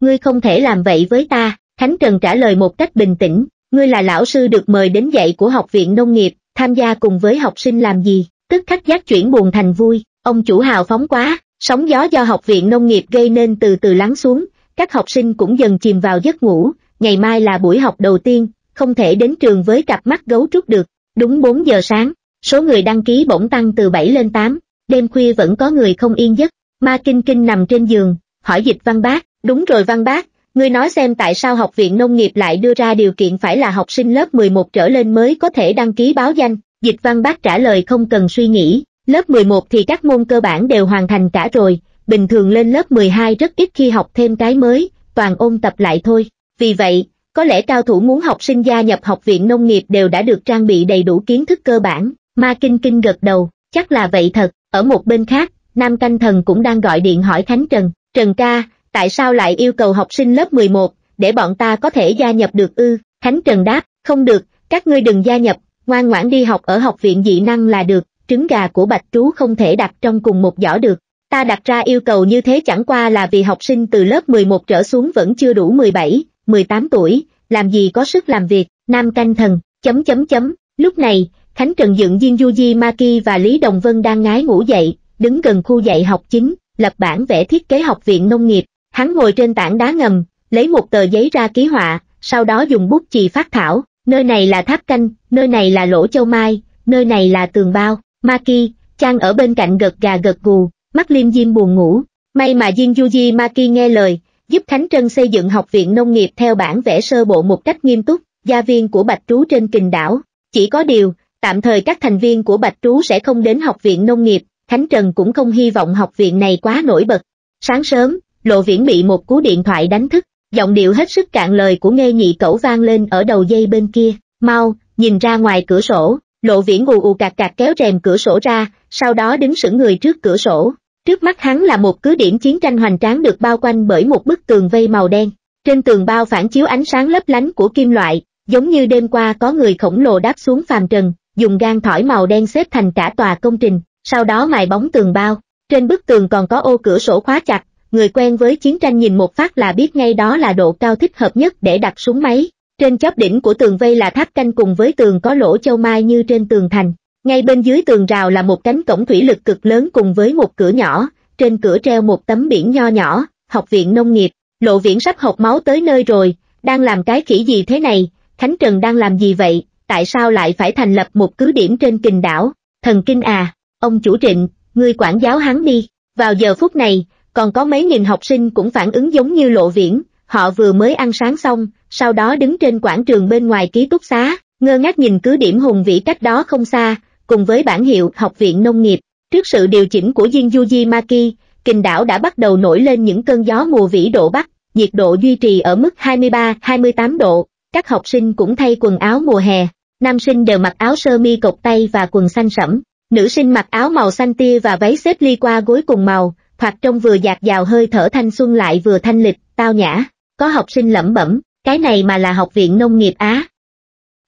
Ngươi không thể làm vậy với ta, Khánh Trần trả lời một cách bình tĩnh, ngươi là lão sư được mời đến dạy của học viện nông nghiệp, tham gia cùng với học sinh làm gì, tức khắc giác chuyển buồn thành vui, ông chủ hào phóng quá, sóng gió do học viện nông nghiệp gây nên từ từ lắng xuống, các học sinh cũng dần chìm vào giấc ngủ, ngày mai là buổi học đầu tiên, không thể đến trường với cặp mắt gấu trúc được, đúng 4 giờ sáng, số người đăng ký bỗng tăng từ 7 lên 8, đêm khuya vẫn có người không yên giấc, ma kinh kinh nằm trên giường, hỏi dịch văn bác, đúng rồi văn bác, ngươi nói xem tại sao học viện nông nghiệp lại đưa ra điều kiện phải là học sinh lớp 11 trở lên mới có thể đăng ký báo danh, dịch văn bác trả lời không cần suy nghĩ, lớp 11 thì các môn cơ bản đều hoàn thành cả rồi, bình thường lên lớp 12 rất ít khi học thêm cái mới, toàn ôn tập lại thôi, vì vậy, có lẽ cao thủ muốn học sinh gia nhập học viện nông nghiệp đều đã được trang bị đầy đủ kiến thức cơ bản, ma kinh kinh gật đầu, chắc là vậy thật, ở một bên khác, Nam Canh Thần cũng đang gọi điện hỏi Khánh Trần, Trần ca, tại sao lại yêu cầu học sinh lớp 11, để bọn ta có thể gia nhập được ư, Khánh Trần đáp, không được, các ngươi đừng gia nhập, ngoan ngoãn đi học ở học viện dị năng là được, trứng gà của Bạch Trú không thể đặt trong cùng một giỏ được. Ta đặt ra yêu cầu như thế chẳng qua là vì học sinh từ lớp 11 trở xuống vẫn chưa đủ 17, 18 tuổi, làm gì có sức làm việc, nam canh thần, chấm chấm chấm. Lúc này, Khánh Trần Dựng Diên Yuji Maki và Lý Đồng Vân đang ngái ngủ dậy, đứng gần khu dạy học chính, lập bản vẽ thiết kế học viện nông nghiệp. Hắn ngồi trên tảng đá ngầm, lấy một tờ giấy ra ký họa, sau đó dùng bút chì phát thảo, nơi này là tháp canh, nơi này là lỗ châu mai, nơi này là tường bao. Maki, Trang ở bên cạnh gật gà gật gù, mắt liêm diêm buồn ngủ. May mà Jin Yuji Maki nghe lời, giúp Khánh Trân xây dựng học viện nông nghiệp theo bản vẽ sơ bộ một cách nghiêm túc, gia viên của Bạch Trú trên kình đảo. Chỉ có điều, tạm thời các thành viên của Bạch Trú sẽ không đến học viện nông nghiệp, Khánh Trần cũng không hy vọng học viện này quá nổi bật. Sáng sớm, Lộ Viễn bị một cú điện thoại đánh thức, giọng điệu hết sức cạn lời của nghe nhị cẩu vang lên ở đầu dây bên kia. Mau, nhìn ra ngoài cửa sổ, Lộ Viễn ù ù cạc cạc kéo rèm cửa sổ ra, sau đó đứng sững người trước cửa sổ. Trước mắt hắn là một cứ điểm chiến tranh hoành tráng được bao quanh bởi một bức tường vây màu đen. Trên tường bao phản chiếu ánh sáng lấp lánh của kim loại, giống như đêm qua có người khổng lồ đáp xuống phàm trần, dùng gan thỏi màu đen xếp thành cả tòa công trình, sau đó mài bóng tường bao. Trên bức tường còn có ô cửa sổ khóa chặt, người quen với chiến tranh nhìn một phát là biết ngay đó là độ cao thích hợp nhất để đặt súng máy. Trên chóp đỉnh của tường vây là tháp canh cùng với tường có lỗ châu mai như trên tường thành. Ngay bên dưới tường rào là một cánh cổng thủy lực cực lớn cùng với một cửa nhỏ, trên cửa treo một tấm biển nho nhỏ, học viện nông nghiệp, lộ viễn sắp học máu tới nơi rồi, đang làm cái khỉ gì thế này, Khánh Trần đang làm gì vậy, tại sao lại phải thành lập một cứ điểm trên kình đảo, thần kinh à, ông chủ trịnh, ngươi quản giáo hắn đi, vào giờ phút này, còn có mấy nghìn học sinh cũng phản ứng giống như lộ viễn, họ vừa mới ăn sáng xong, sau đó đứng trên quảng trường bên ngoài ký túc xá, ngơ ngác nhìn cứ điểm hùng vĩ cách đó không xa, cùng với bản hiệu Học viện Nông nghiệp. Trước sự điều chỉnh của Jin Yuji Maki, kình đảo đã bắt đầu nổi lên những cơn gió mùa vĩ độ bắc, nhiệt độ duy trì ở mức 23-28 độ, các học sinh cũng thay quần áo mùa hè, nam sinh đều mặc áo sơ mi cộc tay và quần xanh sẫm, nữ sinh mặc áo màu xanh tia và váy xếp ly qua gối cùng màu, hoặc trông vừa dạt dào hơi thở thanh xuân lại vừa thanh lịch, tao nhã, có học sinh lẩm bẩm, cái này mà là học viện nông nghiệp Á.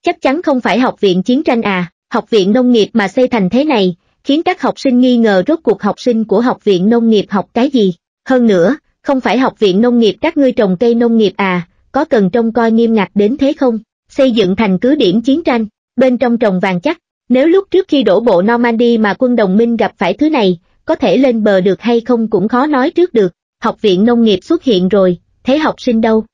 Chắc chắn không phải học viện chiến tranh à, học viện nông nghiệp mà xây thành thế này, khiến các học sinh nghi ngờ rốt cuộc học sinh của học viện nông nghiệp học cái gì. Hơn nữa, không phải học viện nông nghiệp các ngươi trồng cây nông nghiệp à, có cần trông coi nghiêm ngặt đến thế không? Xây dựng thành cứ điểm chiến tranh, bên trong trồng vàng chắc, nếu lúc trước khi đổ bộ Normandy mà quân đồng minh gặp phải thứ này, có thể lên bờ được hay không cũng khó nói trước được. Học viện nông nghiệp xuất hiện rồi, thế học sinh đâu?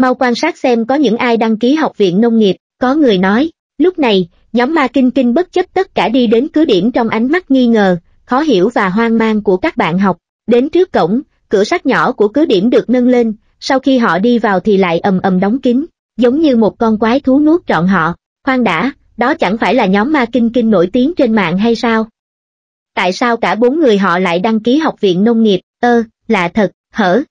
Mau quan sát xem có những ai đăng ký học viện nông nghiệp, có người nói. Lúc này, nhóm ma kinh kinh bất chấp tất cả đi đến cứ điểm trong ánh mắt nghi ngờ, khó hiểu và hoang mang của các bạn học. Đến trước cổng, cửa sắt nhỏ của cứ điểm được nâng lên, sau khi họ đi vào thì lại ầm ầm đóng kín, giống như một con quái thú nuốt trọn họ. Khoan đã, đó chẳng phải là nhóm ma kinh kinh nổi tiếng trên mạng hay sao? tại sao cả bốn người họ lại đăng ký học viện nông nghiệp, ơ, lạ thật, hở.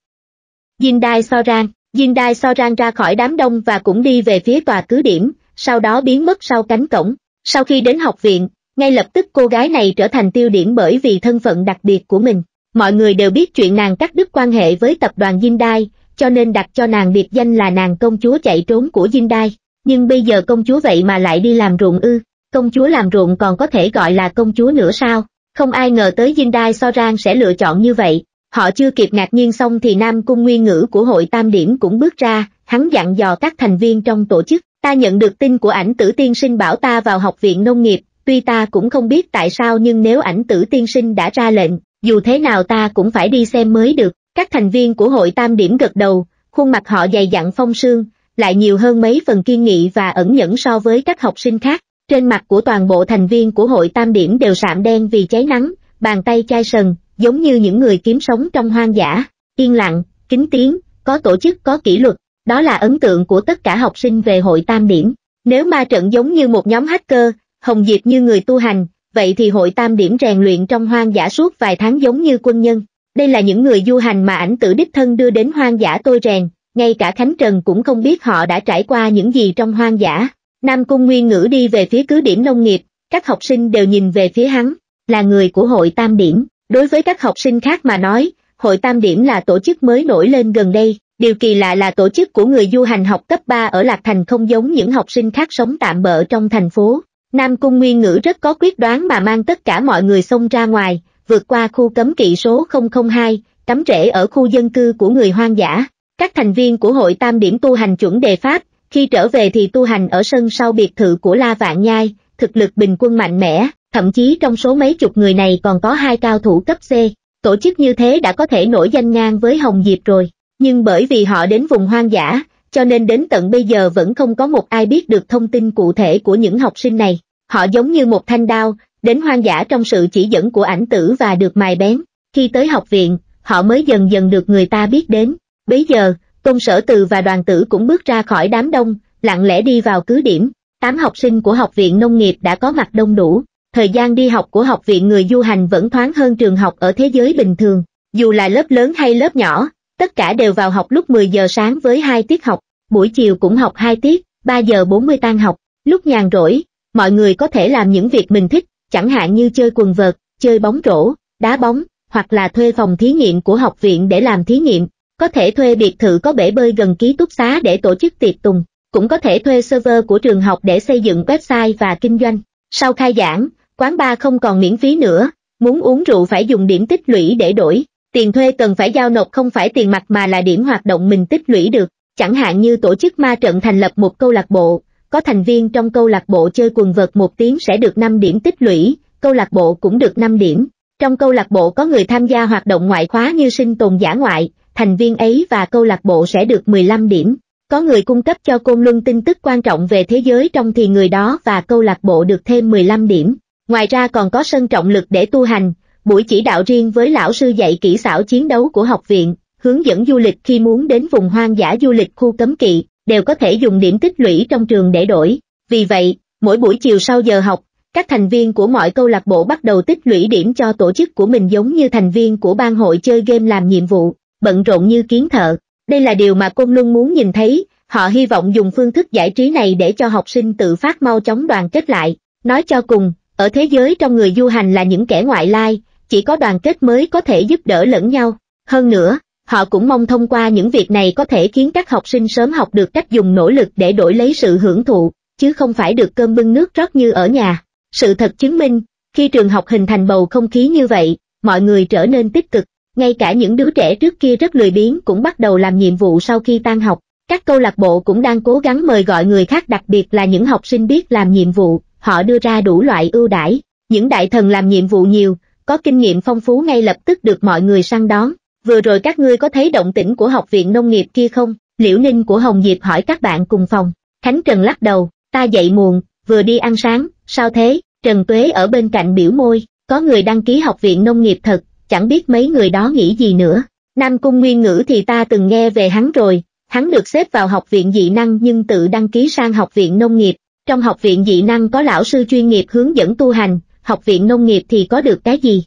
Jindai Soran, Jindai Soran ra khỏi đám đông và cũng đi về phía tòa cứ điểm, sau đó biến mất sau cánh cổng. Sau khi đến học viện, ngay lập tức cô gái này trở thành tiêu điểm bởi vì thân phận đặc biệt của mình. Mọi người đều biết chuyện nàng cắt đứt quan hệ với tập đoàn Jindai, cho nên đặt cho nàng biệt danh là nàng công chúa chạy trốn của Jindai. Nhưng bây giờ công chúa vậy mà lại đi làm ruộng ư, công chúa làm ruộng còn có thể gọi là công chúa nữa sao? Không ai ngờ tới Jindai Soran sẽ lựa chọn như vậy. Họ chưa kịp ngạc nhiên xong thì Nam Cung Nguyên Ngữ của hội Tam Điểm cũng bước ra, hắn dặn dò các thành viên trong tổ chức. Ta nhận được tin của ảnh tử tiên sinh bảo ta vào học viện nông nghiệp, tuy ta cũng không biết tại sao nhưng nếu ảnh tử tiên sinh đã ra lệnh, dù thế nào ta cũng phải đi xem mới được. Các thành viên của hội tam điểm gật đầu, khuôn mặt họ dày dặn phong sương, lại nhiều hơn mấy phần kiên nghị và ẩn nhẫn so với các học sinh khác. Trên mặt của toàn bộ thành viên của hội tam điểm đều sạm đen vì cháy nắng, bàn tay chai sần, giống như những người kiếm sống trong hoang dã, yên lặng, kính tiếng, có tổ chức có kỷ luật, đó là ấn tượng của tất cả học sinh về hội tam điểm. Nếu ma trận giống như một nhóm hacker, Hồng Diệp như người tu hành, vậy thì hội tam điểm rèn luyện trong hoang dã suốt vài tháng giống như quân nhân. Đây là những người du hành mà ảnh tử đích thân đưa đến hoang dã tôi rèn, ngay cả Khánh Trần cũng không biết họ đã trải qua những gì trong hoang dã. Nam Cung Nguyên Ngữ đi về phía cứ điểm nông nghiệp, các học sinh đều nhìn về phía hắn, là người của hội tam điểm. Đối với các học sinh khác mà nói, hội tam điểm là tổ chức mới nổi lên gần đây, điều kỳ lạ là tổ chức của người du hành học cấp 3 ở Lạc Thành không giống những học sinh khác sống tạm bỡ trong thành phố. Nam Cung Nguyên Ngữ rất có quyết đoán mà mang tất cả mọi người xông ra ngoài, vượt qua khu cấm kỵ số 002, cắm rễ ở khu dân cư của người hoang dã. Các thành viên của hội tam điểm tu hành chuẩn đề Pháp, khi trở về thì tu hành ở sân sau biệt thự của La Vạn Nhai, thực lực bình quân mạnh mẽ, thậm chí trong số mấy chục người này còn có hai cao thủ cấp C. Tổ chức như thế đã có thể nổi danh ngang với Hồng Diệp rồi, nhưng bởi vì họ đến vùng hoang dã, cho nên đến tận bây giờ vẫn không có một ai biết được thông tin cụ thể của những học sinh này. Họ giống như một thanh đao, đến hoang dã trong sự chỉ dẫn của ảnh tử và được mài bén. Khi tới học viện, họ mới dần dần được người ta biết đến. bây giờ, công sở từ và đoàn tử cũng bước ra khỏi đám đông, lặng lẽ đi vào cứ điểm. Tám học sinh của học viện nông nghiệp đã có mặt đông đủ. Thời gian đi học của học viện người du hành vẫn thoáng hơn trường học ở thế giới bình thường. Dù là lớp lớn hay lớp nhỏ, tất cả đều vào học lúc 10 giờ sáng với hai tiết học, buổi chiều cũng học hai tiết, 3 giờ 40 tan học. Lúc nhàn rỗi, mọi người có thể làm những việc mình thích, chẳng hạn như chơi quần vợt, chơi bóng rổ, đá bóng, hoặc là thuê phòng thí nghiệm của học viện để làm thí nghiệm, có thể thuê biệt thự có bể bơi gần ký túc xá để tổ chức tiệc tùng, cũng có thể thuê server của trường học để xây dựng website và kinh doanh. Sau khai giảng, quán bar không còn miễn phí nữa, muốn uống rượu phải dùng điểm tích lũy để đổi, tiền thuê cần phải giao nộp không phải tiền mặt mà là điểm hoạt động mình tích lũy được, chẳng hạn như tổ chức ma trận thành lập một câu lạc bộ, có thành viên trong câu lạc bộ chơi quần vợt một tiếng sẽ được 5 điểm tích lũy, câu lạc bộ cũng được 5 điểm. Trong câu lạc bộ có người tham gia hoạt động ngoại khóa như sinh tồn giả ngoại, thành viên ấy và câu lạc bộ sẽ được 15 điểm. Có người cung cấp cho Côn Luân tin tức quan trọng về thế giới trong thì người đó và câu lạc bộ được thêm 15 điểm. Ngoài ra còn có sân trọng lực để tu hành, buổi chỉ đạo riêng với lão sư dạy kỹ xảo chiến đấu của học viện, hướng dẫn du lịch khi muốn đến vùng hoang dã du lịch khu cấm kỵ, đều có thể dùng điểm tích lũy trong trường để đổi. Vì vậy, mỗi buổi chiều sau giờ học, các thành viên của mọi câu lạc bộ bắt đầu tích lũy điểm cho tổ chức của mình giống như thành viên của ban hội chơi game làm nhiệm vụ, bận rộn như kiến thợ. Đây là điều mà Côn Luân muốn nhìn thấy, họ hy vọng dùng phương thức giải trí này để cho học sinh tự phát mau chóng đoàn kết lại. Nói cho cùng, ở thế giới trong người du hành là những kẻ ngoại lai, chỉ có đoàn kết mới có thể giúp đỡ lẫn nhau. Hơn nữa, Họ cũng mong thông qua những việc này có thể khiến các học sinh sớm học được cách dùng nỗ lực để đổi lấy sự hưởng thụ, chứ không phải được cơm bưng nước rót như ở nhà. Sự thật chứng minh, khi trường học hình thành bầu không khí như vậy, mọi người trở nên tích cực, ngay cả những đứa trẻ trước kia rất lười biếng cũng bắt đầu làm nhiệm vụ sau khi tan học. Các câu lạc bộ cũng đang cố gắng mời gọi người khác đặc biệt là những học sinh biết làm nhiệm vụ, họ đưa ra đủ loại ưu đãi. Những đại thần làm nhiệm vụ nhiều, có kinh nghiệm phong phú ngay lập tức được mọi người săn đón. Vừa rồi các ngươi có thấy động tĩnh của học viện nông nghiệp kia không? Liễu Ninh của Hồng Diệp hỏi các bạn cùng phòng. Khánh Trần lắc đầu, ta dậy muộn, vừa đi ăn sáng, sao thế? Trần Tuế ở bên cạnh biểu môi, có người đăng ký học viện nông nghiệp thật, chẳng biết mấy người đó nghĩ gì nữa. Nam Cung Nguyên Ngữ thì ta từng nghe về hắn rồi, hắn được xếp vào học viện dị năng nhưng tự đăng ký sang học viện nông nghiệp. Trong học viện dị năng có lão sư chuyên nghiệp hướng dẫn tu hành, học viện nông nghiệp thì có được cái gì?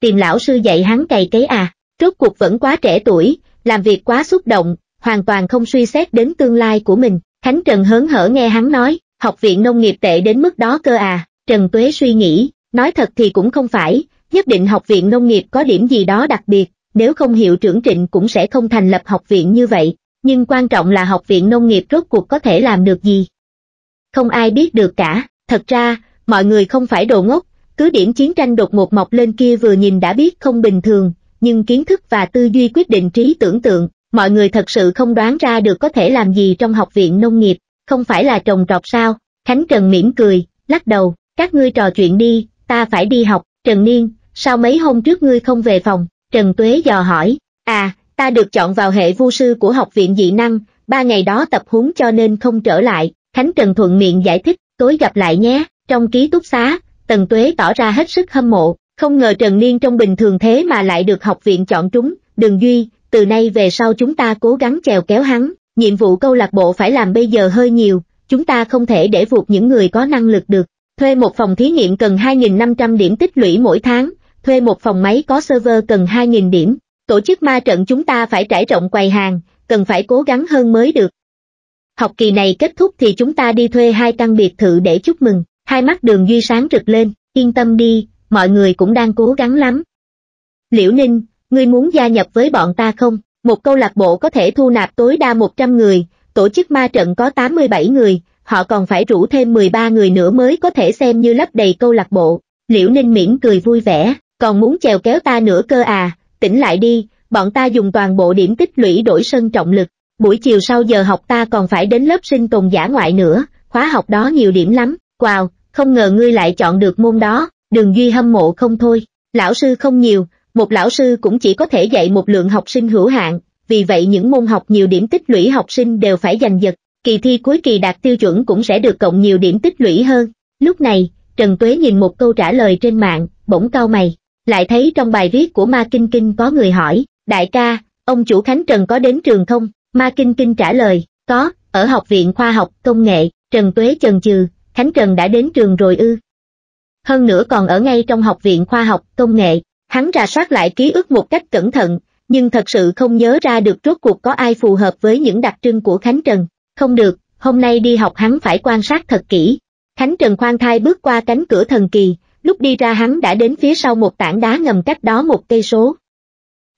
Tìm lão sư dạy hắn cày cấy à, rốt cuộc vẫn quá trẻ tuổi, làm việc quá xúc động, hoàn toàn không suy xét đến tương lai của mình. Khánh Trần hớn hở nghe hắn nói, học viện nông nghiệp tệ đến mức đó cơ à, Trần Tuế suy nghĩ, nói thật thì cũng không phải, nhất định học viện nông nghiệp có điểm gì đó đặc biệt, nếu không hiệu trưởng Trịnh cũng sẽ không thành lập học viện như vậy, nhưng quan trọng là học viện nông nghiệp rốt cuộc có thể làm được gì. Không ai biết được cả, thật ra, mọi người không phải đồ ngốc, cứ điểm chiến tranh đột ngột mọc lên kia vừa nhìn đã biết không bình thường, nhưng kiến thức và tư duy quyết định trí tưởng tượng, mọi người thật sự không đoán ra được có thể làm gì trong học viện nông nghiệp, không phải là trồng trọt sao, Khánh Trần mỉm cười, lắc đầu, các ngươi trò chuyện đi, ta phải đi học, Trần Niên, sao mấy hôm trước ngươi không về phòng, Trần Tuế dò hỏi, à, ta được chọn vào hệ vu sư của học viện dị năng, ba ngày đó tập huấn cho nên không trở lại, Khánh Trần thuận miệng giải thích, tối gặp lại nhé, trong ký túc xá, Tần Tuế tỏ ra hết sức hâm mộ, không ngờ Trần Niên trong bình thường thế mà lại được học viện chọn trúng, Đường Duy, từ nay về sau chúng ta cố gắng chèo kéo hắn, nhiệm vụ câu lạc bộ phải làm bây giờ hơi nhiều, chúng ta không thể để vụt những người có năng lực được. Thuê một phòng thí nghiệm cần 2.500 điểm tích lũy mỗi tháng, thuê một phòng máy có server cần 2.000 điểm, tổ chức ma trận chúng ta phải trải rộng quầy hàng, cần phải cố gắng hơn mới được. Học kỳ này kết thúc thì chúng ta đi thuê hai căn biệt thự để chúc mừng, hai mắt đường Duy sáng rực lên, yên tâm đi, mọi người cũng đang cố gắng lắm. Liễu Ninh, ngươi muốn gia nhập với bọn ta không? Một câu lạc bộ có thể thu nạp tối đa 100 người, tổ chức ma trận có 87 người, họ còn phải rủ thêm 13 người nữa mới có thể xem như lấp đầy câu lạc bộ. Liễu Ninh miễn cười vui vẻ, còn muốn chèo kéo ta nữa cơ à, tỉnh lại đi, bọn ta dùng toàn bộ điểm tích lũy đổi sân trọng lực. Buổi chiều sau giờ học ta còn phải đến lớp sinh tồn giả ngoại nữa, khóa học đó nhiều điểm lắm, wow, không ngờ ngươi lại chọn được môn đó, đường duy hâm mộ không thôi. Lão sư không nhiều, một lão sư cũng chỉ có thể dạy một lượng học sinh hữu hạn, vì vậy những môn học nhiều điểm tích lũy học sinh đều phải giành giật, kỳ thi cuối kỳ đạt tiêu chuẩn cũng sẽ được cộng nhiều điểm tích lũy hơn. Lúc này, Trần Tuế nhìn một câu trả lời trên mạng, bỗng cau mày, lại thấy trong bài viết của Ma Kinh Kinh có người hỏi, đại ca, ông chủ Khánh Trần có đến trường không? Ma Kinh Kinh trả lời, có, ở Học viện Khoa học Công nghệ, Trần Tuế chần chừ, Khánh Trần đã đến trường rồi ư. Hơn nữa còn ở ngay trong Học viện Khoa học Công nghệ, hắn rà soát lại ký ức một cách cẩn thận, nhưng thật sự không nhớ ra được rốt cuộc có ai phù hợp với những đặc trưng của Khánh Trần. Không được, hôm nay đi học hắn phải quan sát thật kỹ. Khánh Trần khoan thai bước qua cánh cửa thần kỳ, lúc đi ra hắn đã đến phía sau một tảng đá ngầm cách đó một cây số.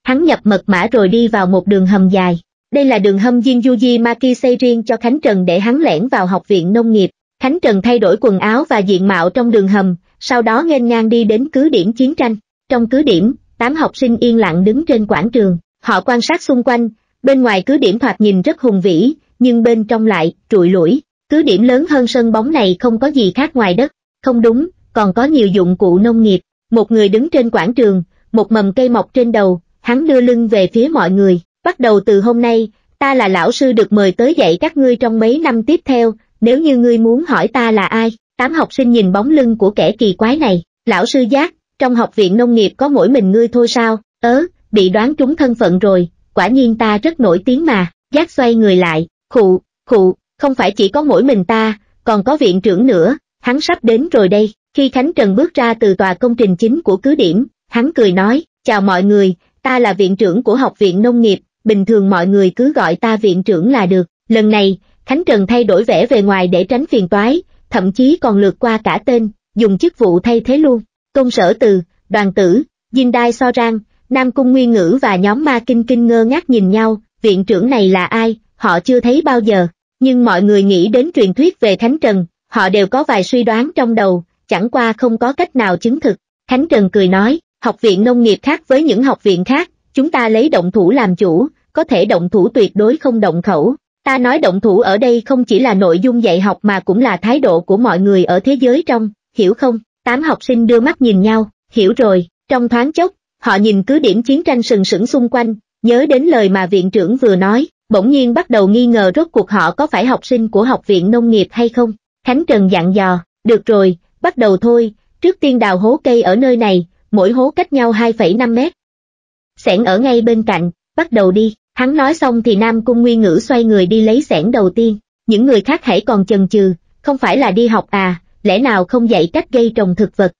Hắn nhập mật mã rồi đi vào một đường hầm dài. Đây là đường hầm Jinjuji Maki xây riêng cho Khánh Trần để hắn lẻn vào học viện nông nghiệp. Khánh Trần thay đổi quần áo và diện mạo trong đường hầm, sau đó nghênh ngang đi đến cứ điểm chiến tranh. Trong cứ điểm, tám học sinh yên lặng đứng trên quảng trường, họ quan sát xung quanh, bên ngoài cứ điểm thoạt nhìn rất hùng vĩ, nhưng bên trong lại, trụi lũi, cứ điểm lớn hơn sân bóng này không có gì khác ngoài đất, không đúng, còn có nhiều dụng cụ nông nghiệp, một người đứng trên quảng trường, một mầm cây mọc trên đầu, hắn đưa lưng về phía mọi người, bắt đầu từ hôm nay, ta là lão sư được mời tới dạy các ngươi trong mấy năm tiếp theo, nếu như ngươi muốn hỏi ta là ai, tám học sinh nhìn bóng lưng của kẻ kỳ quái này, lão sư giác, trong học viện nông nghiệp có mỗi mình ngươi thôi sao, ớ, bị đoán trúng thân phận rồi, quả nhiên ta rất nổi tiếng mà, giác xoay người lại, khụ, khụ, không phải chỉ có mỗi mình ta, còn có viện trưởng nữa, hắn sắp đến rồi đây, khi Khánh Trần bước ra từ tòa công trình chính của cứ điểm, hắn cười nói, chào mọi người, ta là viện trưởng của học viện nông nghiệp, bình thường mọi người cứ gọi ta viện trưởng là được, lần này, Khánh Trần thay đổi vẻ về ngoài để tránh phiền toái, thậm chí còn lượt qua cả tên, dùng chức vụ thay thế luôn. Công sở từ, đoàn tử, Dinh Đai So Rang, Nam Cung Nguyên Ngữ và nhóm ma kinh kinh ngơ ngác nhìn nhau, viện trưởng này là ai, họ chưa thấy bao giờ, nhưng mọi người nghĩ đến truyền thuyết về Khánh Trần, họ đều có vài suy đoán trong đầu, chẳng qua không có cách nào chứng thực. Khánh Trần cười nói, học viện nông nghiệp khác với những học viện khác, chúng ta lấy động thủ làm chủ, có thể động thủ tuyệt đối không động khẩu. Ta nói động thủ ở đây không chỉ là nội dung dạy học mà cũng là thái độ của mọi người ở thế giới trong, hiểu không? Tám học sinh đưa mắt nhìn nhau, hiểu rồi, trong thoáng chốc, họ nhìn cứ điểm chiến tranh sừng sững xung quanh, nhớ đến lời mà viện trưởng vừa nói, bỗng nhiên bắt đầu nghi ngờ rốt cuộc họ có phải học sinh của học viện nông nghiệp hay không. Khánh Trần dặn dò, được rồi, bắt đầu thôi, trước tiên đào hố cây ở nơi này, mỗi hố cách nhau 2,5 mét. Sẻn ở ngay bên cạnh, bắt đầu đi, hắn nói xong thì Nam Cung Nguyên Ngữ xoay người đi lấy sẻn đầu tiên, những người khác hãy còn chần chừ, không phải là đi học à, lẽ nào không dạy cách gây trồng thực vật,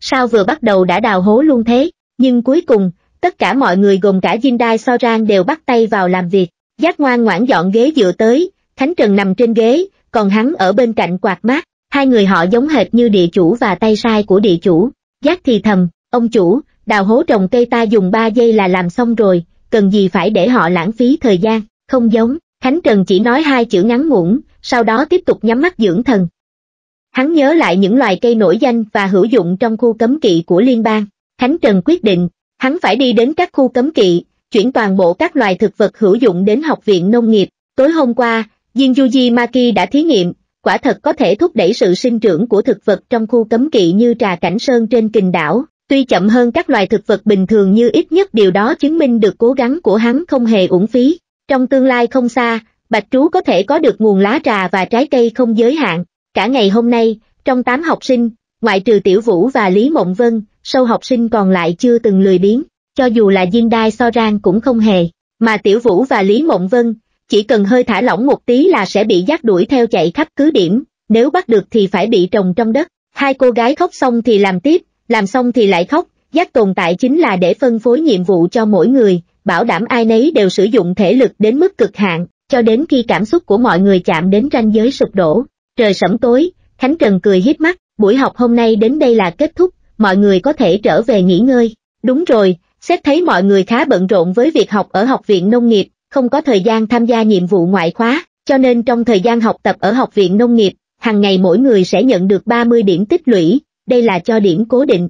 sao vừa bắt đầu đã đào hố luôn thế, nhưng cuối cùng, tất cả mọi người gồm cả Jindai Soran đều bắt tay vào làm việc, giác ngoan ngoãn dọn ghế dựa tới, Khánh Trần nằm trên ghế, còn hắn ở bên cạnh quạt mát, hai người họ giống hệt như địa chủ và tay sai của địa chủ, giác thì thầm, ông chủ, đào hố trồng cây ta dùng 3 giây là làm xong rồi, cần gì phải để họ lãng phí thời gian, không giống, Khánh Trần chỉ nói hai chữ ngắn ngủn, sau đó tiếp tục nhắm mắt dưỡng thần. Hắn nhớ lại những loài cây nổi danh và hữu dụng trong khu cấm kỵ của liên bang. Khánh Trần quyết định, hắn phải đi đến các khu cấm kỵ, chuyển toàn bộ các loài thực vật hữu dụng đến Học viện Nông nghiệp. Tối hôm qua, Jin Yuji Maki đã thí nghiệm, quả thật có thể thúc đẩy sự sinh trưởng của thực vật trong khu cấm kỵ như trà cảnh sơn trên kình đảo. Tuy chậm hơn các loài thực vật bình thường như ít nhất điều đó chứng minh được cố gắng của hắn không hề uổng phí. Trong tương lai không xa, Bạch Trú có thể có được nguồn lá trà và trái cây không giới hạn. Cả ngày hôm nay, trong 8 học sinh, ngoại trừ Tiểu Vũ và Lý Mộng Vân, sâu học sinh còn lại chưa từng lười biếng, cho dù là Diên Đai So Rang cũng không hề, mà Tiểu Vũ và Lý Mộng Vân, chỉ cần hơi thả lỏng một tí là sẽ bị dắt đuổi theo chạy khắp cứ điểm, nếu bắt được thì phải bị trồng trong đất. Hai cô gái khóc xong thì làm tiếp, làm xong thì lại khóc, giác tồn tại chính là để phân phối nhiệm vụ cho mỗi người, bảo đảm ai nấy đều sử dụng thể lực đến mức cực hạn, cho đến khi cảm xúc của mọi người chạm đến ranh giới sụp đổ. Trời sẩm tối, Khánh Trần cười hiếp mắt, buổi học hôm nay đến đây là kết thúc, mọi người có thể trở về nghỉ ngơi. Đúng rồi, xét thấy mọi người khá bận rộn với việc học ở Học viện Nông nghiệp, không có thời gian tham gia nhiệm vụ ngoại khóa, cho nên trong thời gian học tập ở Học viện Nông nghiệp, hàng ngày mỗi người sẽ nhận được 30 điểm tích lũy, đây là cho điểm cố định.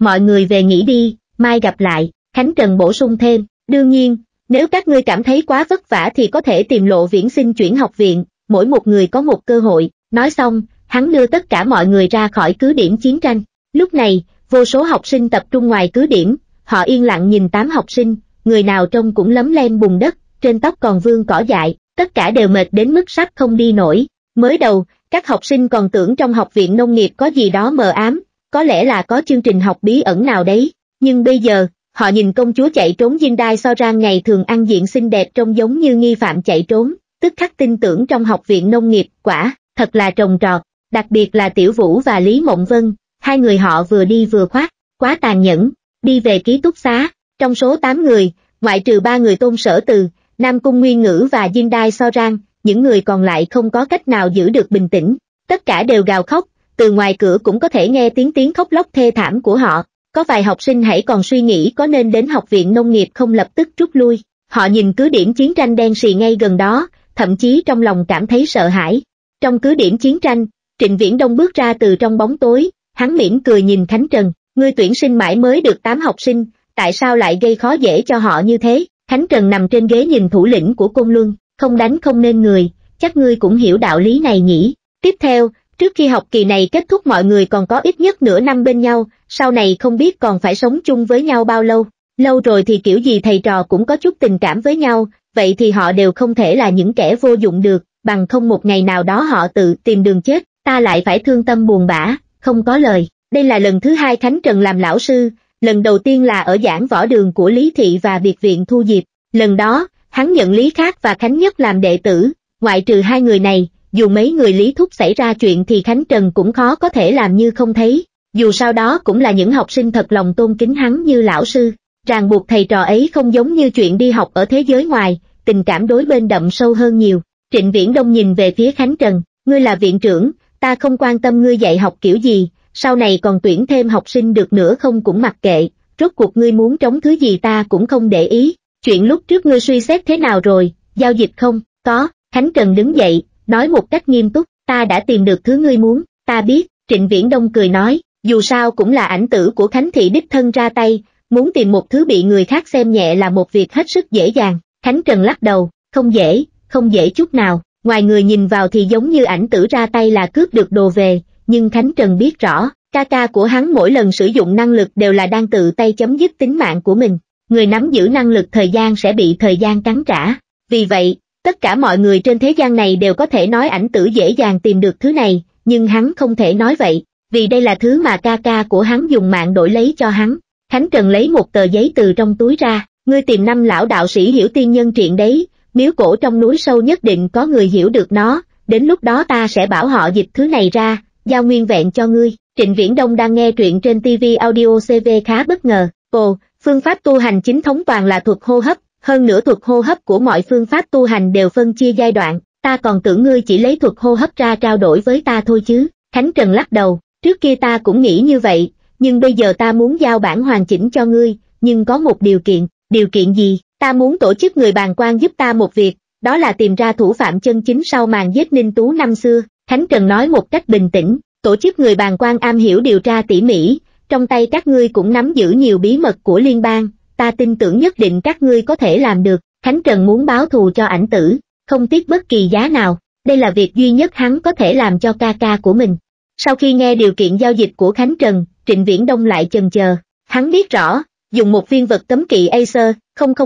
Mọi người về nghỉ đi, mai gặp lại, Khánh Trần bổ sung thêm, đương nhiên, nếu các ngươi cảm thấy quá vất vả thì có thể tìm lộ viễn xin chuyển học viện, mỗi một người có một cơ hội, nói xong, hắn đưa tất cả mọi người ra khỏi cứ điểm chiến tranh. Lúc này, vô số học sinh tập trung ngoài cứ điểm, họ yên lặng nhìn tám học sinh, người nào trông cũng lấm lem bùn đất, trên tóc còn vương cỏ dại, tất cả đều mệt đến mức sắp không đi nổi. Mới đầu, các học sinh còn tưởng trong học viện nông nghiệp có gì đó mờ ám, có lẽ là có chương trình học bí ẩn nào đấy, nhưng bây giờ, họ nhìn công chúa chạy trốn diên Đai so ra ngày thường ăn diện xinh đẹp trông giống như nghi phạm chạy trốn, tức khắc tin tưởng trong học viện nông nghiệp, quả, thật là trồng trọt, đặc biệt là Tiểu Vũ và Lý Mộng Vân, hai người họ vừa đi vừa khoát, quá tàn nhẫn, đi về ký túc xá, trong số 8 người, ngoại trừ ba người tôn sở từ, Nam Cung Nguyên Ngữ và diên Đai So Rang, những người còn lại không có cách nào giữ được bình tĩnh, tất cả đều gào khóc, từ ngoài cửa cũng có thể nghe tiếng tiếng khóc lóc thê thảm của họ, có vài học sinh hãy còn suy nghĩ có nên đến học viện nông nghiệp không lập tức rút lui, họ nhìn cứ điểm chiến tranh đen xì ngay gần đó, thậm chí trong lòng cảm thấy sợ hãi. Trong cứ điểm chiến tranh, Trịnh Viễn Đông bước ra từ trong bóng tối, hắn mỉm cười nhìn Khánh Trần, ngươi tuyển sinh mãi mới được 8 học sinh, tại sao lại gây khó dễ cho họ như thế? Khánh Trần nằm trên ghế nhìn thủ lĩnh của Côn Luân, không đánh không nên người, chắc ngươi cũng hiểu đạo lý này nhỉ. Tiếp theo, trước khi học kỳ này kết thúc mọi người còn có ít nhất nửa năm bên nhau, sau này không biết còn phải sống chung với nhau bao lâu. Lâu rồi thì kiểu gì thầy trò cũng có chút tình cảm với nhau, vậy thì họ đều không thể là những kẻ vô dụng được, bằng không một ngày nào đó họ tự tìm đường chết, ta lại phải thương tâm buồn bã, không có lời. Đây là lần thứ hai Khánh Trần làm lão sư, lần đầu tiên là ở giảng võ đường của Lý Thị và Biệt viện Thu Diệp. Lần đó, hắn nhận Lý Khác và Khánh Nhất làm đệ tử, ngoại trừ hai người này, dù mấy người Lý Thúc xảy ra chuyện thì Khánh Trần cũng khó có thể làm như không thấy, dù sau đó cũng là những học sinh thật lòng tôn kính hắn như lão sư, ràng buộc thầy trò ấy không giống như chuyện đi học ở thế giới ngoài, tình cảm đối bên đậm sâu hơn nhiều. Trịnh Viễn Đông nhìn về phía Khánh Trần, ngươi là viện trưởng, ta không quan tâm ngươi dạy học kiểu gì, sau này còn tuyển thêm học sinh được nữa không cũng mặc kệ, rốt cuộc ngươi muốn trống thứ gì ta cũng không để ý, chuyện lúc trước ngươi suy xét thế nào rồi, giao dịch không, có, Khánh Trần đứng dậy, nói một cách nghiêm túc, ta đã tìm được thứ ngươi muốn, ta biết, Trịnh Viễn Đông cười nói, dù sao cũng là ảnh tử của Khánh Thị đích thân ra tay, muốn tìm một thứ bị người khác xem nhẹ là một việc hết sức dễ dàng, Khánh Trần lắc đầu, không dễ, không dễ chút nào, ngoài người nhìn vào thì giống như ảnh tử ra tay là cướp được đồ về, nhưng Khánh Trần biết rõ, ca ca của hắn mỗi lần sử dụng năng lực đều là đang tự tay chấm dứt tính mạng của mình, người nắm giữ năng lực thời gian sẽ bị thời gian cắn trả, vì vậy, tất cả mọi người trên thế gian này đều có thể nói ảnh tử dễ dàng tìm được thứ này, nhưng hắn không thể nói vậy, vì đây là thứ mà ca ca của hắn dùng mạng đổi lấy cho hắn. Khánh Trần lấy một tờ giấy từ trong túi ra, ngươi tìm năm lão đạo sĩ hiểu tiên nhân triện đấy, miếu cổ trong núi sâu nhất định có người hiểu được nó, đến lúc đó ta sẽ bảo họ dịch thứ này ra, giao nguyên vẹn cho ngươi. Trịnh Viễn Đông đang nghe truyện trên TV audio CV khá bất ngờ, ồ, phương pháp tu hành chính thống toàn là thuật hô hấp, hơn nữa thuật hô hấp của mọi phương pháp tu hành đều phân chia giai đoạn, ta còn tưởng ngươi chỉ lấy thuật hô hấp ra trao đổi với ta thôi chứ, Khánh Trần lắc đầu, trước kia ta cũng nghĩ như vậy, nhưng bây giờ ta muốn giao bản hoàn chỉnh cho ngươi, nhưng có một điều kiện, điều kiện gì, ta muốn tổ chức người bàn quan giúp ta một việc, đó là tìm ra thủ phạm chân chính sau màn giết Ninh Tú năm xưa, Khánh Trần nói một cách bình tĩnh, tổ chức người bàn quan am hiểu điều tra tỉ mỉ, trong tay các ngươi cũng nắm giữ nhiều bí mật của liên bang, ta tin tưởng nhất định các ngươi có thể làm được, Khánh Trần muốn báo thù cho ảnh tử, không tiếc bất kỳ giá nào, đây là việc duy nhất hắn có thể làm cho ca ca của mình. Sau khi nghe điều kiện giao dịch của Khánh Trần, Trịnh Viễn Đông lại chần chờ, hắn biết rõ, dùng một viên vật cấm kỵ Acer,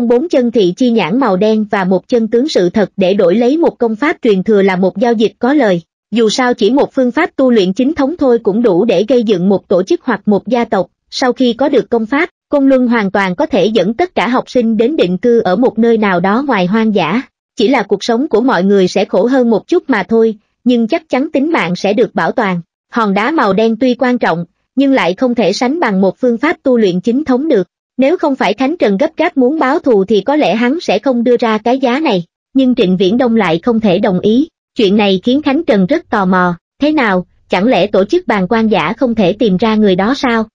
004 chân thị chi nhãn màu đen và một chân tướng sự thật để đổi lấy một công pháp truyền thừa là một giao dịch có lời. Dù sao chỉ một phương pháp tu luyện chính thống thôi cũng đủ để gây dựng một tổ chức hoặc một gia tộc, sau khi có được công pháp, Công Luân hoàn toàn có thể dẫn tất cả học sinh đến định cư ở một nơi nào đó ngoài hoang dã. Chỉ là cuộc sống của mọi người sẽ khổ hơn một chút mà thôi, nhưng chắc chắn tính mạng sẽ được bảo toàn. Hòn đá màu đen tuy quan trọng, nhưng lại không thể sánh bằng một phương pháp tu luyện chính thống được. Nếu không phải Khánh Trần gấp gáp muốn báo thù thì có lẽ hắn sẽ không đưa ra cái giá này, nhưng Trịnh Viễn Đông lại không thể đồng ý. Chuyện này khiến Khánh Trần rất tò mò, thế nào, chẳng lẽ tổ chức bàn quan giả không thể tìm ra người đó sao?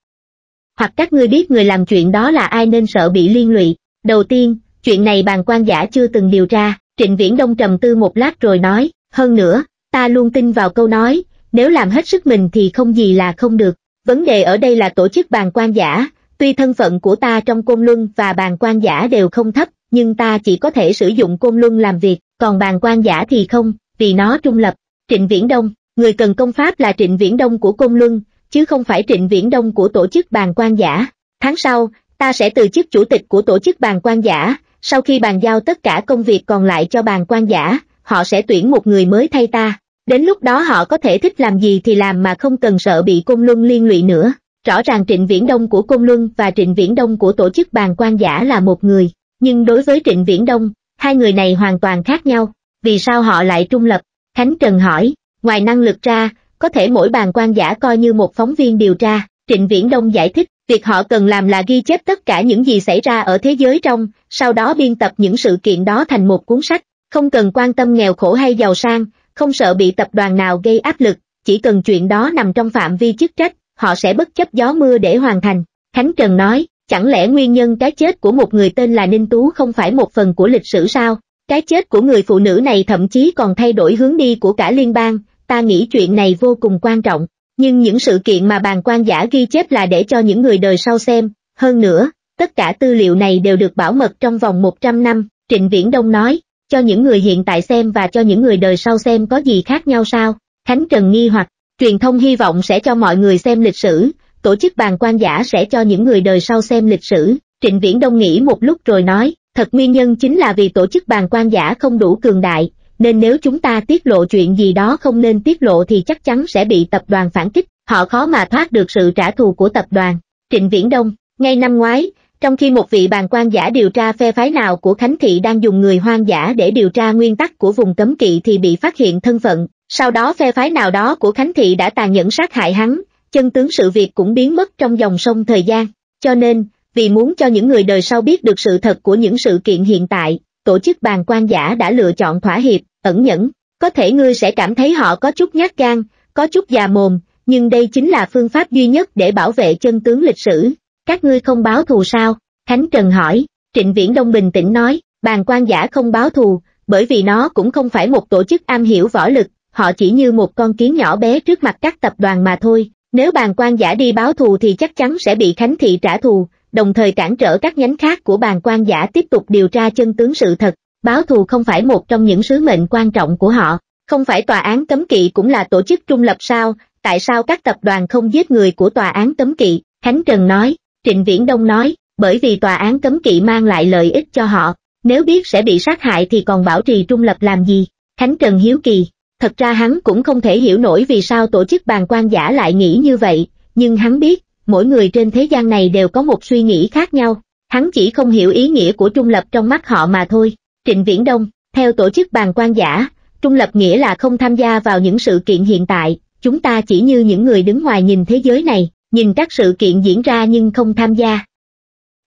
Hoặc các ngươi biết người làm chuyện đó là ai nên sợ bị liên lụy. Đầu tiên, chuyện này bàn quan giả chưa từng điều tra, Trịnh Viễn Đông trầm tư một lát rồi nói, hơn nữa, ta luôn tin vào câu nói, nếu làm hết sức mình thì không gì là không được. Vấn đề ở đây là tổ chức bàn quan giả, tuy thân phận của ta trong côn luân và bàn quan giả đều không thấp, nhưng ta chỉ có thể sử dụng côn luân làm việc, còn bàn quan giả thì không, vì nó trung lập. Trịnh Viễn Đông, người cần công pháp là Trịnh Viễn Đông của Công luân, chứ không phải Trịnh Viễn Đông của tổ chức bàn quan giả. Tháng sau, ta sẽ từ chức chủ tịch của tổ chức bàn quan giả, sau khi bàn giao tất cả công việc còn lại cho bàn quan giả, họ sẽ tuyển một người mới thay ta. Đến lúc đó họ có thể thích làm gì thì làm mà không cần sợ bị Công Luân liên lụy nữa. Rõ ràng Trịnh Viễn Đông của Công Luân và Trịnh Viễn Đông của tổ chức bàn quan giả là một người, nhưng đối với Trịnh Viễn Đông, hai người này hoàn toàn khác nhau. Vì sao họ lại trung lập? Khánh Trần hỏi, ngoài năng lực ra, có thể mỗi bàn quan giả coi như một phóng viên điều tra. Trịnh Viễn Đông giải thích, việc họ cần làm là ghi chép tất cả những gì xảy ra ở thế giới trong, sau đó biên tập những sự kiện đó thành một cuốn sách, không cần quan tâm nghèo khổ hay giàu sang, không sợ bị tập đoàn nào gây áp lực, chỉ cần chuyện đó nằm trong phạm vi chức trách, họ sẽ bất chấp gió mưa để hoàn thành. Khánh Trần nói, chẳng lẽ nguyên nhân cái chết của một người tên là Ninh Tú không phải một phần của lịch sử sao? Cái chết của người phụ nữ này thậm chí còn thay đổi hướng đi của cả liên bang, ta nghĩ chuyện này vô cùng quan trọng, nhưng những sự kiện mà bàn quan giả ghi chép là để cho những người đời sau xem, hơn nữa, tất cả tư liệu này đều được bảo mật trong vòng 100 năm, Trịnh Viễn Đông nói, cho những người hiện tại xem và cho những người đời sau xem có gì khác nhau sao, Khánh Trần nghi hoặc, truyền thông hy vọng sẽ cho mọi người xem lịch sử, tổ chức bàn quan giả sẽ cho những người đời sau xem lịch sử, Trịnh Viễn Đông nghĩ một lúc rồi nói, thật nguyên nhân chính là vì tổ chức bàn quan giả không đủ cường đại, nên nếu chúng ta tiết lộ chuyện gì đó không nên tiết lộ thì chắc chắn sẽ bị tập đoàn phản kích, họ khó mà thoát được sự trả thù của tập đoàn. Trịnh Viễn Đông, ngay năm ngoái, trong khi một vị bàn quan giả điều tra phe phái nào của Khánh Thị đang dùng người hoang dã để điều tra nguyên tắc của vùng cấm kỵ thì bị phát hiện thân phận, sau đó phe phái nào đó của Khánh Thị đã tàn nhẫn sát hại hắn, chân tướng sự việc cũng biến mất trong dòng sông thời gian. Cho nên, vì muốn cho những người đời sau biết được sự thật của những sự kiện hiện tại, tổ chức bàn quan giả đã lựa chọn thỏa hiệp, ẩn nhẫn. Có thể ngươi sẽ cảm thấy họ có chút nhát gan, có chút già mồm, nhưng đây chính là phương pháp duy nhất để bảo vệ chân tướng lịch sử. Các ngươi không báo thù sao? Khánh Trần hỏi, Trịnh Viễn Đông bình tĩnh nói, bàn quan giả không báo thù, bởi vì nó cũng không phải một tổ chức am hiểu võ lực, họ chỉ như một con kiến nhỏ bé trước mặt các tập đoàn mà thôi. Nếu bàn quan giả đi báo thù thì chắc chắn sẽ bị Khánh Thị trả thù, đồng thời cản trở các nhánh khác của bàn quan giả tiếp tục điều tra chân tướng sự thật. Báo thù không phải một trong những sứ mệnh quan trọng của họ, không phải tòa án cấm kỵ cũng là tổ chức trung lập sao, tại sao các tập đoàn không giết người của tòa án cấm kỵ, Khánh Trần nói, Trịnh Viễn Đông nói, bởi vì tòa án cấm kỵ mang lại lợi ích cho họ, nếu biết sẽ bị sát hại thì còn bảo trì trung lập làm gì, Khánh Trần hiếu kỳ, thật ra hắn cũng không thể hiểu nổi vì sao tổ chức bàn quan giả lại nghĩ như vậy, nhưng hắn biết, mỗi người trên thế gian này đều có một suy nghĩ khác nhau, hắn chỉ không hiểu ý nghĩa của trung lập trong mắt họ mà thôi. Trịnh Viễn Đông, theo tổ chức bàn quan giả, trung lập nghĩa là không tham gia vào những sự kiện hiện tại, chúng ta chỉ như những người đứng ngoài nhìn thế giới này, nhìn các sự kiện diễn ra nhưng không tham gia.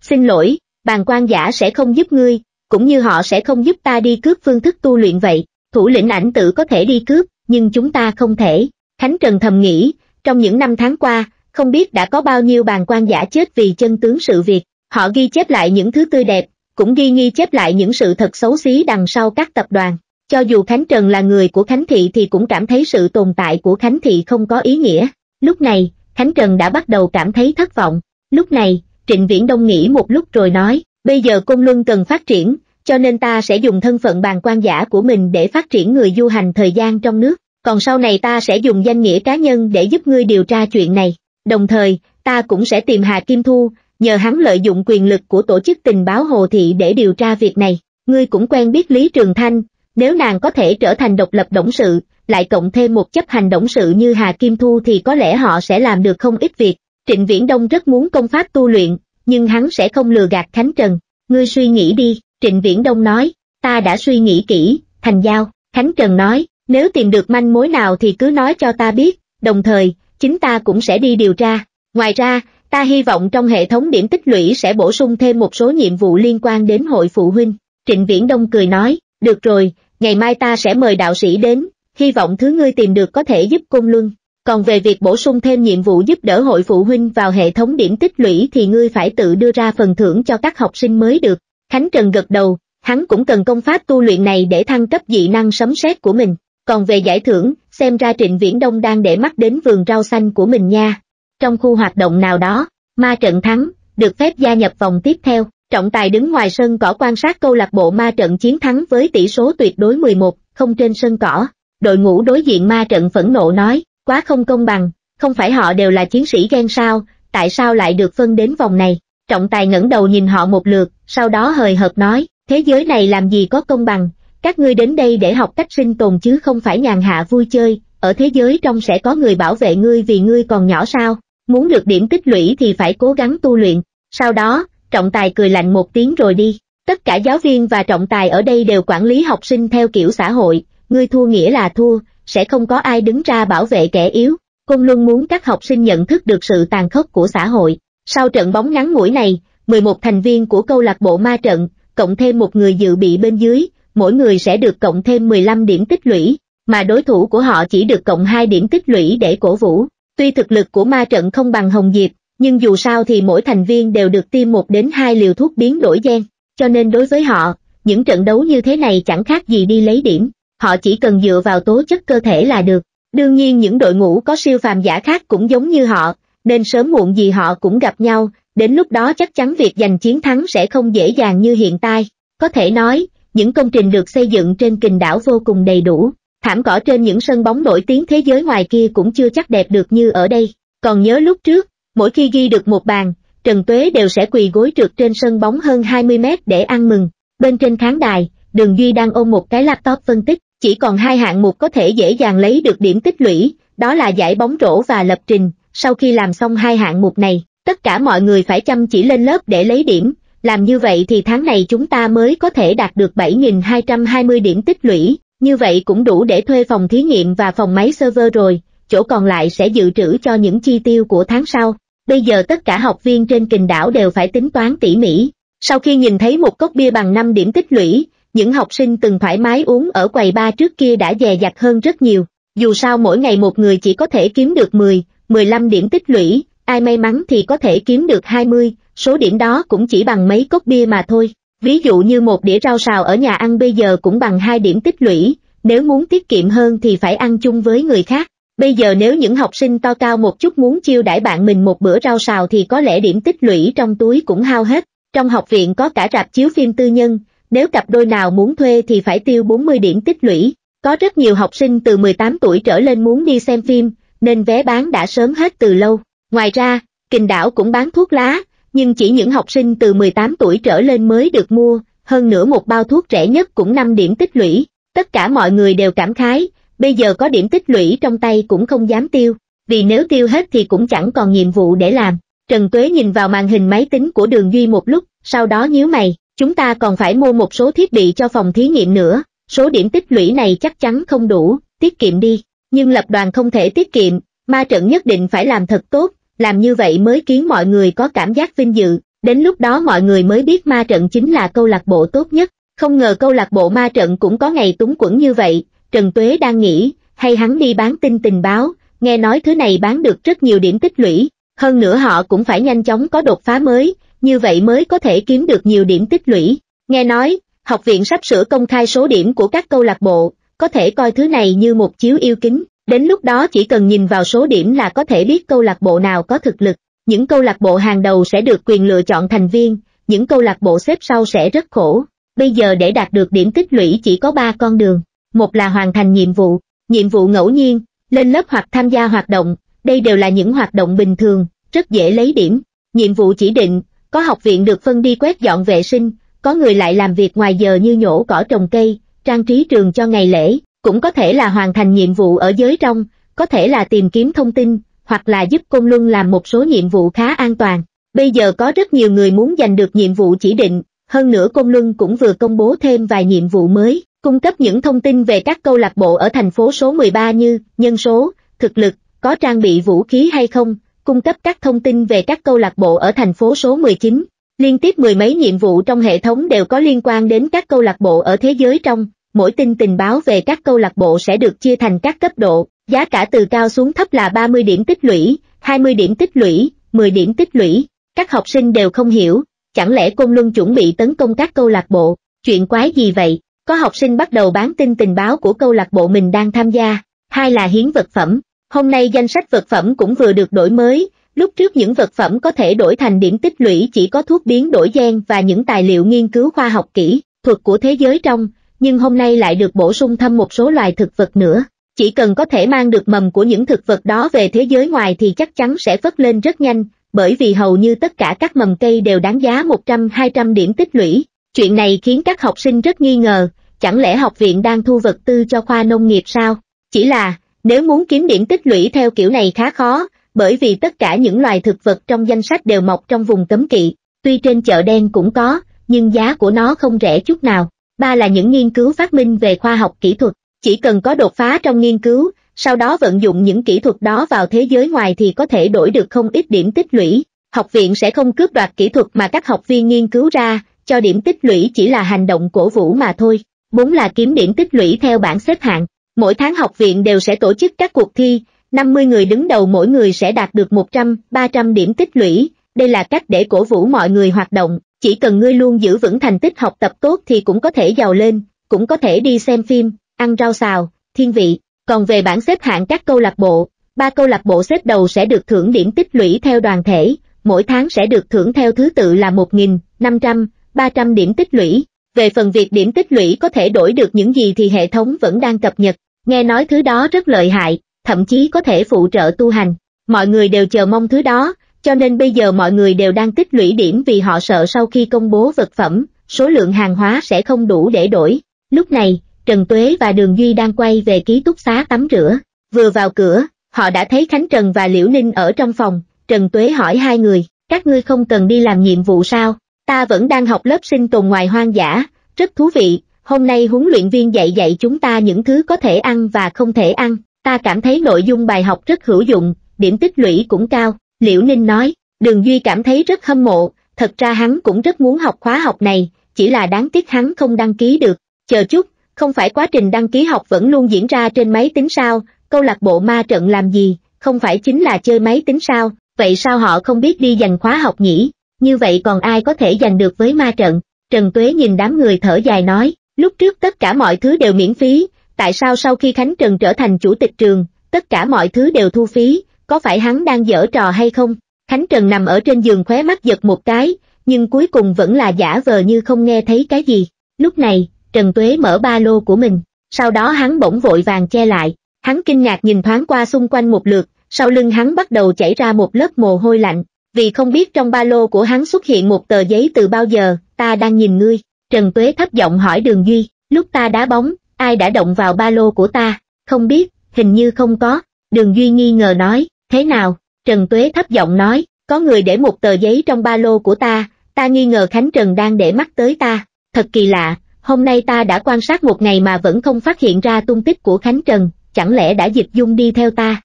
Xin lỗi, bàn quan giả sẽ không giúp ngươi, cũng như họ sẽ không giúp ta đi cướp phương thức tu luyện vậy, thủ lĩnh ảnh tử có thể đi cướp, nhưng chúng ta không thể. Khánh Trần thầm nghĩ, trong những năm tháng qua, không biết đã có bao nhiêu bàn quan giả chết vì chân tướng sự việc, họ ghi chép lại những thứ tươi đẹp, cũng ghi ghi chép lại những sự thật xấu xí đằng sau các tập đoàn. Cho dù Khánh Trần là người của Khánh Thị thì cũng cảm thấy sự tồn tại của Khánh Thị không có ý nghĩa. Lúc này, Khánh Trần đã bắt đầu cảm thấy thất vọng. Lúc này, Trịnh Viễn Đông nghĩ một lúc rồi nói, bây giờ Côn Luân cần phát triển, cho nên ta sẽ dùng thân phận bàn quan giả của mình để phát triển người du hành thời gian trong nước, còn sau này ta sẽ dùng danh nghĩa cá nhân để giúp ngươi điều tra chuyện này. Đồng thời, ta cũng sẽ tìm Hà Kim Thu, nhờ hắn lợi dụng quyền lực của tổ chức tình báo Hồ Thị để điều tra việc này. Ngươi cũng quen biết Lý Trường Thanh, nếu nàng có thể trở thành độc lập động sự, lại cộng thêm một chấp hành động sự như Hà Kim Thu thì có lẽ họ sẽ làm được không ít việc. Trịnh Viễn Đông rất muốn công pháp tu luyện, nhưng hắn sẽ không lừa gạt Khánh Trần. Ngươi suy nghĩ đi, Trịnh Viễn Đông nói, ta đã suy nghĩ kỹ, thành giao. Khánh Trần nói, nếu tìm được manh mối nào thì cứ nói cho ta biết, đồng thời, chính ta cũng sẽ đi điều tra. Ngoài ra, ta hy vọng trong hệ thống điểm tích lũy sẽ bổ sung thêm một số nhiệm vụ liên quan đến hội phụ huynh. Trịnh Viễn Đông cười nói, được rồi, ngày mai ta sẽ mời đạo sĩ đến, hy vọng thứ ngươi tìm được có thể giúp cung luân. Còn về việc bổ sung thêm nhiệm vụ giúp đỡ hội phụ huynh vào hệ thống điểm tích lũy thì ngươi phải tự đưa ra phần thưởng cho các học sinh mới được. Khánh Trần gật đầu, hắn cũng cần công pháp tu luyện này để thăng cấp dị năng sấm sét của mình. Còn về giải thưởng, xem ra Trịnh Viễn Đông đang để mắt đến vườn rau xanh của mình nha. Trong khu hoạt động nào đó, ma trận thắng, được phép gia nhập vòng tiếp theo. Trọng tài đứng ngoài sân cỏ quan sát câu lạc bộ ma trận chiến thắng với tỷ số tuyệt đối 11, không trên sân cỏ. Đội ngũ đối diện ma trận phẫn nộ nói, quá không công bằng, không phải họ đều là chiến sĩ ghen sao, tại sao lại được phân đến vòng này. Trọng tài ngẩng đầu nhìn họ một lượt, sau đó hời hợt nói, thế giới này làm gì có công bằng, các ngươi đến đây để học cách sinh tồn chứ không phải nhàn hạ vui chơi, ở thế giới trong sẽ có người bảo vệ ngươi vì ngươi còn nhỏ sao, muốn được điểm tích lũy thì phải cố gắng tu luyện. Sau đó, trọng tài cười lạnh một tiếng rồi đi. Tất cả giáo viên và trọng tài ở đây đều quản lý học sinh theo kiểu xã hội, ngươi thua nghĩa là thua, sẽ không có ai đứng ra bảo vệ kẻ yếu. Côn Luân muốn các học sinh nhận thức được sự tàn khốc của xã hội. Sau trận bóng ngắn ngủi này, 11 thành viên của câu lạc bộ ma trận, cộng thêm một người dự bị bên dưới, mỗi người sẽ được cộng thêm 15 điểm tích lũy, mà đối thủ của họ chỉ được cộng 2 điểm tích lũy để cổ vũ. Tuy thực lực của ma trận không bằng Hồng Diệp, nhưng dù sao thì mỗi thành viên đều được tiêm một đến hai liều thuốc biến đổi gen, cho nên đối với họ, những trận đấu như thế này chẳng khác gì đi lấy điểm, họ chỉ cần dựa vào tố chất cơ thể là được. Đương nhiên những đội ngũ có siêu phàm giả khác cũng giống như họ, nên sớm muộn gì họ cũng gặp nhau, đến lúc đó chắc chắn việc giành chiến thắng sẽ không dễ dàng như hiện tại. Có thể nói, những công trình được xây dựng trên kình đảo vô cùng đầy đủ, thảm cỏ trên những sân bóng nổi tiếng thế giới ngoài kia cũng chưa chắc đẹp được như ở đây. Còn nhớ lúc trước, mỗi khi ghi được một bàn, Trần Tuế đều sẽ quỳ gối trượt trên sân bóng hơn 20 mét để ăn mừng. Bên trên khán đài, Đường Duy đang ôm một cái laptop phân tích, chỉ còn hai hạng mục có thể dễ dàng lấy được điểm tích lũy, đó là giải bóng rổ và lập trình. Sau khi làm xong hai hạng mục này, tất cả mọi người phải chăm chỉ lên lớp để lấy điểm, làm như vậy thì tháng này chúng ta mới có thể đạt được 7.220 điểm tích lũy, như vậy cũng đủ để thuê phòng thí nghiệm và phòng máy server rồi, chỗ còn lại sẽ dự trữ cho những chi tiêu của tháng sau. Bây giờ tất cả học viên trên kình đảo đều phải tính toán tỉ mỉ. Sau khi nhìn thấy một cốc bia bằng 5 điểm tích lũy, những học sinh từng thoải mái uống ở quầy ba trước kia đã dè dặt hơn rất nhiều. Dù sao mỗi ngày một người chỉ có thể kiếm được 10, 15 điểm tích lũy, ai may mắn thì có thể kiếm được 20, số điểm đó cũng chỉ bằng mấy cốc bia mà thôi. Ví dụ như một đĩa rau xào ở nhà ăn bây giờ cũng bằng hai điểm tích lũy, nếu muốn tiết kiệm hơn thì phải ăn chung với người khác. Bây giờ nếu những học sinh to cao một chút muốn chiêu đãi bạn mình một bữa rau xào thì có lẽ điểm tích lũy trong túi cũng hao hết. Trong học viện có cả rạp chiếu phim tư nhân, nếu cặp đôi nào muốn thuê thì phải tiêu 40 điểm tích lũy. Có rất nhiều học sinh từ 18 tuổi trở lên muốn đi xem phim, nên vé bán đã sớm hết từ lâu. Ngoài ra, Kình đảo cũng bán thuốc lá, nhưng chỉ những học sinh từ 18 tuổi trở lên mới được mua, hơn nữa một bao thuốc rẻ nhất cũng 5 điểm tích lũy. Tất cả mọi người đều cảm khái, bây giờ có điểm tích lũy trong tay cũng không dám tiêu, vì nếu tiêu hết thì cũng chẳng còn nhiệm vụ để làm. Trần Tuế nhìn vào màn hình máy tính của Đường Duy một lúc, sau đó nhíu mày, chúng ta còn phải mua một số thiết bị cho phòng thí nghiệm nữa, số điểm tích lũy này chắc chắn không đủ, tiết kiệm đi. nhưng lập đoàn không thể tiết kiệm, ma trận nhất định phải làm thật tốt, làm như vậy mới khiến mọi người có cảm giác vinh dự, đến lúc đó mọi người mới biết ma trận chính là câu lạc bộ tốt nhất, không ngờ câu lạc bộ ma trận cũng có ngày túng quẫn như vậy, Trần Tuế đang nghĩ, hay hắn đi bán tin tình báo, nghe nói thứ này bán được rất nhiều điểm tích lũy, hơn nữa họ cũng phải nhanh chóng có đột phá mới, như vậy mới có thể kiếm được nhiều điểm tích lũy. Nghe nói, học viện sắp sửa công khai số điểm của các câu lạc bộ, có thể coi thứ này như một chiếu yêu kính, đến lúc đó chỉ cần nhìn vào số điểm là có thể biết câu lạc bộ nào có thực lực. Những câu lạc bộ hàng đầu sẽ được quyền lựa chọn thành viên, những câu lạc bộ xếp sau sẽ rất khổ. Bây giờ để đạt được điểm tích lũy chỉ có 3 con đường. Một là hoàn thành nhiệm vụ, nhiệm vụ ngẫu nhiên, lên lớp hoặc tham gia hoạt động, đây đều là những hoạt động bình thường, rất dễ lấy điểm. Nhiệm vụ chỉ định, có học viện được phân đi quét dọn vệ sinh, có người lại làm việc ngoài giờ như nhổ cỏ trồng cây, trang trí trường cho ngày lễ, cũng có thể là hoàn thành nhiệm vụ ở giới trong, có thể là tìm kiếm thông tin, hoặc là giúp Côn Luân làm một số nhiệm vụ khá an toàn. Bây giờ có rất nhiều người muốn giành được nhiệm vụ chỉ định, hơn nữa Côn Luân cũng vừa công bố thêm vài nhiệm vụ mới, cung cấp những thông tin về các câu lạc bộ ở thành phố số 13 như nhân số, thực lực, có trang bị vũ khí hay không, cung cấp các thông tin về các câu lạc bộ ở thành phố số 19. Liên tiếp mười mấy nhiệm vụ trong hệ thống đều có liên quan đến các câu lạc bộ ở thế giới trong, mỗi tin tình báo về các câu lạc bộ sẽ được chia thành các cấp độ, giá cả từ cao xuống thấp là 30 điểm tích lũy, 20 điểm tích lũy, 10 điểm tích lũy. Các học sinh đều không hiểu, chẳng lẽ Côn Luân chuẩn bị tấn công các câu lạc bộ, chuyện quái gì vậy? Có học sinh bắt đầu bán tin tình báo của câu lạc bộ mình đang tham gia, hai là hiến vật phẩm. Hôm nay danh sách vật phẩm cũng vừa được đổi mới, lúc trước những vật phẩm có thể đổi thành điểm tích lũy chỉ có thuốc biến đổi gen và những tài liệu nghiên cứu khoa học kỹ, thuật của thế giới trong, nhưng hôm nay lại được bổ sung thâm một số loài thực vật nữa. Chỉ cần có thể mang được mầm của những thực vật đó về thế giới ngoài thì chắc chắn sẽ phất lên rất nhanh, bởi vì hầu như tất cả các mầm cây đều đáng giá 100-200 điểm tích lũy. Chuyện này khiến các học sinh rất nghi ngờ, chẳng lẽ học viện đang thu vật tư cho khoa nông nghiệp sao? Chỉ là, nếu muốn kiếm điểm tích lũy theo kiểu này khá khó, bởi vì tất cả những loài thực vật trong danh sách đều mọc trong vùng cấm kỵ, tuy trên chợ đen cũng có, nhưng giá của nó không rẻ chút nào. Ba là những nghiên cứu phát minh về khoa học kỹ thuật, chỉ cần có đột phá trong nghiên cứu, sau đó vận dụng những kỹ thuật đó vào thế giới ngoài thì có thể đổi được không ít điểm tích lũy. Học viện sẽ không cướp đoạt kỹ thuật mà các học viên nghiên cứu ra, cho điểm tích lũy chỉ là hành động cổ vũ mà thôi. Bốn là kiếm điểm tích lũy theo bảng xếp hạng. Mỗi tháng học viện đều sẽ tổ chức các cuộc thi, 50 người đứng đầu mỗi người sẽ đạt được 100, 300 điểm tích lũy. Đây là cách để cổ vũ mọi người hoạt động, chỉ cần ngươi luôn giữ vững thành tích học tập tốt thì cũng có thể giàu lên, cũng có thể đi xem phim, ăn rau xào, thiên vị. Còn về bảng xếp hạng các câu lạc bộ, ba câu lạc bộ xếp đầu sẽ được thưởng điểm tích lũy theo đoàn thể, mỗi tháng sẽ được thưởng theo thứ tự là 1.000, 500, 300 điểm tích lũy. Về phần việc điểm tích lũy có thể đổi được những gì thì hệ thống vẫn đang cập nhật, nghe nói thứ đó rất lợi hại, thậm chí có thể phụ trợ tu hành. Mọi người đều chờ mong thứ đó, cho nên bây giờ mọi người đều đang tích lũy điểm vì họ sợ sau khi công bố vật phẩm, số lượng hàng hóa sẽ không đủ để đổi. Lúc này, Trần Tuế và Đường Duy đang quay về ký túc xá tắm rửa. Vừa vào cửa, họ đã thấy Khánh Trần và Liễu Ninh ở trong phòng. Trần Tuế hỏi hai người, các ngươi không cần đi làm nhiệm vụ sao? Ta vẫn đang học lớp sinh tồn ngoài hoang dã, rất thú vị. Hôm nay huấn luyện viên dạy dạy chúng ta những thứ có thể ăn và không thể ăn. Ta cảm thấy nội dung bài học rất hữu dụng, điểm tích lũy cũng cao. Liễu Ninh nói, Đường Duy cảm thấy rất hâm mộ, thật ra hắn cũng rất muốn học khóa học này, chỉ là đáng tiếc hắn không đăng ký được. Chờ chút, không phải quá trình đăng ký học vẫn luôn diễn ra trên máy tính sao, câu lạc bộ ma trận làm gì, không phải chính là chơi máy tính sao, vậy sao họ không biết đi giành khóa học nhỉ, như vậy còn ai có thể giành được với ma trận, Trần Tuế nhìn đám người thở dài nói, lúc trước tất cả mọi thứ đều miễn phí, tại sao sau khi Khánh Trần trở thành chủ tịch trường, tất cả mọi thứ đều thu phí, có phải hắn đang dở trò hay không? Khánh Trần nằm ở trên giường khóe mắt giật một cái, nhưng cuối cùng vẫn là giả vờ như không nghe thấy cái gì. Lúc này, Trần Tuế mở ba lô của mình, sau đó hắn bỗng vội vàng che lại, hắn kinh ngạc nhìn thoáng qua xung quanh một lượt, sau lưng hắn bắt đầu chảy ra một lớp mồ hôi lạnh, vì không biết trong ba lô của hắn xuất hiện một tờ giấy từ bao giờ, ta đang nhìn ngươi, Trần Tuế thấp giọng hỏi Đường Duy, lúc ta đá bóng, ai đã động vào ba lô của ta, không biết, hình như không có, Đường Duy nghi ngờ nói, thế nào, Trần Tuế thấp giọng nói, có người để một tờ giấy trong ba lô của ta, ta nghi ngờ Khánh Trần đang để mắt tới ta, thật kỳ lạ, hôm nay ta đã quan sát một ngày mà vẫn không phát hiện ra tung tích của Khánh Trần, chẳng lẽ đã dịch dung đi theo ta?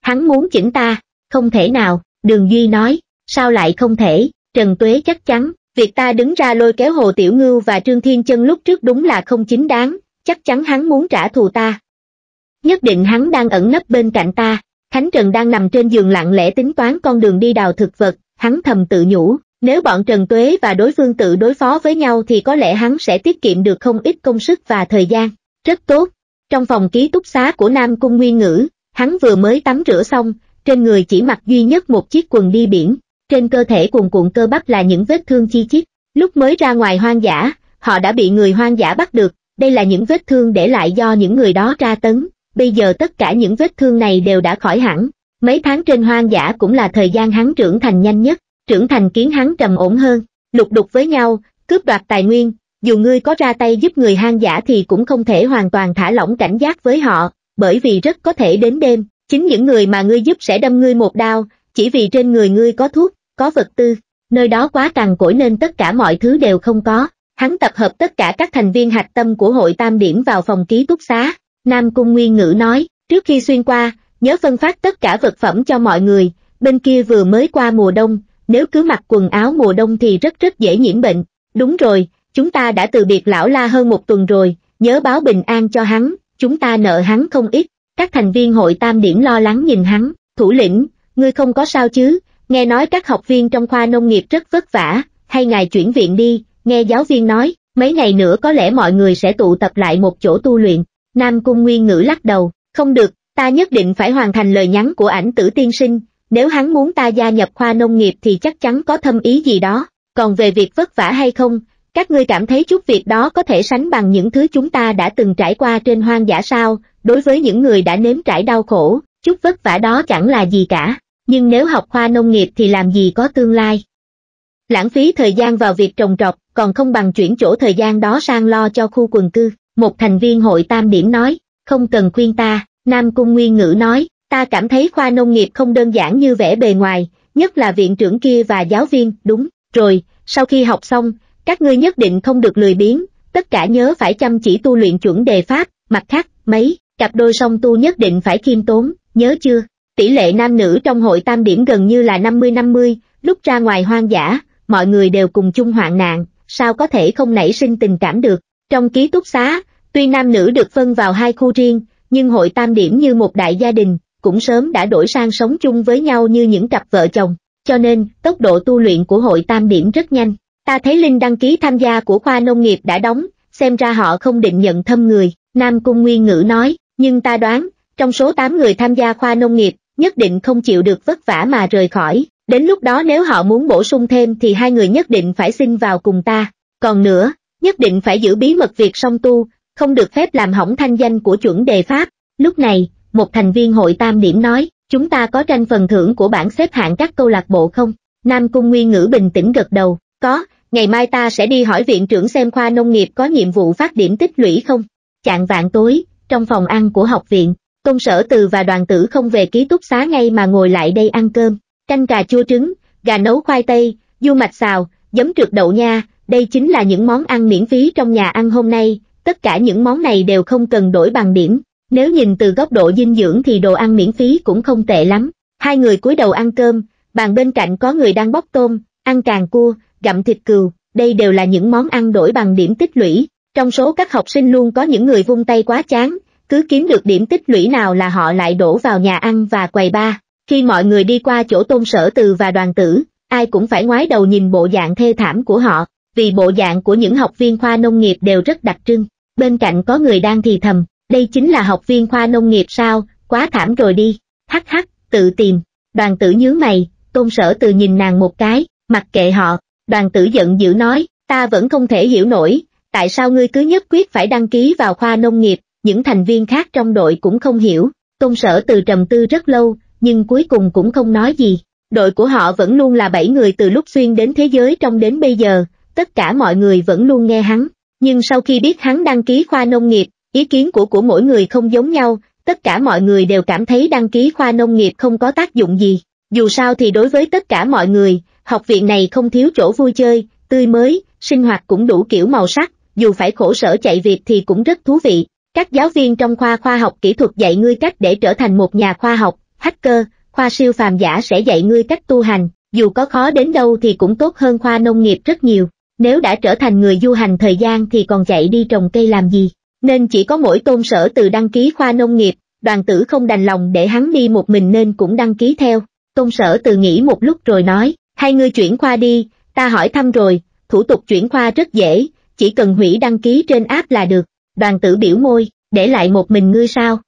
Hắn muốn chỉnh ta, không thể nào, đường Duy nói, sao lại không thể, Trần Tuế chắc chắn, việc ta đứng ra lôi kéo Hồ Tiểu Ngưu và Trương Thiên Chân lúc trước đúng là không chính đáng, chắc chắn hắn muốn trả thù ta. Nhất định hắn đang ẩn nấp bên cạnh ta, Khánh Trần đang nằm trên giường lặng lẽ tính toán con đường đi đào thực vật, hắn thầm tự nhủ, nếu bọn Trần Tuế và đối phương tự đối phó với nhau thì có lẽ hắn sẽ tiết kiệm được không ít công sức và thời gian. Rất tốt. Trong phòng ký túc xá của Nam Cung Nguyên Ngữ, hắn vừa mới tắm rửa xong, trên người chỉ mặc duy nhất một chiếc quần đi biển, trên cơ thể cuồn cuộn cơ bắp là những vết thương chi chít. Lúc mới ra ngoài hoang dã, họ đã bị người hoang dã bắt được, đây là những vết thương để lại do những người đó tra tấn, bây giờ tất cả những vết thương này đều đã khỏi hẳn. Mấy tháng trên hoang dã cũng là thời gian hắn trưởng thành nhanh nhất, trưởng thành kiến hắn trầm ổn hơn, lục đục với nhau, cướp đoạt tài nguyên, dù ngươi có ra tay giúp người hang giả thì cũng không thể hoàn toàn thả lỏng cảnh giác với họ, bởi vì rất có thể đến đêm, chính những người mà ngươi giúp sẽ đâm ngươi một đao, chỉ vì trên người ngươi có thuốc, có vật tư, nơi đó quá cằn cỗi nên tất cả mọi thứ đều không có. Hắn tập hợp tất cả các thành viên hạch tâm của hội tam điểm vào phòng ký túc xá, Nam Cung Nguyên Ngữ nói, trước khi xuyên qua, nhớ phân phát tất cả vật phẩm cho mọi người, bên kia vừa mới qua mùa đông, nếu cứ mặc quần áo mùa đông thì rất rất dễ nhiễm bệnh. Đúng rồi, chúng ta đã từ biệt lão la hơn một tuần rồi, nhớ báo bình an cho hắn, chúng ta nợ hắn không ít. Các thành viên hội tam điểm lo lắng nhìn hắn, thủ lĩnh, ngươi không có sao chứ, nghe nói các học viên trong khoa nông nghiệp rất vất vả, hay ngài chuyển viện đi, nghe giáo viên nói, mấy ngày nữa có lẽ mọi người sẽ tụ tập lại một chỗ tu luyện. Nam Cung Nguyên Ngữ lắc đầu, không được, ta nhất định phải hoàn thành lời nhắn của ảnh tử tiên sinh, nếu hắn muốn ta gia nhập khoa nông nghiệp thì chắc chắn có thâm ý gì đó, còn về việc vất vả hay không, các ngươi cảm thấy chút việc đó có thể sánh bằng những thứ chúng ta đã từng trải qua trên hoang dã sao, đối với những người đã nếm trải đau khổ, chút vất vả đó chẳng là gì cả, nhưng nếu học khoa nông nghiệp thì làm gì có tương lai. Lãng phí thời gian vào việc trồng trọt, còn không bằng chuyển chỗ thời gian đó sang lo cho khu quần cư, một thành viên hội tam điểm nói, không cần khuyên ta, Nam Cung Nguyên Ngữ nói, ta cảm thấy khoa nông nghiệp không đơn giản như vẻ bề ngoài, nhất là viện trưởng kia và giáo viên, đúng, rồi, sau khi học xong, các ngươi nhất định không được lười biếng, tất cả nhớ phải chăm chỉ tu luyện chuẩn đề pháp, mặt khác, mấy, cặp đôi song tu nhất định phải khiêm tốn, nhớ chưa? Tỷ lệ nam nữ trong hội tam điểm gần như là 50-50, lúc ra ngoài hoang dã, mọi người đều cùng chung hoạn nạn, sao có thể không nảy sinh tình cảm được. Trong ký túc xá, tuy nam nữ được phân vào hai khu riêng, nhưng hội tam điểm như một đại gia đình, cũng sớm đã đổi sang sống chung với nhau như những cặp vợ chồng, cho nên tốc độ tu luyện của hội tam điểm rất nhanh. Ta thấy Linh đăng ký tham gia của khoa nông nghiệp đã đóng, xem ra họ không định nhận thâm người, Nam Cung Nguyên Ngữ nói, nhưng ta đoán, trong số 8 người tham gia khoa nông nghiệp, nhất định không chịu được vất vả mà rời khỏi, đến lúc đó nếu họ muốn bổ sung thêm thì hai người nhất định phải xin vào cùng ta, còn nữa, nhất định phải giữ bí mật việc song tu, không được phép làm hỏng thanh danh của chuẩn đề pháp, lúc này, một thành viên hội tam điểm nói, chúng ta có tranh phần thưởng của bảng xếp hạng các câu lạc bộ không? Nam Cung Nguyên Ngữ bình tĩnh gật đầu, có, ngày mai ta sẽ đi hỏi viện trưởng xem khoa nông nghiệp có nhiệm vụ phát điểm tích lũy không? Chạng vạn tối, trong phòng ăn của học viện, công sở từ và đoàn tử không về ký túc xá ngay mà ngồi lại đây ăn cơm, canh cà chua trứng, gà nấu khoai tây, du mạch xào, giấm trượt đậu nha, đây chính là những món ăn miễn phí trong nhà ăn hôm nay, tất cả những món này đều không cần đổi bằng điểm, nếu nhìn từ góc độ dinh dưỡng thì đồ ăn miễn phí cũng không tệ lắm. Hai người cúi đầu ăn cơm, bàn bên cạnh có người đang bóc tôm, ăn càng cua, gặm thịt cừu, đây đều là những món ăn đổi bằng điểm tích lũy. Trong số các học sinh luôn có những người vung tay quá chán, cứ kiếm được điểm tích lũy nào là họ lại đổ vào nhà ăn và quầy ba. Khi mọi người đi qua chỗ tôn sở từ và đoàn tử, ai cũng phải ngoái đầu nhìn bộ dạng thê thảm của họ, vì bộ dạng của những học viên khoa nông nghiệp đều rất đặc trưng. Bên cạnh có người đang thì thầm, đây chính là học viên khoa nông nghiệp sao, quá thảm rồi đi, hắc hắc, tự tìm, đoàn tử nhướng mày, tôn sở từ nhìn nàng một cái, mặc kệ họ, đoàn tử giận dữ nói, ta vẫn không thể hiểu nổi, tại sao ngươi cứ nhất quyết phải đăng ký vào khoa nông nghiệp, những thành viên khác trong đội cũng không hiểu, tôn sở từ trầm tư rất lâu, nhưng cuối cùng cũng không nói gì, đội của họ vẫn luôn là bảy người từ lúc xuyên đến thế giới trong đến bây giờ, tất cả mọi người vẫn luôn nghe hắn, nhưng sau khi biết hắn đăng ký khoa nông nghiệp, Ý kiến của của mỗi người không giống nhau, tất cả mọi người đều cảm thấy đăng ký khoa nông nghiệp không có tác dụng gì. Dù sao thì đối với tất cả mọi người, học viện này không thiếu chỗ vui chơi, tươi mới, sinh hoạt cũng đủ kiểu màu sắc, dù phải khổ sở chạy việc thì cũng rất thú vị. Các giáo viên trong khoa khoa học kỹ thuật dạy ngươi cách để trở thành một nhà khoa học, hacker, khoa siêu phàm giả sẽ dạy ngươi cách tu hành, dù có khó đến đâu thì cũng tốt hơn khoa nông nghiệp rất nhiều. Nếu đã trở thành người du hành thời gian thì còn chạy đi trồng cây làm gì, nên chỉ có mỗi tôn sở từ đăng ký khoa nông nghiệp, đoàn tử không đành lòng để hắn đi một mình nên cũng đăng ký theo. Tôn sở từ nghĩ một lúc rồi nói, hai ngươi chuyển khoa đi, ta hỏi thăm rồi, thủ tục chuyển khoa rất dễ, chỉ cần hủy đăng ký trên app là được. Đoàn tử biểu môi, để lại một mình ngươi sao?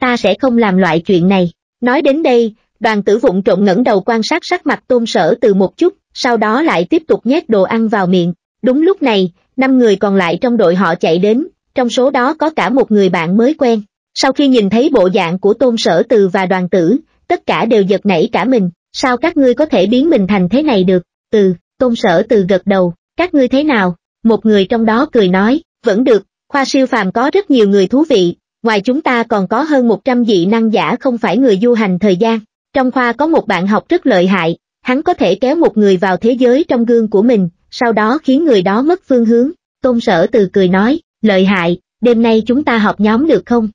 Ta sẽ không làm loại chuyện này. Nói đến đây, đoàn tử vụng trộn ngẩng đầu quan sát sắc mặt tôn sở từ một chút, sau đó lại tiếp tục nhét đồ ăn vào miệng. Đúng lúc này, năm người còn lại trong đội họ chạy đến, trong số đó có cả một người bạn mới quen. Sau khi nhìn thấy bộ dạng của tôn sở từ và đoàn tử, tất cả đều giật nảy cả mình, sao các ngươi có thể biến mình thành thế này được, từ, tôn sở từ gật đầu, các ngươi thế nào, một người trong đó cười nói, vẫn được, khoa siêu phàm có rất nhiều người thú vị, ngoài chúng ta còn có hơn 100 dị năng giả không phải người du hành thời gian, trong khoa có một bạn học rất lợi hại, hắn có thể kéo một người vào thế giới trong gương của mình, sau đó khiến người đó mất phương hướng, tôn sở từ cười nói, lợi hại, đêm nay chúng ta họp nhóm được không?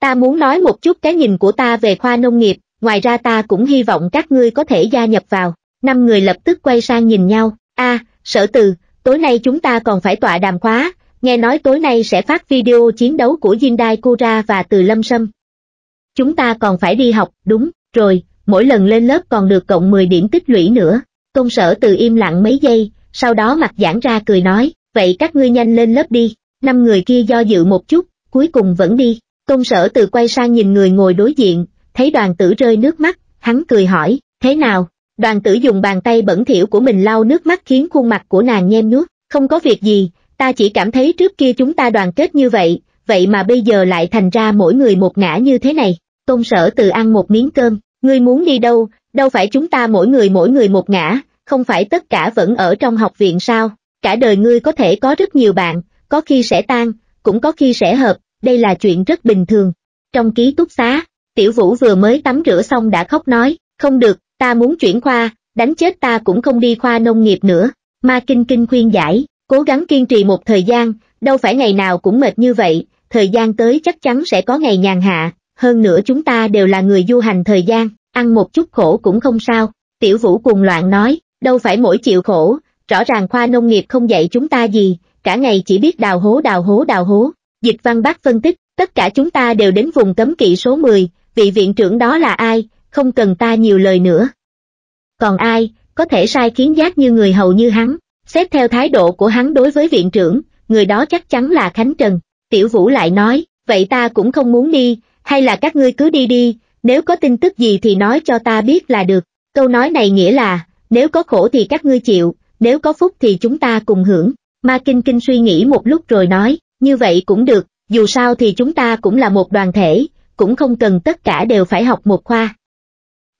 Ta muốn nói một chút cái nhìn của ta về khoa nông nghiệp, ngoài ra ta cũng hy vọng các ngươi có thể gia nhập vào. Năm người lập tức quay sang nhìn nhau, a sở từ, tối nay chúng ta còn phải tọa đàm khóa, nghe nói tối nay sẽ phát video chiến đấu của Jindai Kura và Từ Lâm Sâm. Chúng ta còn phải đi học, đúng, rồi, mỗi lần lên lớp còn được cộng 10 điểm tích lũy nữa. Tôn sở từ im lặng mấy giây, sau đó mặt giãn ra cười nói, vậy các ngươi nhanh lên lớp đi. Năm người kia do dự một chút, cuối cùng vẫn đi. Tôn sở từ quay sang nhìn người ngồi đối diện, thấy đoàn tử rơi nước mắt, hắn cười hỏi, thế nào? Đoàn tử dùng bàn tay bẩn thỉu của mình lau nước mắt khiến khuôn mặt của nàng nhem nuốt, không có việc gì, ta chỉ cảm thấy trước kia chúng ta đoàn kết như vậy, vậy mà bây giờ lại thành ra mỗi người một ngã như thế này. Tôn sở từ ăn một miếng cơm, ngươi muốn đi đâu, đâu phải chúng ta mỗi người mỗi người một ngã, không phải tất cả vẫn ở trong học viện sao, cả đời ngươi có thể có rất nhiều bạn, có khi sẽ tan, cũng có khi sẽ hợp, đây là chuyện rất bình thường. Trong ký túc xá, Tiểu Vũ vừa mới tắm rửa xong đã khóc nói, không được, ta muốn chuyển khoa, đánh chết ta cũng không đi khoa nông nghiệp nữa. Ma Kinh Kinh khuyên giải, cố gắng kiên trì một thời gian, đâu phải ngày nào cũng mệt như vậy, thời gian tới chắc chắn sẽ có ngày nhàn hạ, hơn nữa chúng ta đều là người du hành thời gian, ăn một chút khổ cũng không sao. Tiểu Vũ cùng loạn nói, đâu phải mỗi chịu khổ, rõ ràng khoa nông nghiệp không dạy chúng ta gì, cả ngày chỉ biết đào hố đào hố đào hố. Dịch văn bác phân tích, tất cả chúng ta đều đến vùng cấm kỵ số 10, vị viện trưởng đó là ai, không cần ta nhiều lời nữa. Còn ai, có thể sai kiến giác như người hầu như hắn, xét theo thái độ của hắn đối với viện trưởng, người đó chắc chắn là Khánh Trần. Tiểu Vũ lại nói, vậy ta cũng không muốn đi, hay là các ngươi cứ đi đi, nếu có tin tức gì thì nói cho ta biết là được. Câu nói này nghĩa là, nếu có khổ thì các ngươi chịu, nếu có phúc thì chúng ta cùng hưởng. Ma Kinh Kinh suy nghĩ một lúc rồi nói, như vậy cũng được, dù sao thì chúng ta cũng là một đoàn thể, cũng không cần tất cả đều phải học một khoa.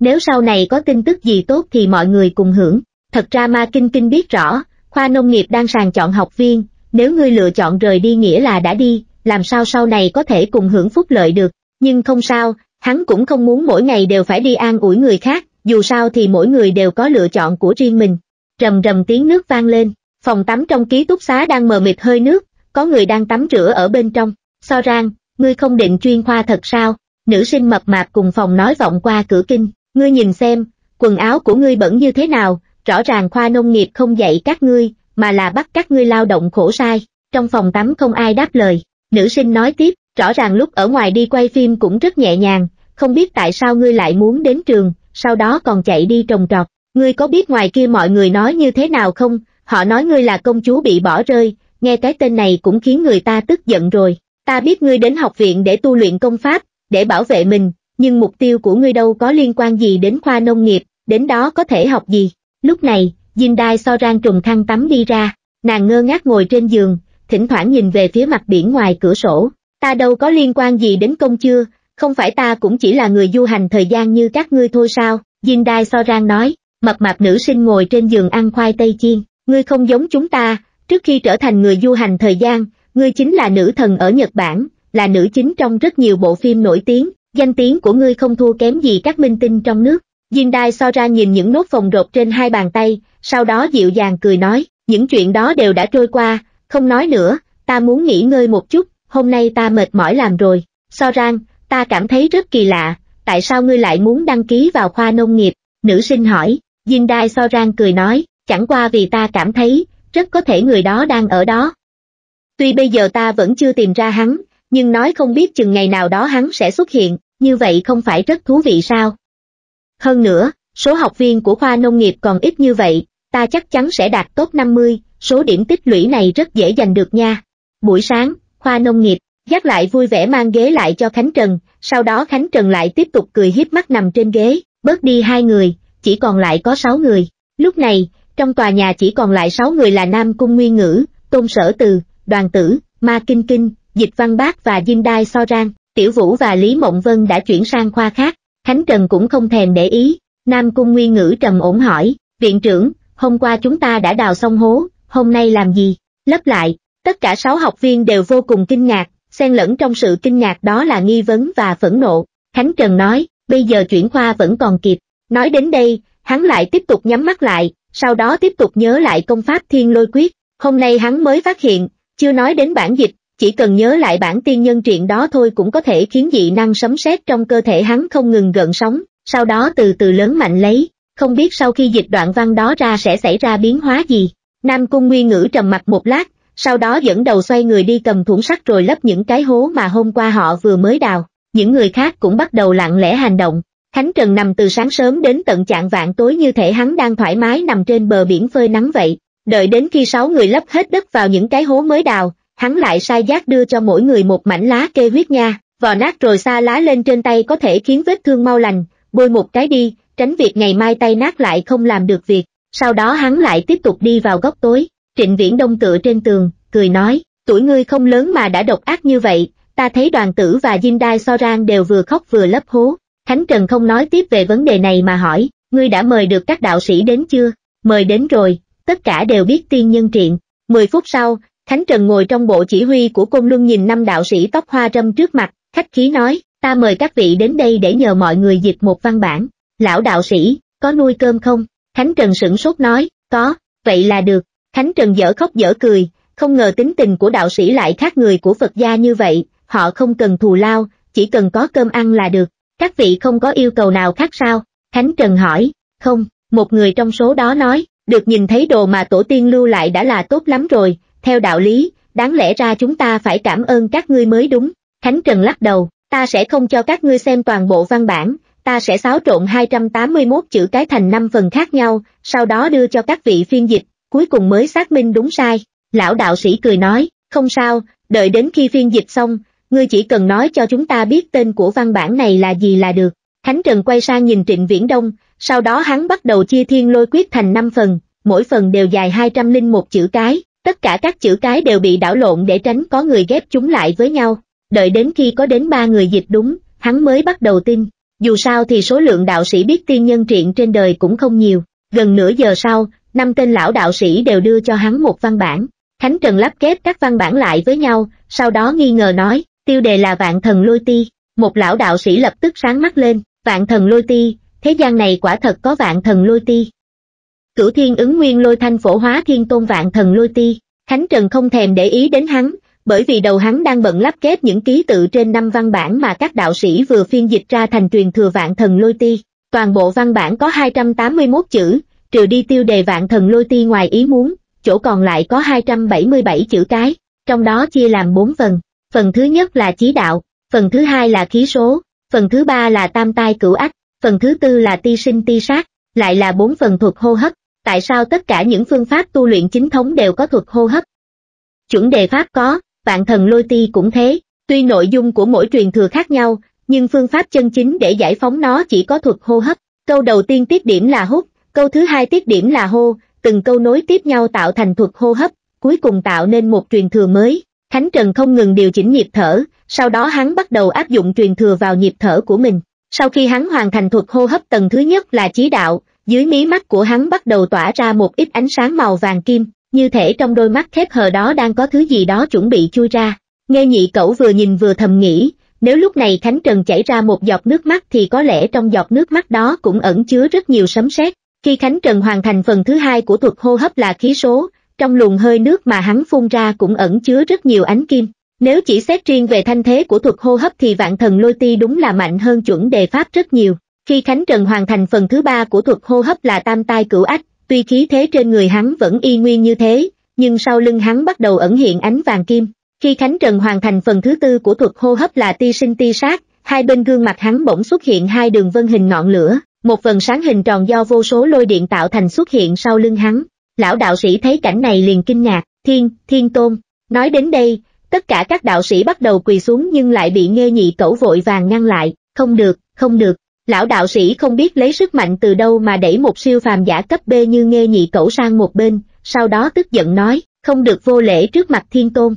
Nếu sau này có tin tức gì tốt thì mọi người cùng hưởng. Thật ra Ma Kinh Kinh biết rõ, khoa nông nghiệp đang sàng chọn học viên, nếu ngươi lựa chọn rời đi nghĩa là đã đi, làm sao sau này có thể cùng hưởng phúc lợi được. Nhưng không sao, hắn cũng không muốn mỗi ngày đều phải đi an ủi người khác, dù sao thì mỗi người đều có lựa chọn của riêng mình. Rầm rầm tiếng nước vang lên, phòng tắm trong ký túc xá đang mờ mịt hơi nước, có người đang tắm rửa ở bên trong. So rang, ngươi không định chuyên khoa thật sao? Nữ sinh mập mạp cùng phòng nói vọng qua cửa kinh, ngươi nhìn xem, quần áo của ngươi bẩn như thế nào, rõ ràng khoa nông nghiệp không dạy các ngươi, mà là bắt các ngươi lao động khổ sai. Trong phòng tắm không ai đáp lời, nữ sinh nói tiếp, rõ ràng lúc ở ngoài đi quay phim cũng rất nhẹ nhàng, không biết tại sao ngươi lại muốn đến trường, sau đó còn chạy đi trồng trọt. Ngươi có biết ngoài kia mọi người nói như thế nào không? Họ nói ngươi là công chúa bị bỏ rơi, nghe cái tên này cũng khiến người ta tức giận rồi. Ta biết ngươi đến học viện để tu luyện công pháp, để bảo vệ mình, nhưng mục tiêu của ngươi đâu có liên quan gì đến khoa nông nghiệp, đến đó có thể học gì. Lúc này, Dinh Đai so rang trùng khăn tắm đi ra, nàng ngơ ngác ngồi trên giường, thỉnh thoảng nhìn về phía mặt biển ngoài cửa sổ. Ta đâu có liên quan gì đến công chưa, không phải ta cũng chỉ là người du hành thời gian như các ngươi thôi sao, Dinh Đai so rang nói, mập mạp nữ sinh ngồi trên giường ăn khoai tây chiên, ngươi không giống chúng ta, trước khi trở thành người du hành thời gian, ngươi chính là nữ thần ở Nhật Bản, là nữ chính trong rất nhiều bộ phim nổi tiếng, danh tiếng của ngươi không thua kém gì các minh tinh trong nước. Diên Đai so ra nhìn những nốt phồng rột trên hai bàn tay, sau đó dịu dàng cười nói, những chuyện đó đều đã trôi qua, không nói nữa, ta muốn nghỉ ngơi một chút, hôm nay ta mệt mỏi làm rồi, so rang, ta cảm thấy rất kỳ lạ, tại sao ngươi lại muốn đăng ký vào khoa nông nghiệp, nữ sinh hỏi, Diên Đai so rang cười nói, chẳng qua vì ta cảm thấy, rất có thể người đó đang ở đó. Tuy bây giờ ta vẫn chưa tìm ra hắn, nhưng nói không biết chừng ngày nào đó hắn sẽ xuất hiện, như vậy không phải rất thú vị sao? Hơn nữa, số học viên của khoa nông nghiệp còn ít như vậy, ta chắc chắn sẽ đạt top 50, số điểm tích lũy này rất dễ giành được nha. Buổi sáng, khoa nông nghiệp, dắt lại vui vẻ mang ghế lại cho Khánh Trần, sau đó Khánh Trần lại tiếp tục cười hiếp mắt nằm trên ghế, bớt đi hai người, chỉ còn lại có sáu người. Lúc này, trong tòa nhà chỉ còn lại sáu người là Nam Cung Nguyên Ngữ, Tôn Sở Từ, Đoàn Tử, Ma Kinh Kinh, Dịch Văn Bác và Dinh Đai So Rang, Tiểu Vũ và Lý Mộng Vân đã chuyển sang khoa khác, Khánh Trần cũng không thèm để ý, Nam Cung Nguyên Ngữ trầm ổn hỏi, viện trưởng, hôm qua chúng ta đã đào xong hố, hôm nay làm gì? Lấp lại, tất cả sáu học viên đều vô cùng kinh ngạc, xen lẫn trong sự kinh ngạc đó là nghi vấn và phẫn nộ. Khánh Trần nói, bây giờ chuyển khoa vẫn còn kịp. Nói đến đây, hắn lại tiếp tục nhắm mắt lại, sau đó tiếp tục nhớ lại công pháp thiên lôi quyết. Hôm nay hắn mới phát hiện, chưa nói đến bản dịch, chỉ cần nhớ lại bản tiên nhân truyện đó thôi cũng có thể khiến dị năng sấm sét trong cơ thể hắn không ngừng gợn sóng, sau đó từ từ lớn mạnh lấy, không biết sau khi dịch đoạn văn đó ra sẽ xảy ra biến hóa gì. Nam Cung Nguyên Ngữ trầm mặt một lát, sau đó dẫn đầu xoay người đi cầm thủng sắt rồi lấp những cái hố mà hôm qua họ vừa mới đào. Những người khác cũng bắt đầu lặng lẽ hành động. Khánh Trần nằm từ sáng sớm đến tận chạng vạn tối như thể hắn đang thoải mái nằm trên bờ biển phơi nắng vậy. Đợi đến khi sáu người lấp hết đất vào những cái hố mới đào, hắn lại sai giác đưa cho mỗi người một mảnh lá kê huyết nha, vò nát rồi xa lá lên trên tay có thể khiến vết thương mau lành, bôi một cái đi, tránh việc ngày mai tay nát lại không làm được việc, sau đó hắn lại tiếp tục đi vào góc tối, trịnh viễn đông tựa trên tường, cười nói, tuổi ngươi không lớn mà đã độc ác như vậy, ta thấy đoàn tử và Dinh Đai So Rang đều vừa khóc vừa lấp hố, Khánh Trần không nói tiếp về vấn đề này mà hỏi, ngươi đã mời được các đạo sĩ đến chưa? Mời đến rồi, tất cả đều biết tiên nhân triện. Mười phút sau, Khánh Trần ngồi trong bộ chỉ huy của Côn Luân nhìn năm đạo sĩ tóc hoa râm trước mặt, khách khí nói, ta mời các vị đến đây để nhờ mọi người dịch một văn bản. Lão đạo sĩ, có nuôi cơm không? Khánh Trần sửng sốt nói, có, vậy là được. Khánh Trần dở khóc dở cười, không ngờ tính tình của đạo sĩ lại khác người của Phật gia như vậy, họ không cần thù lao, chỉ cần có cơm ăn là được. Các vị không có yêu cầu nào khác sao? Khánh Trần hỏi, không, một người trong số đó nói, được nhìn thấy đồ mà tổ tiên lưu lại đã là tốt lắm rồi, theo đạo lý, đáng lẽ ra chúng ta phải cảm ơn các ngươi mới đúng. Khánh Trần lắc đầu, ta sẽ không cho các ngươi xem toàn bộ văn bản, ta sẽ xáo trộn 281 chữ cái thành 5 phần khác nhau, sau đó đưa cho các vị phiên dịch, cuối cùng mới xác minh đúng sai. Lão đạo sĩ cười nói, không sao, đợi đến khi phiên dịch xong, ngươi chỉ cần nói cho chúng ta biết tên của văn bản này là gì là được. Khánh Trần quay sang nhìn Trịnh Viễn Đông, sau đó hắn bắt đầu chia thiên lôi quyết thành 5 phần, mỗi phần đều dài 201 chữ cái, tất cả các chữ cái đều bị đảo lộn để tránh có người ghép chúng lại với nhau. Đợi đến khi có đến ba người dịch đúng, hắn mới bắt đầu tin. Dù sao thì số lượng đạo sĩ biết tiên nhân triện trên đời cũng không nhiều. Gần nửa giờ sau, năm tên lão đạo sĩ đều đưa cho hắn một văn bản. Khánh Trần lắp ghép các văn bản lại với nhau, sau đó nghi ngờ nói, tiêu đề là vạn thần lôi ti. Một lão đạo sĩ lập tức sáng mắt lên, vạn thần lôi ti, thế gian này quả thật có vạn thần lôi ti. Cửu thiên ứng nguyên lôi thanh phổ hóa thiên tôn vạn thần lôi ti, Khánh Trần không thèm để ý đến hắn, bởi vì đầu hắn đang bận lắp ghép những ký tự trên năm văn bản mà các đạo sĩ vừa phiên dịch ra thành truyền thừa vạn thần lôi ti. Toàn bộ văn bản có 281 chữ, trừ đi tiêu đề vạn thần lôi ti ngoài ý muốn, chỗ còn lại có 277 chữ cái, trong đó chia làm 4 phần. Phần thứ nhất là chí đạo, phần thứ hai là khí số, phần thứ ba là tam tai cửu ách, phần thứ tư là ti sinh ti sát, lại là bốn phần thuật hô hấp. Tại sao tất cả những phương pháp tu luyện chính thống đều có thuật hô hấp? Chuẩn đề pháp có, vạn thần lôi ti cũng thế, tuy nội dung của mỗi truyền thừa khác nhau, nhưng phương pháp chân chính để giải phóng nó chỉ có thuật hô hấp. Câu đầu tiên tiết điểm là hút, câu thứ hai tiết điểm là hô, từng câu nối tiếp nhau tạo thành thuật hô hấp, cuối cùng tạo nên một truyền thừa mới. Khánh Trần không ngừng điều chỉnh nhịp thở, sau đó hắn bắt đầu áp dụng truyền thừa vào nhịp thở của mình. Sau khi hắn hoàn thành thuật hô hấp tầng thứ nhất là chí đạo, dưới mí mắt của hắn bắt đầu tỏa ra một ít ánh sáng màu vàng kim, như thể trong đôi mắt khép hờ đó đang có thứ gì đó chuẩn bị chui ra. Nghe nhị cẩu vừa nhìn vừa thầm nghĩ, nếu lúc này Khánh Trần chảy ra một giọt nước mắt thì có lẽ trong giọt nước mắt đó cũng ẩn chứa rất nhiều sấm sét. Khi Khánh Trần hoàn thành phần thứ hai của thuật hô hấp là khí số, trong luồng hơi nước mà hắn phun ra cũng ẩn chứa rất nhiều ánh kim. Nếu chỉ xét riêng về thanh thế của thuật hô hấp thì vạn thần lôi ti đúng là mạnh hơn chuẩn đề pháp rất nhiều. Khi Khánh Trần hoàn thành phần thứ ba của thuật hô hấp là tam tai cửu ách, tuy khí thế trên người hắn vẫn y nguyên như thế, nhưng sau lưng hắn bắt đầu ẩn hiện ánh vàng kim. Khi Khánh Trần hoàn thành phần thứ tư của thuật hô hấp là ti sinh ti sát, hai bên gương mặt hắn bỗng xuất hiện hai đường vân hình ngọn lửa, một phần sáng hình tròn do vô số lôi điện tạo thành xuất hiện sau lưng hắn. Lão đạo sĩ thấy cảnh này liền kinh ngạc, thiên, thiên tôn. Nói đến đây, tất cả các đạo sĩ bắt đầu quỳ xuống nhưng lại bị nghe nhị cẩu vội vàng ngăn lại, không được, không được. Lão đạo sĩ không biết lấy sức mạnh từ đâu mà đẩy một siêu phàm giả cấp B như nghe nhị cẩu sang một bên, sau đó tức giận nói, không được vô lễ trước mặt thiên tôn.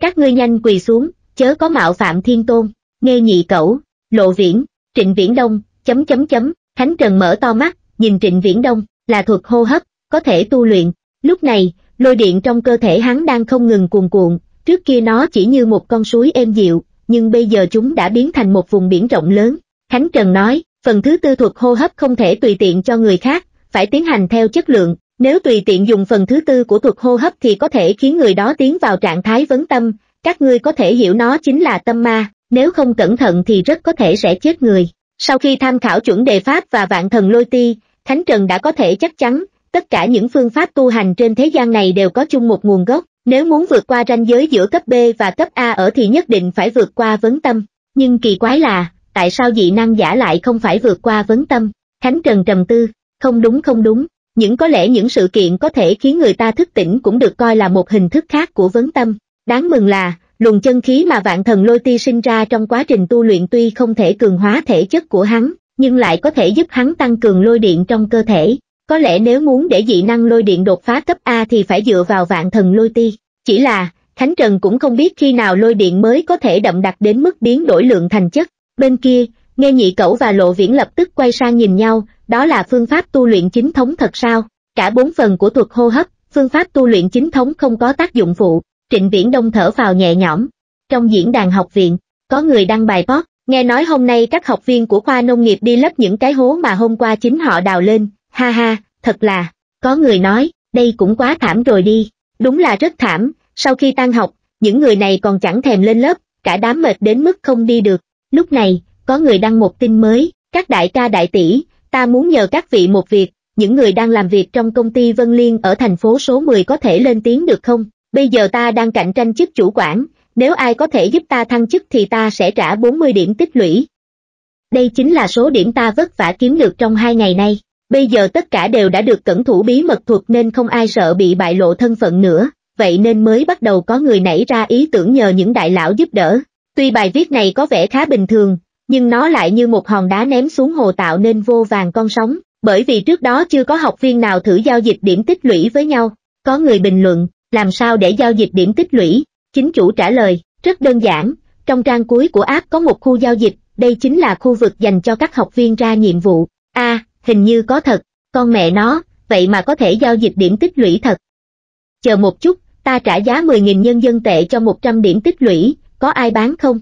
Các ngươi nhanh quỳ xuống, chớ có mạo phạm thiên tôn, nghe nhị cẩu, lộ viễn, trịnh viễn đông, chấm chấm chấm, Khánh Trần mở to mắt, nhìn trịnh viễn đông, là thuật hô hấp, có thể tu luyện. Lúc này, lôi điện trong cơ thể hắn đang không ngừng cuồn cuộn, trước kia nó chỉ như một con suối êm dịu, nhưng bây giờ chúng đã biến thành một vùng biển rộng lớn. Khánh Trần nói, phần thứ tư thuật hô hấp không thể tùy tiện cho người khác, phải tiến hành theo chất lượng, nếu tùy tiện dùng phần thứ tư của thuật hô hấp thì có thể khiến người đó tiến vào trạng thái vấn tâm, các ngươi có thể hiểu nó chính là tâm ma, nếu không cẩn thận thì rất có thể sẽ chết người. Sau khi tham khảo chuẩn đề pháp và vạn thần lôi ti, Khánh Trần đã có thể chắc chắn, tất cả những phương pháp tu hành trên thế gian này đều có chung một nguồn gốc, nếu muốn vượt qua ranh giới giữa cấp B và cấp A ở thì nhất định phải vượt qua vấn tâm. Nhưng kỳ quái là, tại sao dị năng giả lại không phải vượt qua vấn tâm? Khánh Trần trầm tư, không đúng không đúng, những có lẽ những sự kiện có thể khiến người ta thức tỉnh cũng được coi là một hình thức khác của vấn tâm. Đáng mừng là, luồng chân khí mà vạn thần lôi ti sinh ra trong quá trình tu luyện tuy không thể cường hóa thể chất của hắn, nhưng lại có thể giúp hắn tăng cường lôi điện trong cơ thể. Có lẽ nếu muốn để dị năng lôi điện đột phá cấp A thì phải dựa vào vạn thần lôi ti. Chỉ là, Khánh Trần cũng không biết khi nào lôi điện mới có thể đậm đặc đến mức biến đổi lượng thành chất. Bên kia, nghe nhị cẩu và lộ viễn lập tức quay sang nhìn nhau, đó là phương pháp tu luyện chính thống thật sao? Cả bốn phần của thuật hô hấp, phương pháp tu luyện chính thống không có tác dụng phụ, Trịnh Viễn Đông thở vào nhẹ nhõm. Trong diễn đàn học viện, có người đăng bài post, nghe nói hôm nay các học viên của khoa nông nghiệp đi lấp những cái hố mà hôm qua chính họ đào lên, ha ha, thật là, có người nói, đây cũng quá thảm rồi đi, đúng là rất thảm, sau khi tan học, những người này còn chẳng thèm lên lớp, cả đám mệt đến mức không đi được. Lúc này, có người đăng một tin mới, các đại ca đại tỷ, ta muốn nhờ các vị một việc, những người đang làm việc trong công ty Vân Liên ở thành phố số 10 có thể lên tiếng được không? Bây giờ ta đang cạnh tranh chức chủ quản, nếu ai có thể giúp ta thăng chức thì ta sẽ trả 40 điểm tích lũy. Đây chính là số điểm ta vất vả kiếm được trong hai ngày nay. Bây giờ tất cả đều đã được cẩn thủ bí mật thuật nên không ai sợ bị bại lộ thân phận nữa, vậy nên mới bắt đầu có người nảy ra ý tưởng nhờ những đại lão giúp đỡ. Tuy bài viết này có vẻ khá bình thường, nhưng nó lại như một hòn đá ném xuống hồ tạo nên vô vàng con sóng, bởi vì trước đó chưa có học viên nào thử giao dịch điểm tích lũy với nhau. Có người bình luận, làm sao để giao dịch điểm tích lũy? Chính chủ trả lời, rất đơn giản, trong trang cuối của app có một khu giao dịch, đây chính là khu vực dành cho các học viên ra nhiệm vụ. a hình như có thật, con mẹ nó, vậy mà có thể giao dịch điểm tích lũy thật. Chờ một chút, ta trả giá 10.000 nhân dân tệ cho 100 điểm tích lũy, có ai bán không?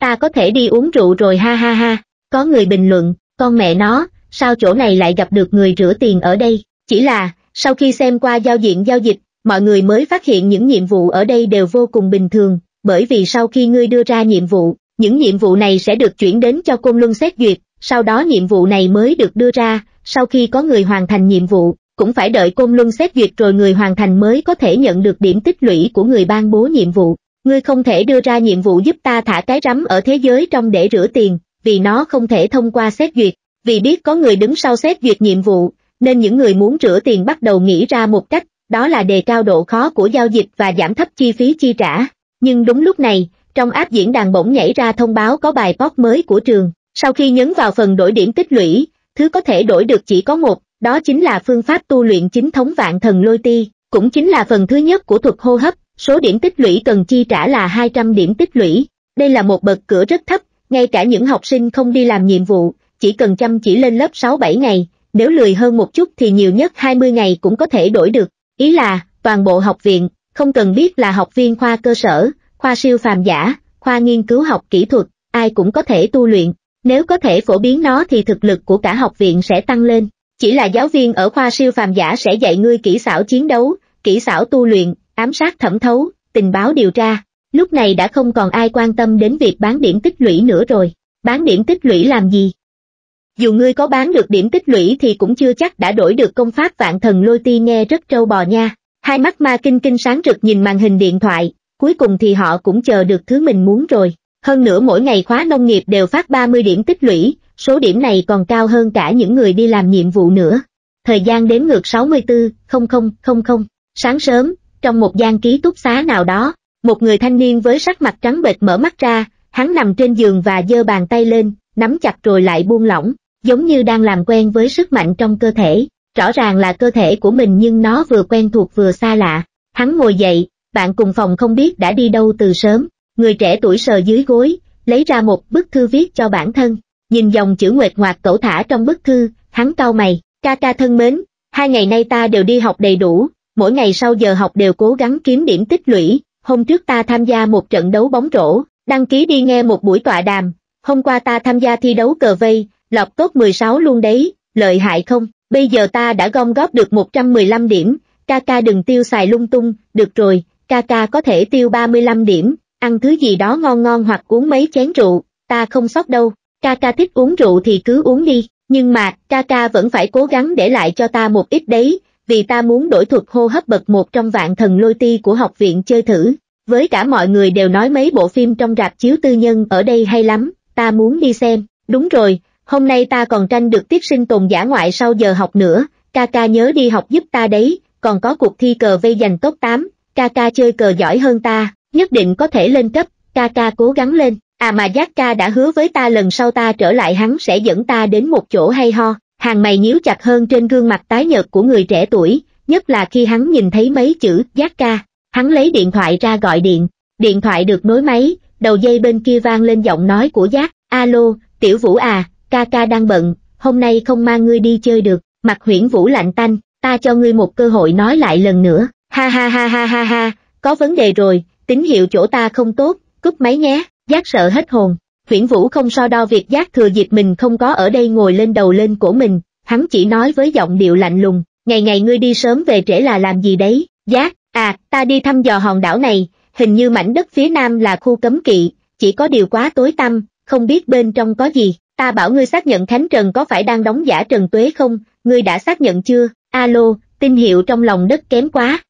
Ta có thể đi uống rượu rồi ha ha ha, có người bình luận, con mẹ nó, sao chỗ này lại gặp được người rửa tiền ở đây, chỉ là, sau khi xem qua giao diện giao dịch, mọi người mới phát hiện những nhiệm vụ ở đây đều vô cùng bình thường, bởi vì sau khi ngươi đưa ra nhiệm vụ, những nhiệm vụ này sẽ được chuyển đến cho Côn Luân xét duyệt, sau đó nhiệm vụ này mới được đưa ra, sau khi có người hoàn thành nhiệm vụ, cũng phải đợi Côn Luân xét duyệt rồi người hoàn thành mới có thể nhận được điểm tích lũy của người ban bố nhiệm vụ. Ngươi không thể đưa ra nhiệm vụ giúp ta thả cái rắm ở thế giới trong để rửa tiền, vì nó không thể thông qua xét duyệt, vì biết có người đứng sau xét duyệt nhiệm vụ, nên những người muốn rửa tiền bắt đầu nghĩ ra một cách, đó là đề cao độ khó của giao dịch và giảm thấp chi phí chi trả. Nhưng đúng lúc này, trong app diễn đàn bỗng nhảy ra thông báo có bài post mới của trường. Sau khi nhấn vào phần đổi điểm tích lũy, thứ có thể đổi được chỉ có một, đó chính là phương pháp tu luyện chính thống vạn thần lôi ti, cũng chính là phần thứ nhất của thuật hô hấp, số điểm tích lũy cần chi trả là 200 điểm tích lũy. Đây là một bậc cửa rất thấp, ngay cả những học sinh không đi làm nhiệm vụ, chỉ cần chăm chỉ lên lớp 6-7 ngày, nếu lười hơn một chút thì nhiều nhất 20 ngày cũng có thể đổi được. Ý là, toàn bộ học viện, không cần biết là học viên khoa cơ sở, khoa siêu phàm giả, khoa nghiên cứu học kỹ thuật, ai cũng có thể tu luyện. Nếu có thể phổ biến nó thì thực lực của cả học viện sẽ tăng lên. Chỉ là giáo viên ở khoa siêu phàm giả sẽ dạy ngươi kỹ xảo chiến đấu, kỹ xảo tu luyện, ám sát thẩm thấu, tình báo điều tra. lúc này đã không còn ai quan tâm đến việc bán điểm tích lũy nữa rồi. Bán điểm tích lũy làm gì? Dù ngươi có bán được điểm tích lũy thì cũng chưa chắc đã đổi được công pháp vạn thần lôi ti nghe rất trâu bò nha. Hai mắt ma kinh kinh sáng rực nhìn màn hình điện thoại, cuối cùng thì họ cũng chờ được thứ mình muốn rồi. Hơn nữa mỗi ngày khóa nông nghiệp đều phát 30 điểm tích lũy, số điểm này còn cao hơn cả những người đi làm nhiệm vụ nữa. Thời gian đếm ngược 64, sáng sớm, trong một gian ký túc xá nào đó, một người thanh niên với sắc mặt trắng bệch mở mắt ra, hắn nằm trên giường và giơ bàn tay lên, nắm chặt rồi lại buông lỏng, giống như đang làm quen với sức mạnh trong cơ thể. Rõ ràng là cơ thể của mình nhưng nó vừa quen thuộc vừa xa lạ. Hắn ngồi dậy, bạn cùng phòng không biết đã đi đâu từ sớm. Người trẻ tuổi sờ dưới gối, lấy ra một bức thư viết cho bản thân. Nhìn dòng chữ nguệt ngoạc cẩu thả trong bức thư, hắn cau mày, ca ca thân mến, hai ngày nay ta đều đi học đầy đủ, mỗi ngày sau giờ học đều cố gắng kiếm điểm tích lũy, hôm trước ta tham gia một trận đấu bóng rổ, đăng ký đi nghe một buổi tọa đàm, hôm qua ta tham gia thi đấu cờ vây, lọt tốt 16 luôn đấy, lợi hại không, bây giờ ta đã gom góp được 115 điểm, ca ca đừng tiêu xài lung tung, được rồi, ca ca có thể tiêu 35 điểm, ăn thứ gì đó ngon ngon hoặc uống mấy chén rượu, ta không sót đâu, ca ca thích uống rượu thì cứ uống đi, nhưng mà, ca ca vẫn phải cố gắng để lại cho ta một ít đấy, vì ta muốn đổi thuật hô hấp bậc một trong vạn thần lôi ti của học viện chơi thử. Với cả mọi người đều nói mấy bộ phim trong rạp chiếu tư nhân ở đây hay lắm, ta muốn đi xem. Đúng rồi, hôm nay ta còn tranh được tiếp sinh tồn giả ngoại sau giờ học nữa, ca ca nhớ đi học giúp ta đấy, còn có cuộc thi cờ vây giành top 8, ca ca chơi cờ giỏi hơn ta, nhất định có thể lên cấp, ca ca cố gắng lên. À mà giác ca đã hứa với ta lần sau ta trở lại hắn sẽ dẫn ta đến một chỗ hay ho, hàng mày nhíu chặt hơn trên gương mặt tái nhợt của người trẻ tuổi, nhất là khi hắn nhìn thấy mấy chữ giác ca, hắn lấy điện thoại ra gọi điện, điện thoại được nối máy, đầu dây bên kia vang lên giọng nói của giác, alo, tiểu vũ à, ca ca đang bận, hôm nay không mang ngươi đi chơi được, mặt huyễn vũ lạnh tanh, ta cho ngươi một cơ hội nói lại lần nữa, ha ha ha ha ha ha, có vấn đề rồi, tín hiệu chỗ ta không tốt, cúp máy nhé, giác sợ hết hồn, Huyễn Vũ không so đo việc giác thừa dịp mình không có ở đây ngồi lên đầu lên cổ mình, hắn chỉ nói với giọng điệu lạnh lùng, ngày ngày ngươi đi sớm về trễ là làm gì đấy, giác, à, ta đi thăm dò hòn đảo này, hình như mảnh đất phía nam là khu cấm kỵ, chỉ có điều quá tối tăm, không biết bên trong có gì, ta bảo ngươi xác nhận Khánh Trần có phải đang đóng giả Trần Tuế không, ngươi đã xác nhận chưa, alo, tin hiệu trong lòng đất kém quá.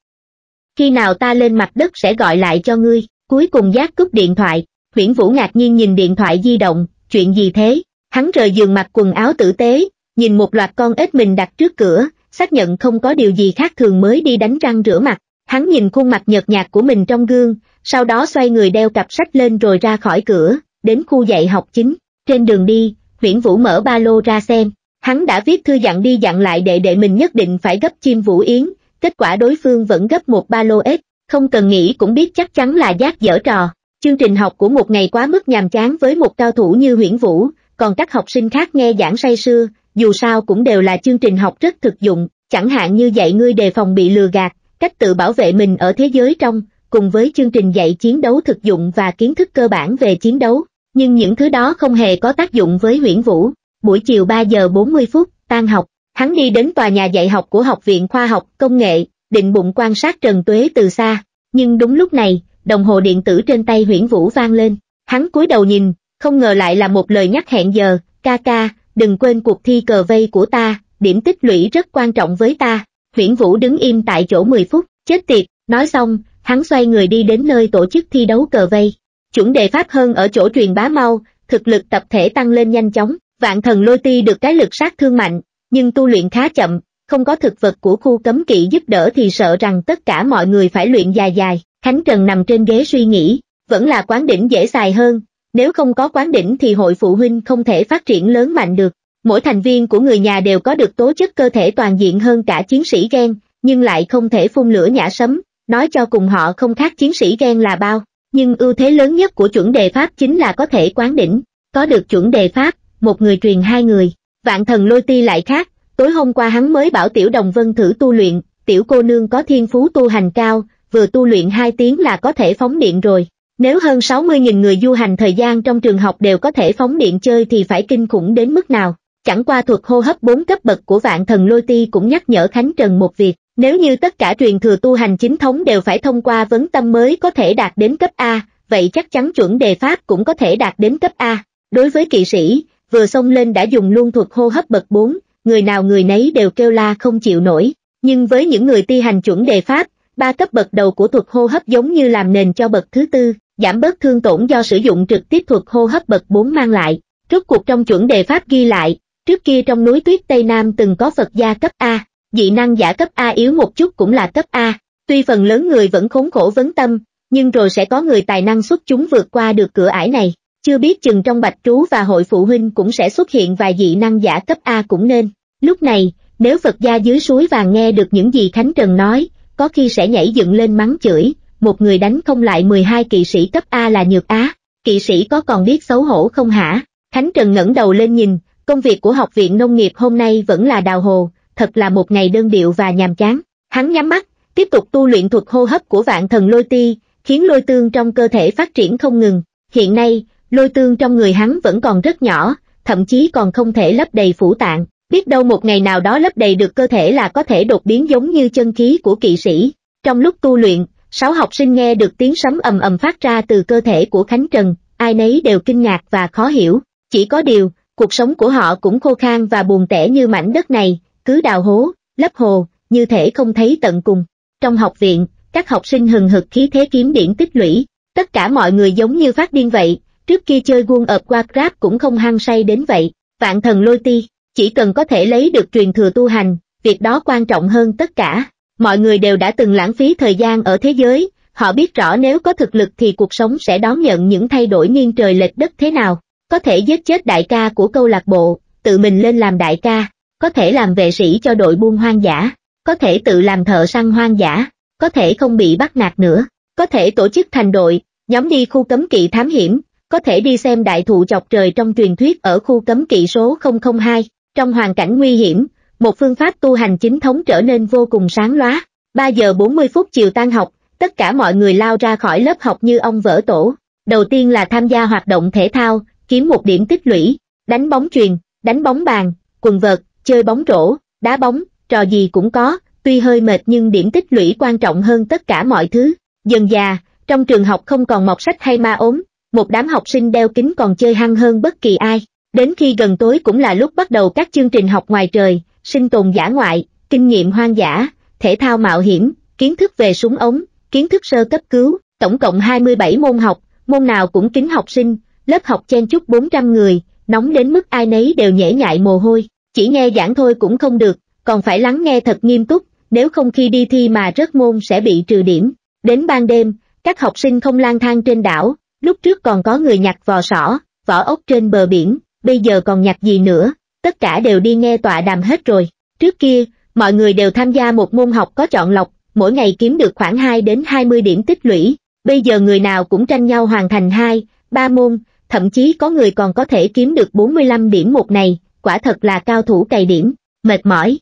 Khi nào ta lên mặt đất sẽ gọi lại cho ngươi, cuối cùng giác cúp điện thoại, Huyễn Vũ ngạc nhiên nhìn điện thoại di động, chuyện gì thế? Hắn rời giường mặc quần áo tử tế, nhìn một loạt con ếch mình đặt trước cửa, xác nhận không có điều gì khác thường mới đi đánh răng rửa mặt. Hắn nhìn khuôn mặt nhợt nhạt của mình trong gương, sau đó xoay người đeo cặp sách lên rồi ra khỏi cửa, đến khu dạy học chính. Trên đường đi, Huyễn Vũ mở ba lô ra xem. Hắn đã viết thư dặn đi dặn lại đệ đệ mình nhất định phải gấp chim Vũ Yến, kết quả đối phương vẫn gấp một ba lô ếch, không cần nghĩ cũng biết chắc chắn là giác dở trò. Chương trình học của một ngày quá mức nhàm chán với một cao thủ như huyễn vũ, còn các học sinh khác nghe giảng say sưa, dù sao cũng đều là chương trình học rất thực dụng, chẳng hạn như dạy ngươi đề phòng bị lừa gạt, cách tự bảo vệ mình ở thế giới trong, cùng với chương trình dạy chiến đấu thực dụng và kiến thức cơ bản về chiến đấu. Nhưng những thứ đó không hề có tác dụng với huyễn vũ. Buổi chiều 3 giờ 40 phút, tan học, hắn đi đến tòa nhà dạy học của Học viện Khoa học Công nghệ, định bụng quan sát Trần Tuế từ xa. Nhưng đúng lúc này, đồng hồ điện tử trên tay huyễn vũ vang lên. Hắn cúi đầu nhìn, không ngờ lại là một lời nhắc hẹn giờ, ca ca, đừng quên cuộc thi cờ vây của ta, điểm tích lũy rất quan trọng với ta. Huyễn vũ đứng im tại chỗ 10 phút, chết tiệt, nói xong, hắn xoay người đi đến nơi tổ chức thi đấu cờ vây. Chuẩn đề pháp hơn ở chỗ truyền bá mau, thực lực tập thể tăng lên nhanh chóng, vạn thần lôi ti được cái lực sát thương mạnh, nhưng tu luyện khá chậm, không có thực vật của khu cấm kỵ giúp đỡ thì sợ rằng tất cả mọi người phải luyện dài dài. Khánh Trần nằm trên ghế suy nghĩ, vẫn là quán đỉnh dễ xài hơn, nếu không có quán đỉnh thì hội phụ huynh không thể phát triển lớn mạnh được. Mỗi thành viên của người nhà đều có được tố chất cơ thể toàn diện hơn cả chiến sĩ ghen, nhưng lại không thể phun lửa nhả sấm, nói cho cùng họ không khác chiến sĩ ghen là bao. Nhưng ưu thế lớn nhất của chuẩn đề pháp chính là có thể quán đỉnh, có được chuẩn đề pháp, một người truyền hai người. Vạn thần lôi ti lại khác, tối hôm qua hắn mới bảo tiểu đồng vân thử tu luyện, tiểu cô nương có thiên phú tu hành cao, vừa tu luyện hai tiếng là có thể phóng điện rồi. Nếu hơn 60.000 người du hành thời gian trong trường học đều có thể phóng điện chơi thì phải kinh khủng đến mức nào. Chẳng qua thuật hô hấp 4 cấp bậc của vạn thần lôi ti cũng nhắc nhở Khánh Trần một việc, nếu như tất cả truyền thừa tu hành chính thống đều phải thông qua vấn tâm mới có thể đạt đến cấp A, vậy chắc chắn chuẩn đề pháp cũng có thể đạt đến cấp A. Đối với kỵ sĩ, vừa xông lên đã dùng luôn thuật hô hấp bậc 4, người nào người nấy đều kêu la không chịu nổi. Nhưng với những người ti hành chuẩn đề pháp, ba cấp bậc đầu của thuật hô hấp giống như làm nền cho bậc thứ tư, giảm bớt thương tổn do sử dụng trực tiếp thuật hô hấp bậc 4 mang lại. Rốt cuộc trong chuẩn đề pháp ghi lại, trước kia trong núi tuyết Tây Nam từng có Phật gia cấp A, dị năng giả cấp A yếu một chút cũng là cấp A, tuy phần lớn người vẫn khốn khổ vấn tâm, nhưng rồi sẽ có người tài năng xuất chúng vượt qua được cửa ải này, chưa biết chừng trong bạch trú và hội phụ huynh cũng sẽ xuất hiện vài dị năng giả cấp A cũng nên. Lúc này, nếu Phật gia dưới suối vàng nghe được những gì Khánh Trần nói, có khi sẽ nhảy dựng lên mắng chửi, một người đánh không lại 12 kỵ sĩ cấp A là nhược á, kỵ sĩ có còn biết xấu hổ không hả? Khánh Trần ngẩng đầu lên nhìn, công việc của học viện nông nghiệp hôm nay vẫn là đào hồ, thật là một ngày đơn điệu và nhàm chán. Hắn nhắm mắt, tiếp tục tu luyện thuật hô hấp của vạn thần lôi ti, khiến lôi tương trong cơ thể phát triển không ngừng. Hiện nay, lôi tương trong người hắn vẫn còn rất nhỏ, thậm chí còn không thể lấp đầy phủ tạng. Biết đâu một ngày nào đó lấp đầy được cơ thể là có thể đột biến giống như chân khí của kỵ sĩ. Trong lúc tu luyện, sáu học sinh nghe được tiếng sấm ầm ầm phát ra từ cơ thể của Khánh Trần, ai nấy đều kinh ngạc và khó hiểu. Chỉ có điều, cuộc sống của họ cũng khô khan và buồn tẻ như mảnh đất này, cứ đào hố, lấp hồ, như thể không thấy tận cùng. Trong học viện, các học sinh hừng hực khí thế kiếm điển tích lũy, tất cả mọi người giống như phát điên vậy, trước kia chơi quân ợp qua Grab cũng không hăng say đến vậy, vạn thần lôi ti, chỉ cần có thể lấy được truyền thừa tu hành, việc đó quan trọng hơn tất cả. Mọi người đều đã từng lãng phí thời gian ở thế giới, họ biết rõ nếu có thực lực thì cuộc sống sẽ đón nhận những thay đổi nghiêng trời lệch đất thế nào. Có thể giết chết đại ca của câu lạc bộ, tự mình lên làm đại ca, có thể làm vệ sĩ cho đội buôn hoang dã, có thể tự làm thợ săn hoang dã, có thể không bị bắt nạt nữa, có thể tổ chức thành đội, nhóm đi khu cấm kỵ thám hiểm, có thể đi xem đại thụ chọc trời trong truyền thuyết ở khu cấm kỵ số 002, trong hoàn cảnh nguy hiểm, một phương pháp tu hành chính thống trở nên vô cùng sáng lóa. 3 giờ 40 phút chiều tan học, tất cả mọi người lao ra khỏi lớp học như ông vỡ tổ. Đầu tiên là tham gia hoạt động thể thao, kiếm một điểm tích lũy, đánh bóng truyền, đánh bóng bàn, quần vợt, chơi bóng rổ, đá bóng, trò gì cũng có, tuy hơi mệt nhưng điểm tích lũy quan trọng hơn tất cả mọi thứ. Dần già, trong trường học không còn mọc sách hay ma ốm, một đám học sinh đeo kính còn chơi hăng hơn bất kỳ ai. Đến khi gần tối cũng là lúc bắt đầu các chương trình học ngoài trời, sinh tồn giả ngoại, kinh nghiệm hoang dã, thể thao mạo hiểm, kiến thức về súng ống, kiến thức sơ cấp cứu, tổng cộng 27 môn học, môn nào cũng kính học sinh, lớp học chen chúc 400 người, nóng đến mức ai nấy đều nhễ nhại mồ hôi, chỉ nghe giảng thôi cũng không được, còn phải lắng nghe thật nghiêm túc, nếu không khi đi thi mà rớt môn sẽ bị trừ điểm. Đến ban đêm, các học sinh không lang thang trên đảo, lúc trước còn có người nhặt vò sỏ, vỏ ốc trên bờ biển, bây giờ còn nhặt gì nữa, tất cả đều đi nghe tọa đàm hết rồi. Trước kia, mọi người đều tham gia một môn học có chọn lọc, mỗi ngày kiếm được khoảng 2 đến 20 điểm tích lũy, bây giờ người nào cũng tranh nhau hoàn thành 2, 3 môn, thậm chí có người còn có thể kiếm được 45 điểm một ngày, quả thật là cao thủ cày điểm, mệt mỏi.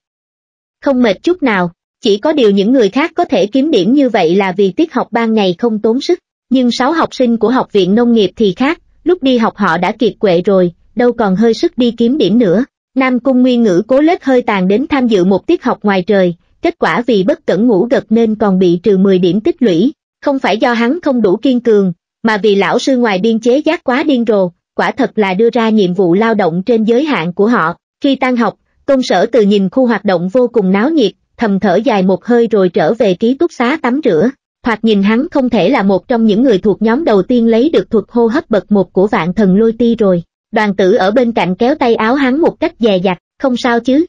Không mệt chút nào, chỉ có điều những người khác có thể kiếm điểm như vậy là vì tiết học ban ngày không tốn sức, nhưng sáu học sinh của học viện nông nghiệp thì khác, lúc đi học họ đã kiệt quệ rồi, đâu còn hơi sức đi kiếm điểm nữa. Nam Cung Nguyên Ngữ cố lết hơi tàn đến tham dự một tiết học ngoài trời, kết quả vì bất cẩn ngủ gật nên còn bị trừ 10 điểm tích lũy, không phải do hắn không đủ kiên cường, mà vì lão sư ngoài biên chế giác quá điên rồ, quả thật là đưa ra nhiệm vụ lao động trên giới hạn của họ. Khi tan học, công sở từ nhìn khu hoạt động vô cùng náo nhiệt, thầm thở dài một hơi rồi trở về ký túc xá tắm rửa. Thoạt nhìn hắn không thể là một trong những người thuộc nhóm đầu tiên lấy được thuật hô hấp bậc một của vạn thần lôi ti rồi. Đoàn tử ở bên cạnh kéo tay áo hắn một cách dè dặt, không sao chứ.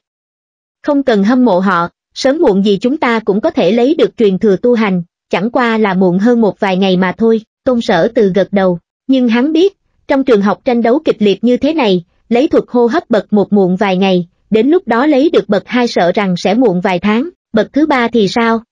Không cần hâm mộ họ, sớm muộn gì chúng ta cũng có thể lấy được truyền thừa tu hành, chẳng qua là muộn hơn một vài ngày mà thôi, tôn sở từ gật đầu. Nhưng hắn biết, trong trường học tranh đấu kịch liệt như thế này, lấy thuật hô hấp bậc một muộn vài ngày, đến lúc đó lấy được bậc hai sợ rằng sẽ muộn vài tháng, bậc thứ ba thì sao?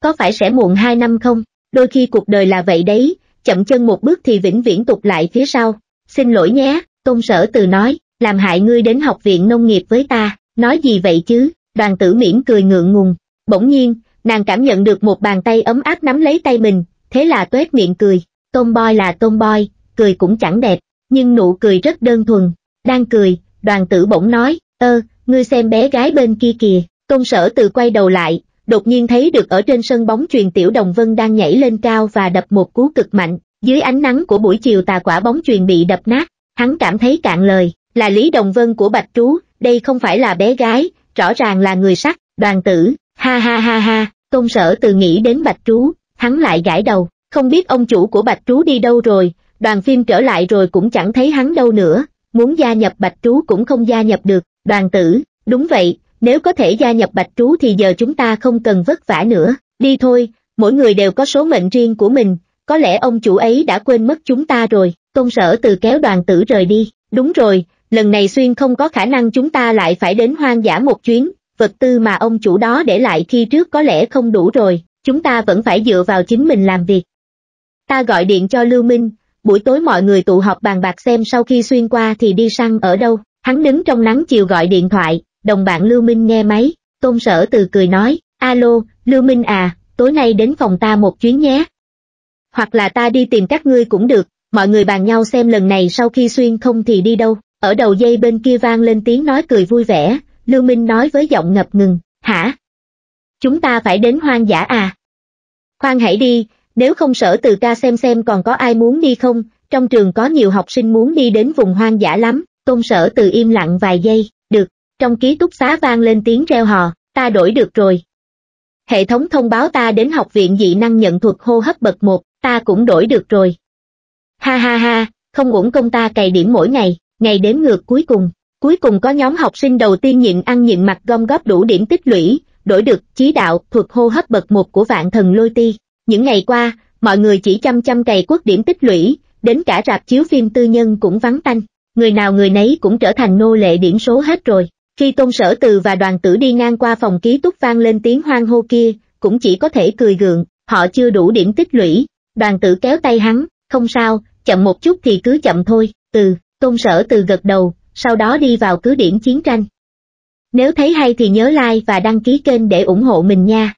Có phải sẽ muộn hai năm không? Đôi khi cuộc đời là vậy đấy, chậm chân một bước thì vĩnh viễn tụt lại phía sau. Xin lỗi nhé, tôn sở từ nói, làm hại ngươi đến học viện nông nghiệp với ta, nói gì vậy chứ, đoàn tử miễn cười ngượng ngùng. Bỗng nhiên, nàng cảm nhận được một bàn tay ấm áp nắm lấy tay mình, thế là tuét miệng cười. Tôn boy là tôn boy, cười cũng chẳng đẹp, nhưng nụ cười rất đơn thuần. Đang cười, đoàn tử bỗng nói, ơ, ngươi xem bé gái bên kia kìa, tôn sở từ quay đầu lại, đột nhiên thấy được ở trên sân bóng truyền tiểu đồng vân đang nhảy lên cao và đập một cú cực mạnh, dưới ánh nắng của buổi chiều tà quả bóng truyền bị đập nát, hắn cảm thấy cạn lời, là Lý Đồng Vân của Bạch Trú, đây không phải là bé gái, rõ ràng là người sắc, đoàn tử, ha ha ha ha, tôn sở từ nghĩ đến Bạch Trú, hắn lại gãi đầu, không biết ông chủ của Bạch Trú đi đâu rồi, đoàn phim trở lại rồi cũng chẳng thấy hắn đâu nữa, muốn gia nhập Bạch Trú cũng không gia nhập được, đoàn tử, đúng vậy, nếu có thể gia nhập Bạch Trú thì giờ chúng ta không cần vất vả nữa, đi thôi, mỗi người đều có số mệnh riêng của mình, có lẽ ông chủ ấy đã quên mất chúng ta rồi, tôn sở từ kéo đoàn tử rời đi, đúng rồi, lần này xuyên không có khả năng chúng ta lại phải đến hoang dã một chuyến, vật tư mà ông chủ đó để lại khi trước có lẽ không đủ rồi, chúng ta vẫn phải dựa vào chính mình làm việc. Ta gọi điện cho Lưu Minh, buổi tối mọi người tụ họp bàn bạc xem sau khi xuyên qua thì đi săn ở đâu, hắn đứng trong nắng chiều gọi điện thoại, đồng bạn Lưu Minh nghe máy, tôn sở từ cười nói, alo, Lưu Minh à, tối nay đến phòng ta một chuyến nhé. Hoặc là ta đi tìm các ngươi cũng được, mọi người bàn nhau xem lần này sau khi xuyên không thì đi đâu, ở đầu dây bên kia vang lên tiếng nói cười vui vẻ, Lưu Minh nói với giọng ngập ngừng, hả? Chúng ta phải đến hoang dã à? Khoan hãy đi, nếu không sở từ ca xem xem còn có ai muốn đi không, trong trường có nhiều học sinh muốn đi đến vùng hoang dã lắm, tôn sở từ im lặng vài giây, được, trong ký túc xá vang lên tiếng reo hò, ta đổi được rồi. Hệ thống thông báo ta đến học viện dị năng nhận thuật hô hấp bậc 1, ta cũng đổi được rồi. Ha ha ha, không uổng công ta cày điểm mỗi ngày, ngày đếm ngược cuối cùng. Cuối cùng có nhóm học sinh đầu tiên nhịn ăn nhịn mặt gom góp đủ điểm tích lũy, đổi được chí đạo thuật hô hấp bậc một của vạn thần lôi ti. Những ngày qua, mọi người chỉ chăm chăm cày quốc điểm tích lũy, đến cả rạp chiếu phim tư nhân cũng vắng tanh. Người nào người nấy cũng trở thành nô lệ điểm số hết rồi. Khi tôn sở từ và đoàn tử đi ngang qua phòng ký túc vang lên tiếng hoang hô kia, cũng chỉ có thể cười gượng, họ chưa đủ điểm tích lũy. Đoàn tử kéo tay hắn, không sao, chậm một chút thì cứ chậm thôi, từ, tôn sở từ gật đầu, sau đó đi vào cứ điểm chiến tranh. Nếu thấy hay thì nhớ like và đăng ký kênh để ủng hộ mình nha.